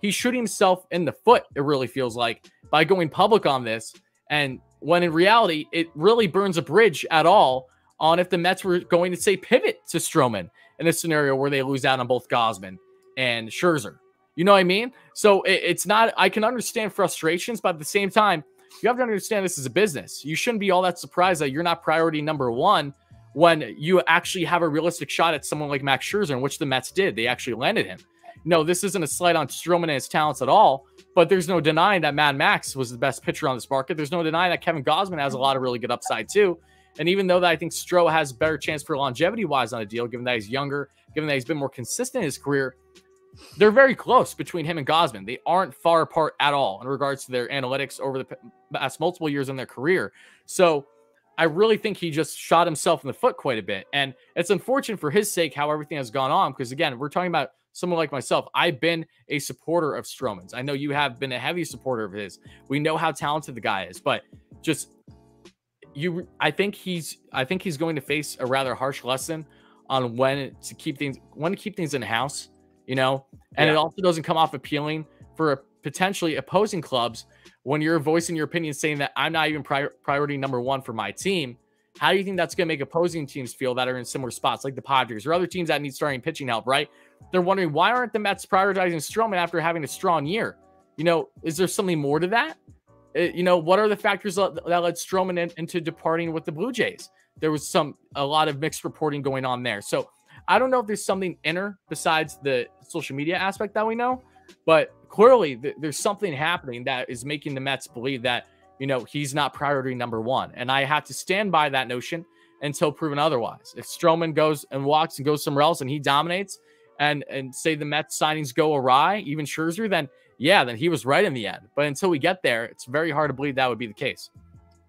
he's shooting himself in the foot, it really feels like, by going public on this. And when in reality, it really burns a bridge at all on if the Mets were going to say pivot to Stroman in a scenario where they lose out on both Gausman and Scherzer. You know what I mean? So it, it's not, I can understand frustrations, but at the same time, you have to understand this is a business. You shouldn't be all that surprised that you're not priority number one when you actually have a realistic shot at someone like Max Scherzer, which the Mets did. They actually landed him. No, this isn't a slight on Stroman and his talents at all, but there's no denying that Mad Max was the best pitcher on this market. There's no denying that Kevin Gausman has a lot of really good upside too. And even though that I think Stro has better chance for longevity wise on a deal, given that he's younger, given that he's been more consistent in his career, they're very close between him and Gausman. They aren't far apart at all in regards to their analytics over the past multiple years in their career. So I really think he just shot himself in the foot quite a bit. And it's unfortunate for his sake how everything has gone on because, again, we're talking about someone like myself, I've been a supporter of Stroman's. I know you have been a heavy supporter of his. We know how talented the guy is, but just you I think he's I think he's going to face a rather harsh lesson on when to keep things when to keep things in house, you know. And yeah. it also doesn't come off appealing for potentially opposing clubs when you're voicing your opinion saying that I'm not even pri- priority number 1 for my team. How do you think that's going to make opposing teams feel that are in similar spots like the Padres or other teams that need starting pitching help, right? They're wondering why aren't the Mets prioritizing Stroman after having a strong year? You know, is there something more to that? Uh, you know, what are the factors that, that led Stroman in, into departing with the Blue Jays? There was some a lot of mixed reporting going on there. So I don't know if there's something inner besides the social media aspect that we know, but clearly th- there's something happening that is making the Mets believe that you know he's not priority number one, and I have to stand by that notion until proven otherwise. If Stroman goes and walks and goes somewhere else and he dominates, and and say the Mets signings go awry, even Scherzer, then yeah, then he was right in the end. But until we get there, it's very hard to believe that would be the case.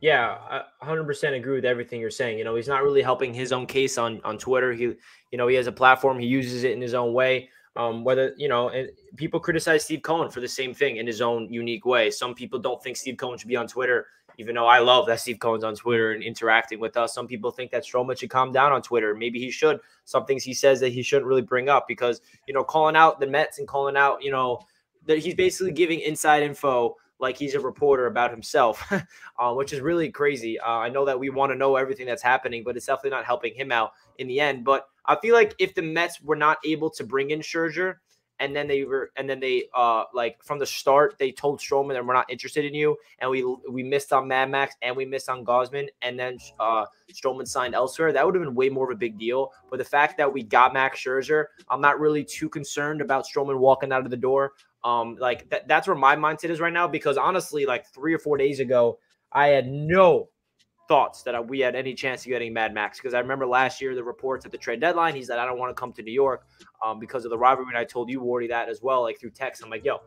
Yeah, I 100% agree with everything you're saying. You know, he's not really helping his own case on on Twitter. He, you know, he has a platform. He uses it in his own way. Um, whether you know, and people criticize Steve Cohen for the same thing in his own unique way. Some people don't think Steve Cohen should be on Twitter, even though I love that Steve Cohen's on Twitter and interacting with us. Some people think that Stroman should calm down on Twitter. Maybe he should. Some things he says that he shouldn't really bring up because you know, calling out the Mets and calling out, you know, that he's basically giving inside info like he's a reporter about himself, uh, which is really crazy. Uh, I know that we want to know everything that's happening, but it's definitely not helping him out in the end. But I feel like if the Mets were not able to bring in Scherzer, and then they were, and then they, uh, like from the start, they told Stroman that we're not interested in you, and we we missed on Mad Max and we missed on Gausman and then uh, Stroman signed elsewhere. That would have been way more of a big deal. But the fact that we got Max Scherzer, I'm not really too concerned about Stroman walking out of the door. Um, like that, that's where my mindset is right now because honestly, like three or four days ago, I had no thoughts that we had any chance of getting Mad Max because I remember last year the reports at the trade deadline. He said, I don't want to come to New York um, because of the rivalry. And I told you, Wardy, that as well, like through text. I'm like, yo,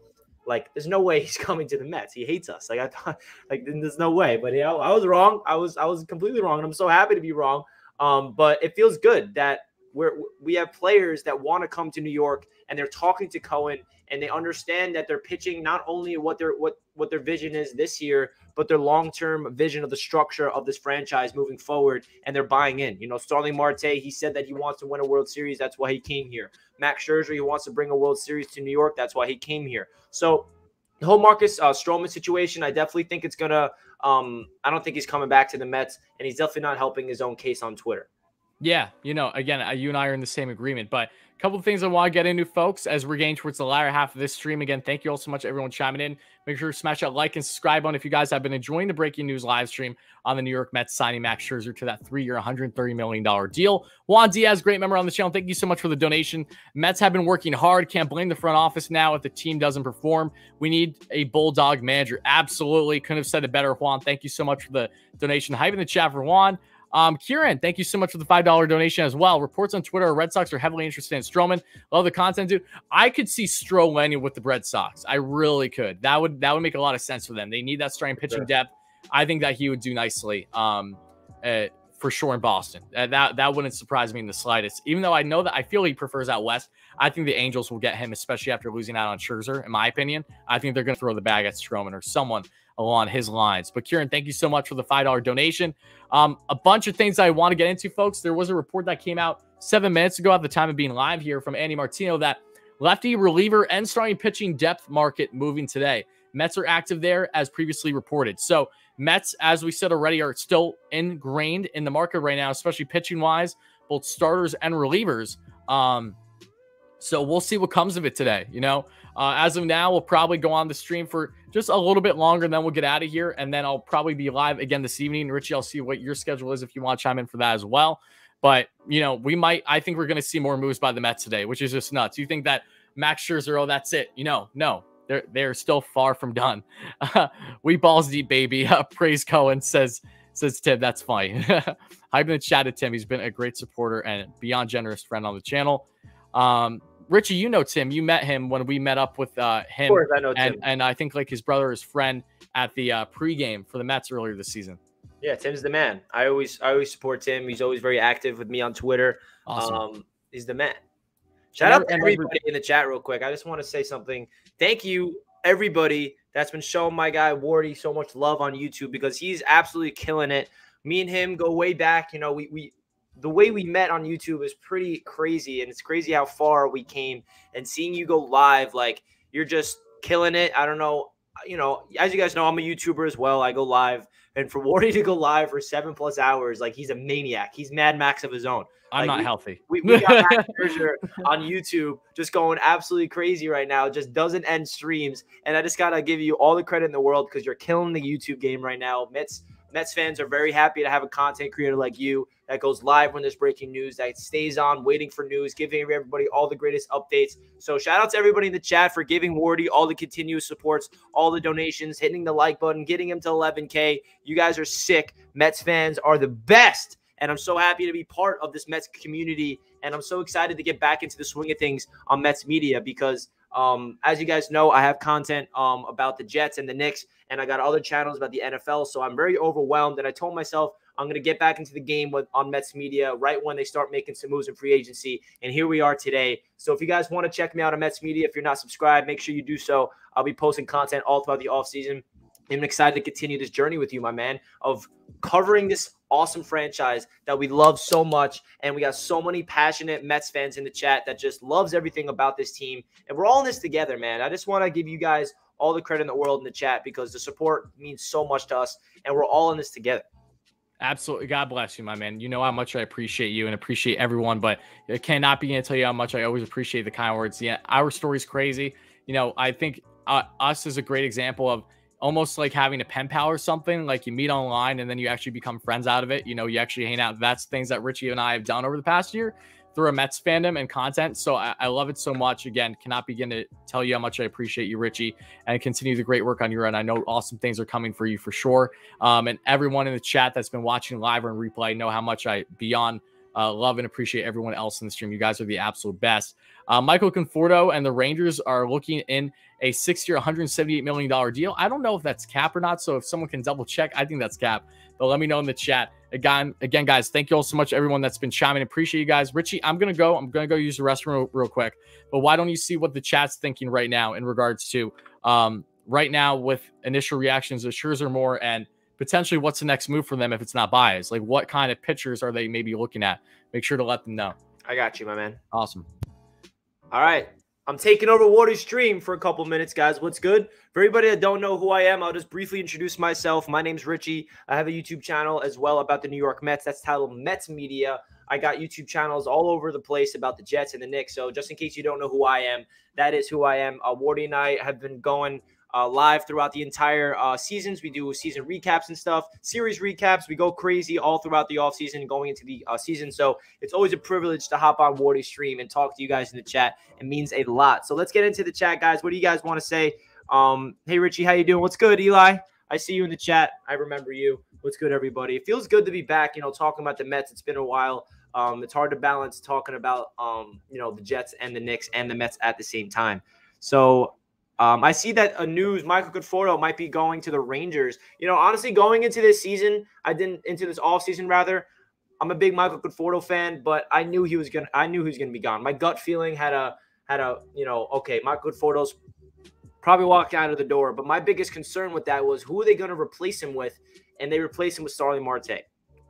like there's no way he's coming to the Mets. He hates us. Like I thought, like there's no way. But you know, I was wrong. I was I was completely wrong, and I'm so happy to be wrong. Um, but it feels good that we're we have players that want to come to New York and they're talking to Cohen and they understand that they're pitching not only what their what what their vision is this year, but their long-term vision of the structure of this franchise moving forward, and they're buying in. You know, Starling Marte, he said that he wants to win a World Series. That's why he came here. Max Scherzer, he wants to bring a World Series to New York. That's why he came here. So the whole Marcus uh, Stroman situation, I definitely think it's gonna. Um, I don't think he's coming back to the Mets, and he's definitely not helping his own case on Twitter. Yeah, you know, again, you and I are in the same agreement, but couple of things I want to get into, folks, as we're getting towards the latter half of this stream. Again, thank you all so much, everyone chiming in. Make sure to smash that like and subscribe on if you guys have been enjoying the breaking news live stream on the New York Mets signing Max Scherzer to that three-year, $130 million deal. Juan Diaz, great member on the channel. Thank you so much for the donation. Mets have been working hard. Can't blame the front office now if the team doesn't perform. We need a bulldog manager. Absolutely. Couldn't have said it better, Juan. Thank you so much for the donation. Hype in the chat for Juan. Um, Kieran, thank you so much for the $5 donation as well. Reports on Twitter Red Sox are heavily interested in Stroman. Love the content, dude. I could see Stroh landing with the Red Sox. I really could. That would that would make a lot of sense for them. They need that starting pitching sure. depth. I think that he would do nicely. Um, uh, for sure in Boston. Uh, that that wouldn't surprise me in the slightest. Even though I know that I feel he prefers out west, I think the Angels will get him, especially after losing out on Scherzer. In my opinion, I think they're going to throw the bag at Stroman or someone along his lines. But Kieran, thank you so much for the $5 donation. Um, a bunch of things I want to get into, folks. There was a report that came out seven minutes ago at the time of being live here from Andy Martino that lefty reliever and starting pitching depth market moving today. Mets are active there as previously reported. So Mets, as we said already, are still ingrained in the market right now, especially pitching wise, both starters and relievers. Um, so we'll see what comes of it today. You know, uh, as of now, we'll probably go on the stream for just a little bit longer, and then we'll get out of here. And then I'll probably be live again this evening. Richie, I'll see what your schedule is if you want to chime in for that as well. But, you know, we might, I think we're going to see more moves by the Mets today, which is just nuts. You think that Max Scherzer, oh, that's it. You know, no, they're, they're still far from done. we balls deep, baby. Uh, praise Cohen says, says Tim. That's fine. I've been chatted Tim. He's been a great supporter and beyond generous friend on the channel. Um, Richie, you know Tim. You met him when we met up with uh, him. Of course, I know and, Tim. And I think like his brother, his friend at the uh, pregame for the Mets earlier this season. Yeah, Tim's the man. I always I always support Tim. He's always very active with me on Twitter. Awesome. Um, he's the man. Shout out to everybody in the chat real quick. I just want to say something. Thank you, everybody that's been showing my guy Wardy so much love on YouTube because he's absolutely killing it. Me and him go way back. You know, we we the way we met on YouTube is pretty crazy, and it's crazy how far we came. And seeing you go live, like you're just killing it. I don't know. you know, as you guys know, I'm a YouTuber as well. I go live, and for Wardy to go live for seven plus hours, like he's a maniac. He's Mad Max of his own. I'm Like, not we- healthy. We, we got Max Scherzer on YouTube just going absolutely crazy right now. Just doesn't end streams. And I just gotta give you all the credit in the world because you're killing the YouTube game right now. Mets Mets fans are very happy to have a content creator like you that goes live when there's breaking news, that stays on waiting for news, giving everybody all the greatest updates. So shout out to everybody in the chat for giving Wardy all the continuous supports, all the donations, hitting the like button, getting him to 11K. You guys are sick. Mets fans are the best. And I'm so happy to be part of this Mets community. And I'm so excited to get back into the swing of things on Mets media because, um, as you guys know, I have content um, about the Jets and the Knicks, and I got other channels about the NFL. So I'm very overwhelmed. And I told myself I'm going to get back into the game with on Mets media right when they start making some moves in free agency. And here we are today. So if you guys want to check me out on Mets media, if you're not subscribed, make sure you do so. I'll be posting content all throughout the offseason. I'm excited to continue this journey with you, my man, of covering this awesome franchise that we love so much. And we got so many passionate Mets fans in the chat that just loves everything about this team. And we're all in this together, man. I just want to give you guys all the credit in the world in the chat because the support means so much to us. And we're all in this together. Absolutely. God bless you, my man. You know how much I appreciate you and appreciate everyone, but I cannot begin to tell you how much I always appreciate the kind words. Yeah, our story's crazy. You know, I think uh, us is a great example of almost like having a pen pal or something. Like you meet online and then you actually become friends out of it. You know, you actually hang out. That's things that Richie and I have done over the past year through a Mets fandom and content. So I, I love it so much. Again, cannot begin to tell you how much I appreciate you, Richie, and continue the great work on your end. I know awesome things are coming for you for sure. Um, and everyone in the chat that's been watching live or in replay know how much I beyond uh, love and appreciate everyone else in the stream. You guys are the absolute best. Uh, Michael Conforto and the Rangers are looking in a six-year, 178 million dollar deal. I don't know if that's cap or not. So if someone can double check, I think that's cap. But let me know in the chat. Again, again, guys, thank you all so much, everyone that's been chiming. Appreciate you guys. Richie, I'm gonna go. I'm gonna go use the restroom real, real quick. But why don't you see what the chat's thinking right now in regards to um, right now with initial reactions of Scherzer more and potentially what's the next move for them if it's not Baez? Like what kind of pitchers are they maybe looking at? Make sure to let them know. I got you, my man. Awesome. All right. I'm taking over Water stream for a couple minutes, guys. What's good? For everybody that don't know who I am, I'll just briefly introduce myself. My name's Richie. I have a YouTube channel as well about the New York Mets. That's titled Mets Media. I got YouTube channels all over the place about the Jets and the Knicks. So just in case you don't know who I am, that is who I am. Uh, Wardy and I have been going uh, live throughout the entire uh, seasons. We do season recaps and stuff, series recaps. We go crazy all throughout the offseason going into the uh, season. So it's always a privilege to hop on Wardy's stream and talk to you guys in the chat. It means a lot. So let's get into the chat, guys. What do you guys want to say? Um, hey, Richie, how you doing? What's good, Eli? I see you in the chat. I remember you. What's good, everybody? It feels good to be back, you know, talking about the Mets. It's been a while. Um, it's hard to balance talking about, um, you know, the Jets and the Knicks and the Mets at the same time. So um, I see that a news Michael Conforto might be going to the Rangers. You know, honestly, going into this season, I didn't into this all season rather. I'm a big Michael Conforto fan, but I knew he was gonna. I knew he was gonna be gone. My gut feeling had a had a you know okay, Michael Conforto's probably walked out of the door. But my biggest concern with that was who are they gonna replace him with, and they replace him with Starling Marte,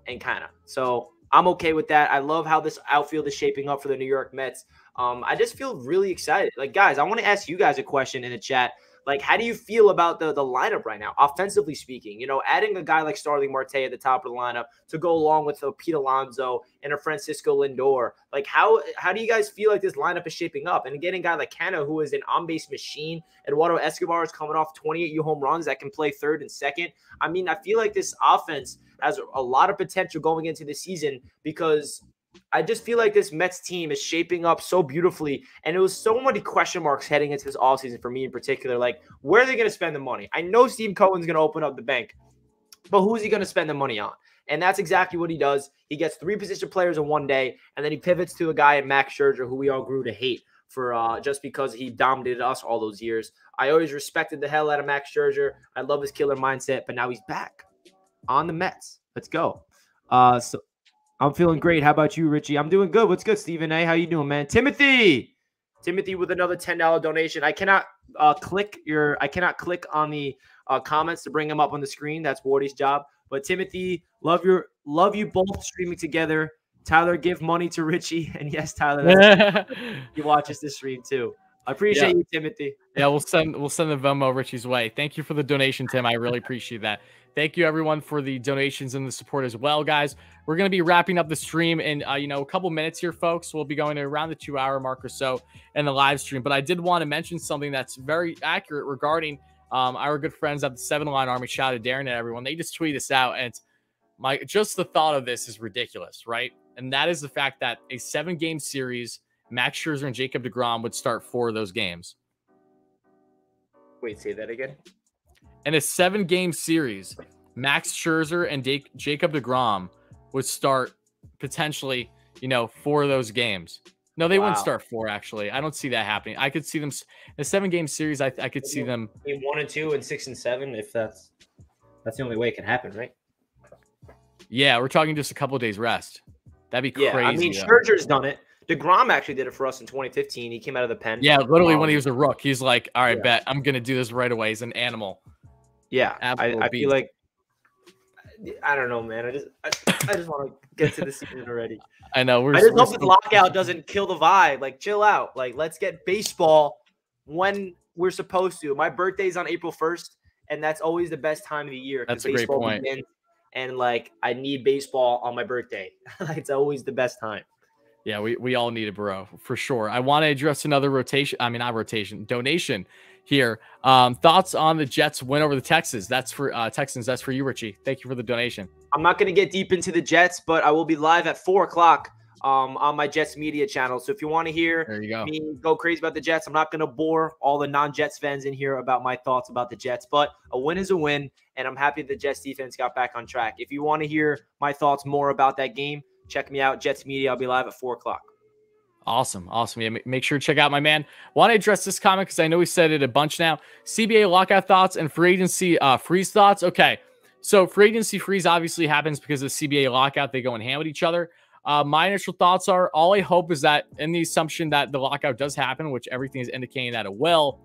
and kind of. So I'm okay with that. I love how this outfield is shaping up for the New York Mets. Um, I just feel really excited. Like, guys, I want to ask you guys a question in the chat. Like, how do you feel about the the lineup right now, offensively speaking? You know, adding a guy like Starling Marte at the top of the lineup to go along with a Pete Alonso and a Francisco Lindor. Like, how how do you guys feel like this lineup is shaping up? And getting a guy like Canha, who is an on base machine. Eduardo Escobar is coming off 28 U home runs that can play third and second. I mean, I feel like this offense has a lot of potential going into the season because I just feel like this Mets team is shaping up so beautifully. And it was so many question marks heading into this offseason for me in particular. Like, where are they going to spend the money? I know Steve Cohen's going to open up the bank, but who's he going to spend the money on? And that's exactly what he does. He gets three position players in one day, and then he pivots to a guy in Max Scherzer, who we all grew to hate for uh, just because he dominated us all those years. I always respected the hell out of Max Scherzer. I love his killer mindset, but now he's back on the Mets. Let's go. Uh, so I'm feeling great. How about you, Richie? I'm doing good. What's good, Stephen A? How you doing, man? Timothy, Timothy with another ten dollar donation. I cannot uh, click your. I cannot click on the uh, comments to bring them up on the screen. That's Wardy's job. But Timothy, love your love you both streaming together. Tyler, give money to Richie, and yes, Tyler, he watches this stream too. I appreciate Yeah. you, Timothy. Yeah, we'll send we'll send the Venmo Richie's way. Thank you for the donation, Tim. I really appreciate that. Thank you everyone for the donations and the support as well, guys. We're gonna be wrapping up the stream in uh, you know a couple minutes here, folks. We'll be going to around the two hour mark or so in the live stream. But I did want to mention something that's very accurate regarding um, our good friends at the Seven Line Army. Shout out to Darren and everyone. They just tweeted this out, and my just the thought of this is ridiculous, right? And that is the fact that a seven game series, Max Scherzer and Jacob DeGrom would start four of those games. Wait, say that again. In a seven game series, Max Scherzer and Da- Jacob DeGrom would start potentially, you know, four of those games. No, they wouldn't start four, actually. I don't see that happening. I could see them in a seven game series. I, I could see them. One and two and six and seven, if that's that's the only way it can happen, right? Yeah, we're talking just a couple of days rest. That'd be Yeah, crazy. I mean though. Scherzer's done it. DeGrom actually did it for us in 2015. He came out of the pen. Yeah, literally when he Um, was a rook, he's like, all right, yeah. bet I'm going to do this right away. He's an animal. Yeah. I, I feel like I don't know, man. I just I, I just want to get to the season already. I know. We're, I just we're hope this still- lockout doesn't kill the vibe. Like, chill out. Like, let's get baseball when we're supposed to. My birthday's on April 1st, and that's always the best time of the year. That's a great point. begins, and like, I need baseball on my birthday. it's always the best time. Yeah, we, we all need a bro for sure. I want to address another rotation. I mean, not rotation, donation here. Um, thoughts on the Jets win over the Texans? That's for uh, Texans. That's for you, Richie. Thank you for the donation. I'm not going to get deep into the Jets, but I will be live at four o'clock um, on my Jets media channel. So if you want to hear There you go. me go crazy about the Jets. I'm not going to bore all the non-Jets fans in here about my thoughts about the Jets, but a win is a win, and I'm happy the Jets defense got back on track. If you want to hear my thoughts more about that game, check me out, Jets Media. I'll be live at four o'clock. Awesome. Awesome. Yeah, make sure to check out my man. Want to address this comment because I know we said it a bunch now. CBA lockout thoughts and free agency uh, freeze thoughts. Okay. So free agency freeze obviously happens because of the CBA lockout. They go in hand with each other. Uh, my initial thoughts are all I hope is that in the assumption that the lockout does happen, which everything is indicating that it will,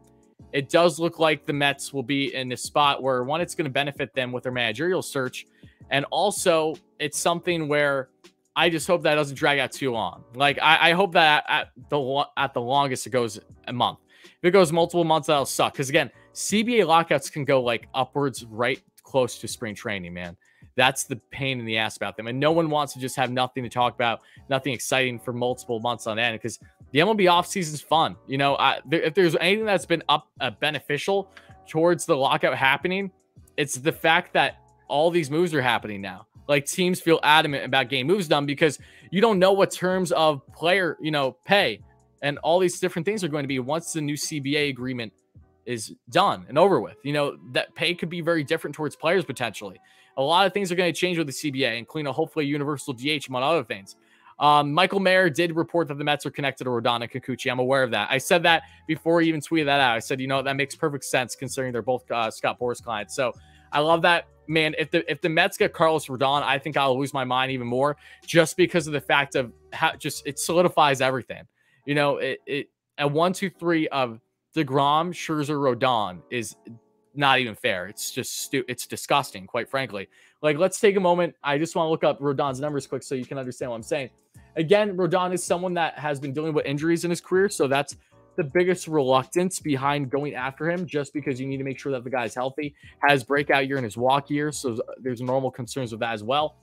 it does look like the Mets will be in this spot where one, it's going to benefit them with their managerial search. And also, it's something where I just hope that doesn't drag out too long. Like I, I hope that at the at the longest it goes a month. If it goes multiple months, that'll suck. Because again, CBA lockouts can go like upwards right close to spring training, man. That's the pain in the ass about them. And no one wants to just have nothing to talk about, nothing exciting for multiple months on end. Because the MLB offseason is fun. You know, I, if there's anything that's been up uh, beneficial towards the lockout happening, it's the fact that all these moves are happening now. Like teams feel adamant about getting moves done because you don't know what terms of player, you know, pay and all these different things are going to be once the new CBA agreement is done and over with. You know, that pay could be very different towards players potentially. A lot of things are going to change with the CBA, including a hopefully universal DH, among other things. Um, Michael Mayer did report that the Mets are connected to Rodon and Kikuchi. I'm aware of that. I said that before he even tweeted that out. I said, you know, that makes perfect sense considering they're both uh, Scott Boras clients. So I love that. Man, if the if the Mets get Carlos Rodon, I think I'll lose my mind even more just because of the fact of how just it solidifies everything. You know, it, it a one, two, three of DeGrom, Scherzer, Rodon is not even fair. It's just stu- it's disgusting, quite frankly. Like, let's take a moment. I just want to look up Rodon's numbers quick so you can understand what I'm saying. Again, Rodon is someone that has been dealing with injuries in his career, so that's the biggest reluctance behind going after him, just because you need to make sure that the guy's healthy, has breakout year in his walk year, so there's normal concerns with that as well.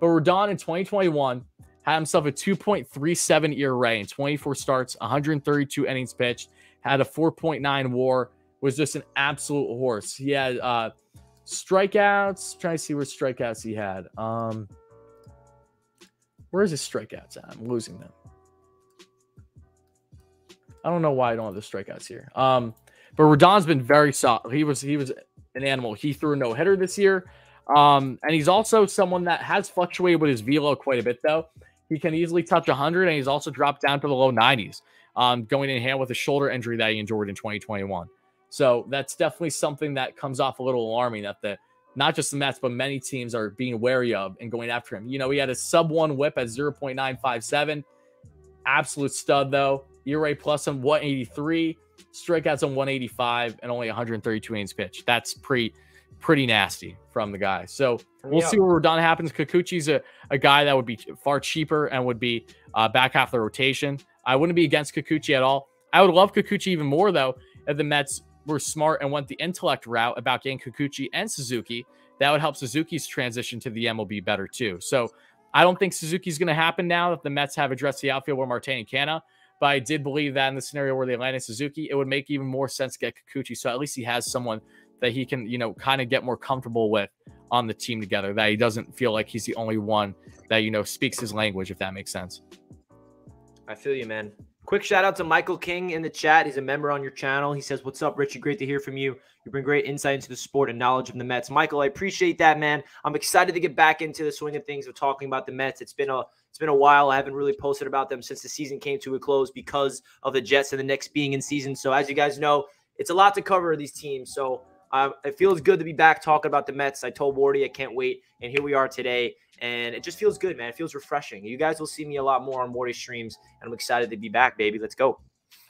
But Rodon in 2021 had himself a 2.37 ERA in 24 starts, 132 innings pitched, had a 4.9 WAR, was just an absolute horse. He had uh, strikeouts. trying to see where strikeouts he had. Um, where's his strikeouts at? I'm losing them. I don't know why I don't have the strikeouts here. Um, but Rodon's been very solid. He was he was an animal. He threw no hitter this year. Um, and he's also someone that has fluctuated with his velo quite a bit, though. He can easily touch 100, and he's also dropped down to the low 90s, um, going in hand with a shoulder injury that he endured in 2021. So that's definitely something that comes off a little alarming that the not just the Mets, but many teams are being wary of and going after him. You know, he had a sub one whip at 0.957. Absolute stud, though. ERA plus on 183, strikeouts on 185, and only 132 innings pitched. That's pretty pretty nasty from the guy. So we'll Yeah. see where Rodon happens. Kikuchi's a, a guy that would be far cheaper and would be uh, back half the rotation. I wouldn't be against Kikuchi at all. I would love Kikuchi even more though if the Mets were smart and went the intellect route about getting Kikuchi and Suzuki. That would help Suzuki's transition to the MLB better too. So I don't think Suzuki's going to happen now if the Mets have addressed the outfield with Marte and Canha. But I did believe that in the scenario where they landed Suzuki, it would make even more sense to get Kikuchi. So at least he has someone that he can, you know, kind of get more comfortable with on the team together. That he doesn't feel like he's the only one that, you know, speaks his language, if that makes sense. I feel you, man. Quick shout out to Michael King in the chat. He's a member on your channel. He says, What's up, Richie? Great to hear from you. You bring great insight into the sport and knowledge of the Mets. Michael, I appreciate that, man. I'm excited to get back into the swing of things of talking about the Mets. It's been a it's been a while. I haven't really posted about them since the season came to a close because of the Jets and the Knicks being in season. So as you guys know, it's a lot to cover these teams. So um, it feels good to be back talking about the Mets. I told Wardy I can't wait, and here we are today. And it just feels good, man. It feels refreshing. You guys will see me a lot more on Morty streams, and I'm excited to be back, baby. Let's go.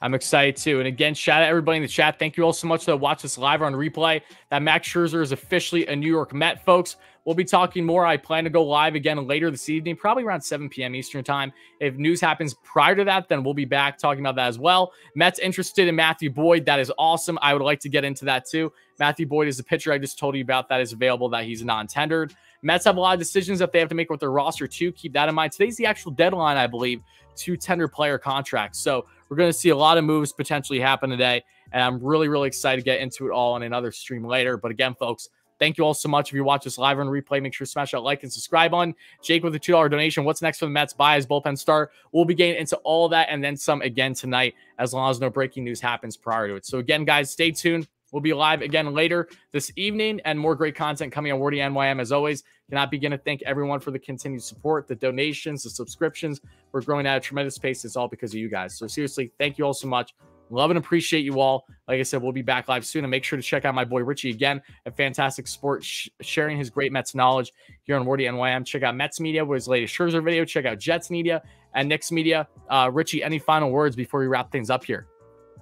I'm excited too. And again, shout out everybody in the chat. Thank you all so much that watch this live on replay. That Max Scherzer is officially a New York Met, folks. We'll be talking more. I plan to go live again later this evening, probably around 7 p.m. Eastern time. If news happens prior to that, then we'll be back talking about that as well. Mets interested in Matthew Boyd. That is awesome. I would like to get into that too. Matthew Boyd is the pitcher I just told you about that is available, that he's non-tendered. Mets have a lot of decisions that they have to make with their roster too. Keep that in mind. Today's the actual deadline, I believe, to tender player contracts. So we're going to see a lot of moves potentially happen today. And I'm really, really excited to get into it all on another stream later. But again, folks, Thank you all so much. If you watch this live on replay, make sure to smash that like and subscribe on. Jake with a $2 donation. What's next for the Mets? Buy his bullpen start. We'll be getting into all that and then some again tonight, as long as no breaking news happens prior to it. So, again, guys, stay tuned. We'll be live again later this evening and more great content coming on Wardy NYM as always. Cannot begin to thank everyone for the continued support, the donations, the subscriptions. We're growing at a tremendous pace. It's all because of you guys. So seriously, thank you all so much. Love and appreciate you all. Like I said, we'll be back live soon. And make sure to check out my boy Richie again at Fantastic Sport, sh- sharing his great Mets knowledge here on Wardy NYM. Check out Mets Media with his latest Scherzer video. Check out Jets Media and Knicks Media. Uh, Richie, any final words before we wrap things up here?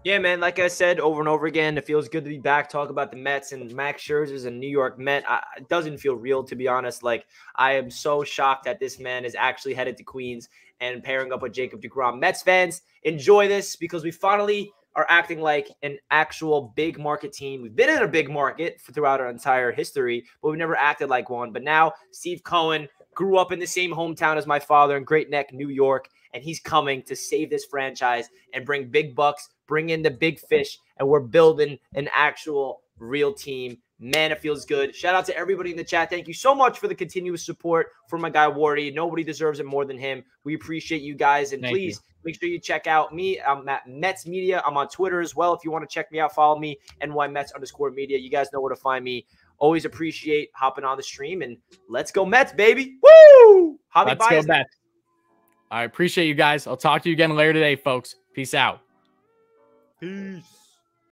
Yeah, man. Like I said over and over again, it feels good to be back. Talk about the Mets and Max Scherzer's a New York Met. I, it doesn't feel real, to be honest. Like I am so shocked that this man is actually headed to Queens and pairing up with Jacob Degrom. Mets fans, enjoy this because we finally are acting like an actual big market team. We've been in a big market throughout our entire history, but we've never acted like one. But now Steve Cohen grew up in the same hometown as my father in Great Neck, New York, and he's coming to save this franchise and bring big bucks, bring in the big fish, and we're building an actual real team. Man, it feels good. Shout out to everybody in the chat. Thank you so much for the continuous support for my guy Wardy. Nobody deserves it more than him. We appreciate you guys. And Thank please you Make sure you check out me. I'm at Mets Media. I'm on Twitter as well. If you want to check me out, follow me, NY Mets underscore media. You guys know where to find me. Always appreciate hopping on the stream and let's go Mets, baby. Woo! Javi let's go Mets. I appreciate you guys. I'll talk to you again later today, folks. Peace out. Peace.